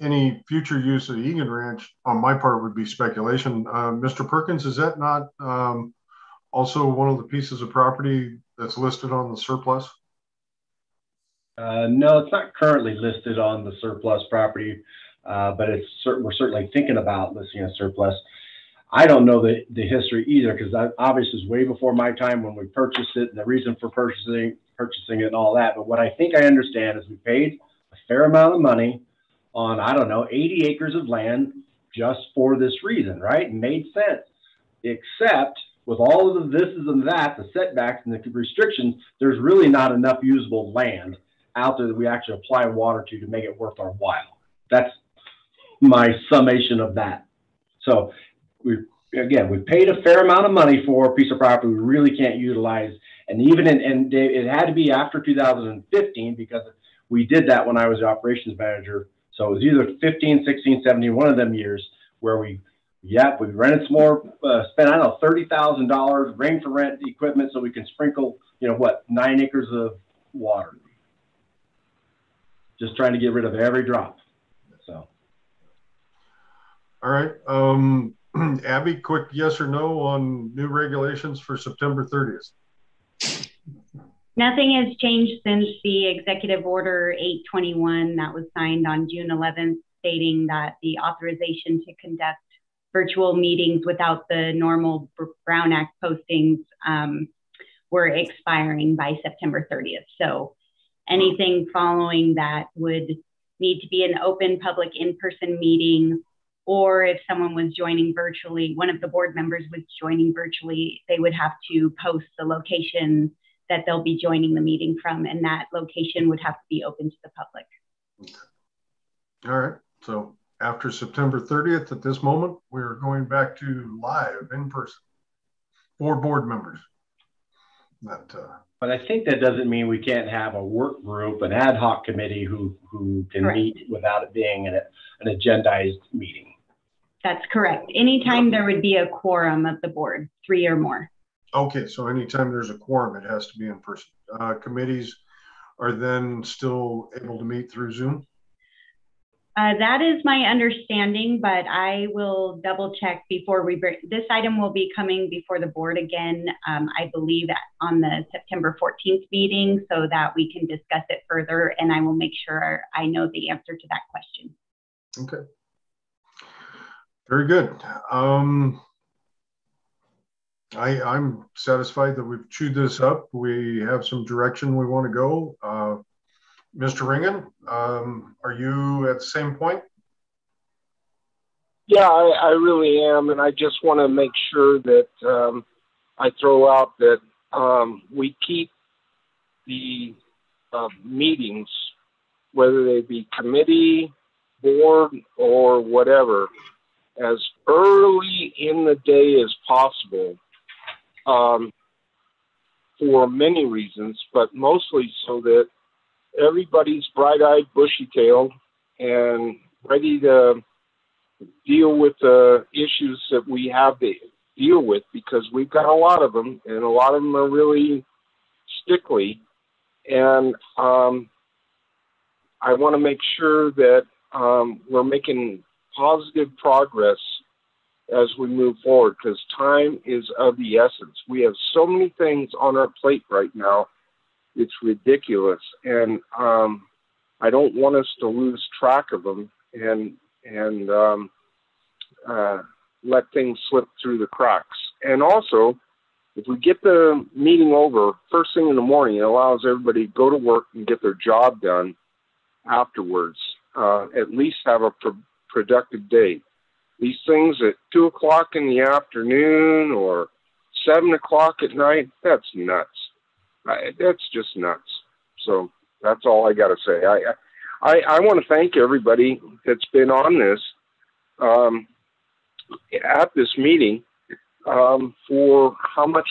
any future use of the Egan Ranch on my part would be speculation. Uh, Mr. Perkins, is that not um, also one of the pieces of property that's listed on the surplus? Uh, no, it's not currently listed on the surplus property, uh, but it's certain, we're certainly thinking about listing a surplus. I don't know the, the history either because that obviously it's way before my time when we purchased it and the reason for purchasing purchasing it and all that. But what I think I understand is we paid a fair amount of money on I don't know 80 acres of land just for this reason, right? It made sense, except with all of the thises and that, the setbacks and the restrictions, there's really not enough usable land out there that we actually apply water to to make it worth our while. That's my summation of that. So we again we paid a fair amount of money for a piece of property we really can't utilize, and even in and it had to be after 2015 because we did that when I was the operations manager. So it was either 15, 16, 17, one of them years where we Yep, we rented some more, uh, spent, I don't know, $30,000 rain for rent equipment so we can sprinkle, you know, what, nine acres of water just trying to get rid of every drop. So. All right. Um, Abby, quick yes or no on new regulations for September 30th. Nothing has changed since the executive order 821 that was signed on June 11th, stating that the authorization to conduct virtual meetings without the normal Brown Act postings um, were expiring by September 30th. So Anything following that would need to be an open public in-person meeting or if someone was joining virtually, one of the board members was joining virtually, they would have to post the location that they'll be joining the meeting from, and that location would have to be open to the public. Okay. All right. So after September 30th, at this moment, we're going back to live in person for board members. That uh, but I think that doesn't mean we can't have a work group, an ad hoc committee who, who can correct. meet without it being an, an agendized meeting. That's correct. Anytime there would be a quorum of the board, three or more. Okay, so anytime there's a quorum, it has to be in person. Uh, committees are then still able to meet through Zoom? Uh, that is my understanding, but I will double check before we bring, this item will be coming before the board again, um, I believe on the September 14th meeting so that we can discuss it further and I will make sure I know the answer to that question. Okay. Very good. Um, I, I'm satisfied that we've chewed this up. We have some direction we want to go. Uh, Mr. Ringen, um, are you at the same point? Yeah, I, I really am, and I just want to make sure that um, I throw out that um, we keep the uh, meetings, whether they be committee, board, or whatever, as early in the day as possible um, for many reasons, but mostly so that everybody's bright-eyed, bushy-tailed, and ready to deal with the issues that we have to deal with because we've got a lot of them, and a lot of them are really stickly. And um, I want to make sure that um, we're making positive progress as we move forward because time is of the essence. We have so many things on our plate right now it's ridiculous, and um, I don't want us to lose track of them and and um, uh, let things slip through the cracks. And also, if we get the meeting over first thing in the morning, it allows everybody to go to work and get their job done afterwards. Uh, at least have a pro- productive day. These things at two o'clock in the afternoon or seven o'clock at night, that's nuts. I, that's just nuts. So that's all I got to say. I, I, I want to thank everybody that's been on this, um, at this meeting, um, for how much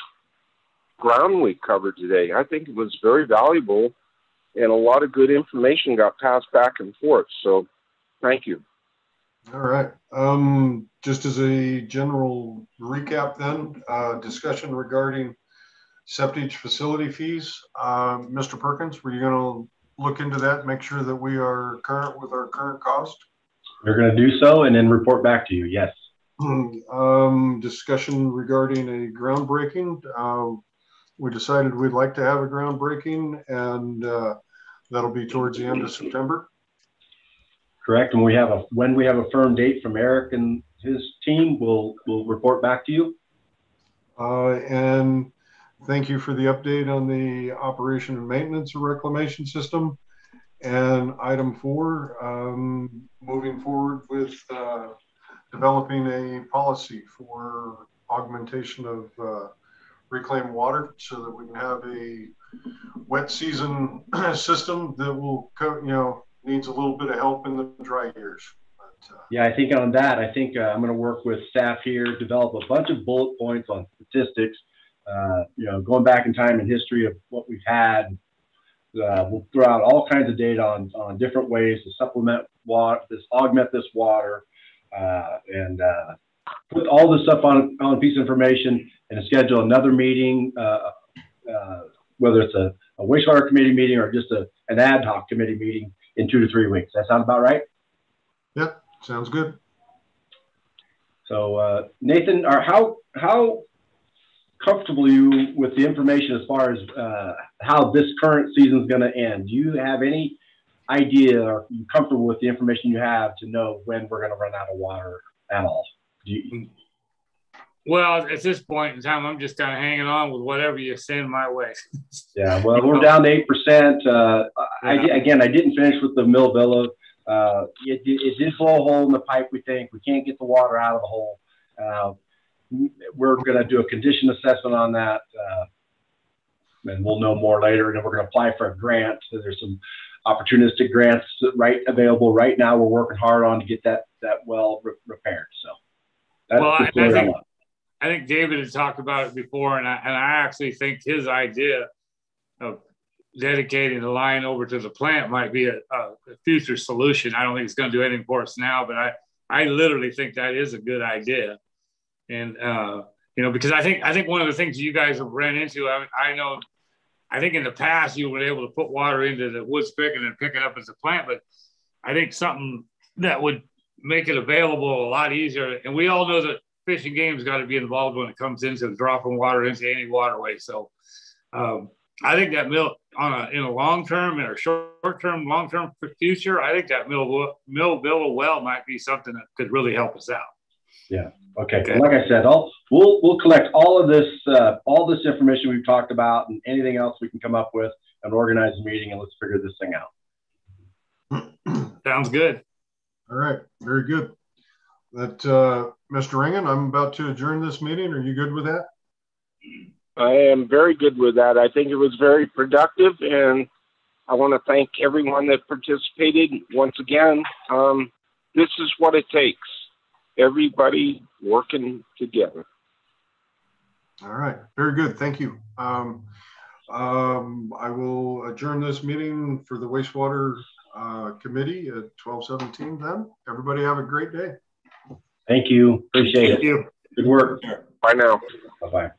ground we covered today. I think it was very valuable and a lot of good information got passed back and forth. So thank you. All right. Um, just as a general recap then, uh, discussion regarding septic facility fees. Uh, Mr. Perkins, were you going to look into that, make sure that we are current with our current cost? We're going to do so and then report back to you. Yes. um, discussion regarding a groundbreaking. Uh, we decided we'd like to have a groundbreaking and uh, that'll be towards the end of September. Correct. And we have a when we have a firm date from Eric and his team, we'll we'll report back to you. Uh, and thank you for the update on the operation and maintenance of reclamation system. And item four, um, moving forward with uh, developing a policy for augmentation of uh, reclaimed water so that we can have a wet season system that will, you know, needs a little bit of help in the dry years. But, uh, yeah, I think on that, I think uh, I'm going to work with staff here, develop a bunch of bullet points on statistics, uh, you know, going back in time in history of what we've had. Uh, we'll throw out all kinds of data on, on different ways to supplement water, this augment this water, uh, and uh, put all this stuff on, on a piece of information and schedule another meeting, whether it's a, a wastewater committee meeting or just a, an ad hoc committee meeting in two to three weeks. That sound about right? Yep, sounds good. So uh, Nathan, are how how comfortable are you with the information as far as uh, how this current season is going to end? Do you have any idea or you comfortable with the information you have to know when we're going to run out of water at all? Do You... well, at this point in time, I'm just kind of hanging on with whatever you send my way. yeah, well, we're down to eight percent. Uh, yeah. I, again, I didn't finish with the Millville. Uh, it, it, did blow a hole in the pipe. We think we can't get the water out of the hole. Uh, we're going to do a condition assessment on that, uh, and we'll know more later. And then we're going to apply for a grant. So there's some opportunistic grants right available right now. We're working hard on to get that that well re repaired. So that's well, I, I, think, I think David had talked about it before, and I, and I actually think his idea of dedicating the line over to the plant might be a, a future solution. I don't think it's going to do anything for us now, but I, I literally think that is a good idea. And, uh, you know, because I think, I think one of the things you guys have ran into, I, I know, I think in the past you were able to put water into the wood spigot and pick it up as a plant, but I think something that would make it available a lot easier. And we all know that Fish and Game's got to be involved when it comes into dropping water into any waterway. So, um, I think that mill on a in a long term or short term, long term future, I think that mill Millville well might be something that could really help us out. Yeah. Okay. okay. Like I said, I'll, we'll we'll collect all of this uh, all this information we've talked about and anything else we can come up with and organize a meeting and let's figure this thing out. Sounds good. All right. Very good. That uh, Mr. Ringen, I'm about to adjourn this meeting. Are you good with that? I am very good with that. I think it was very productive, and I want to thank everyone that participated once again. Um, this is what it takes everybody working together. All right, very good. Thank you. Um, um, I will adjourn this meeting for the wastewater uh, committee at 1217 then. Everybody have a great day. Thank you. Appreciate Thank it. Thank you. Good work. Bye now. Bye-bye.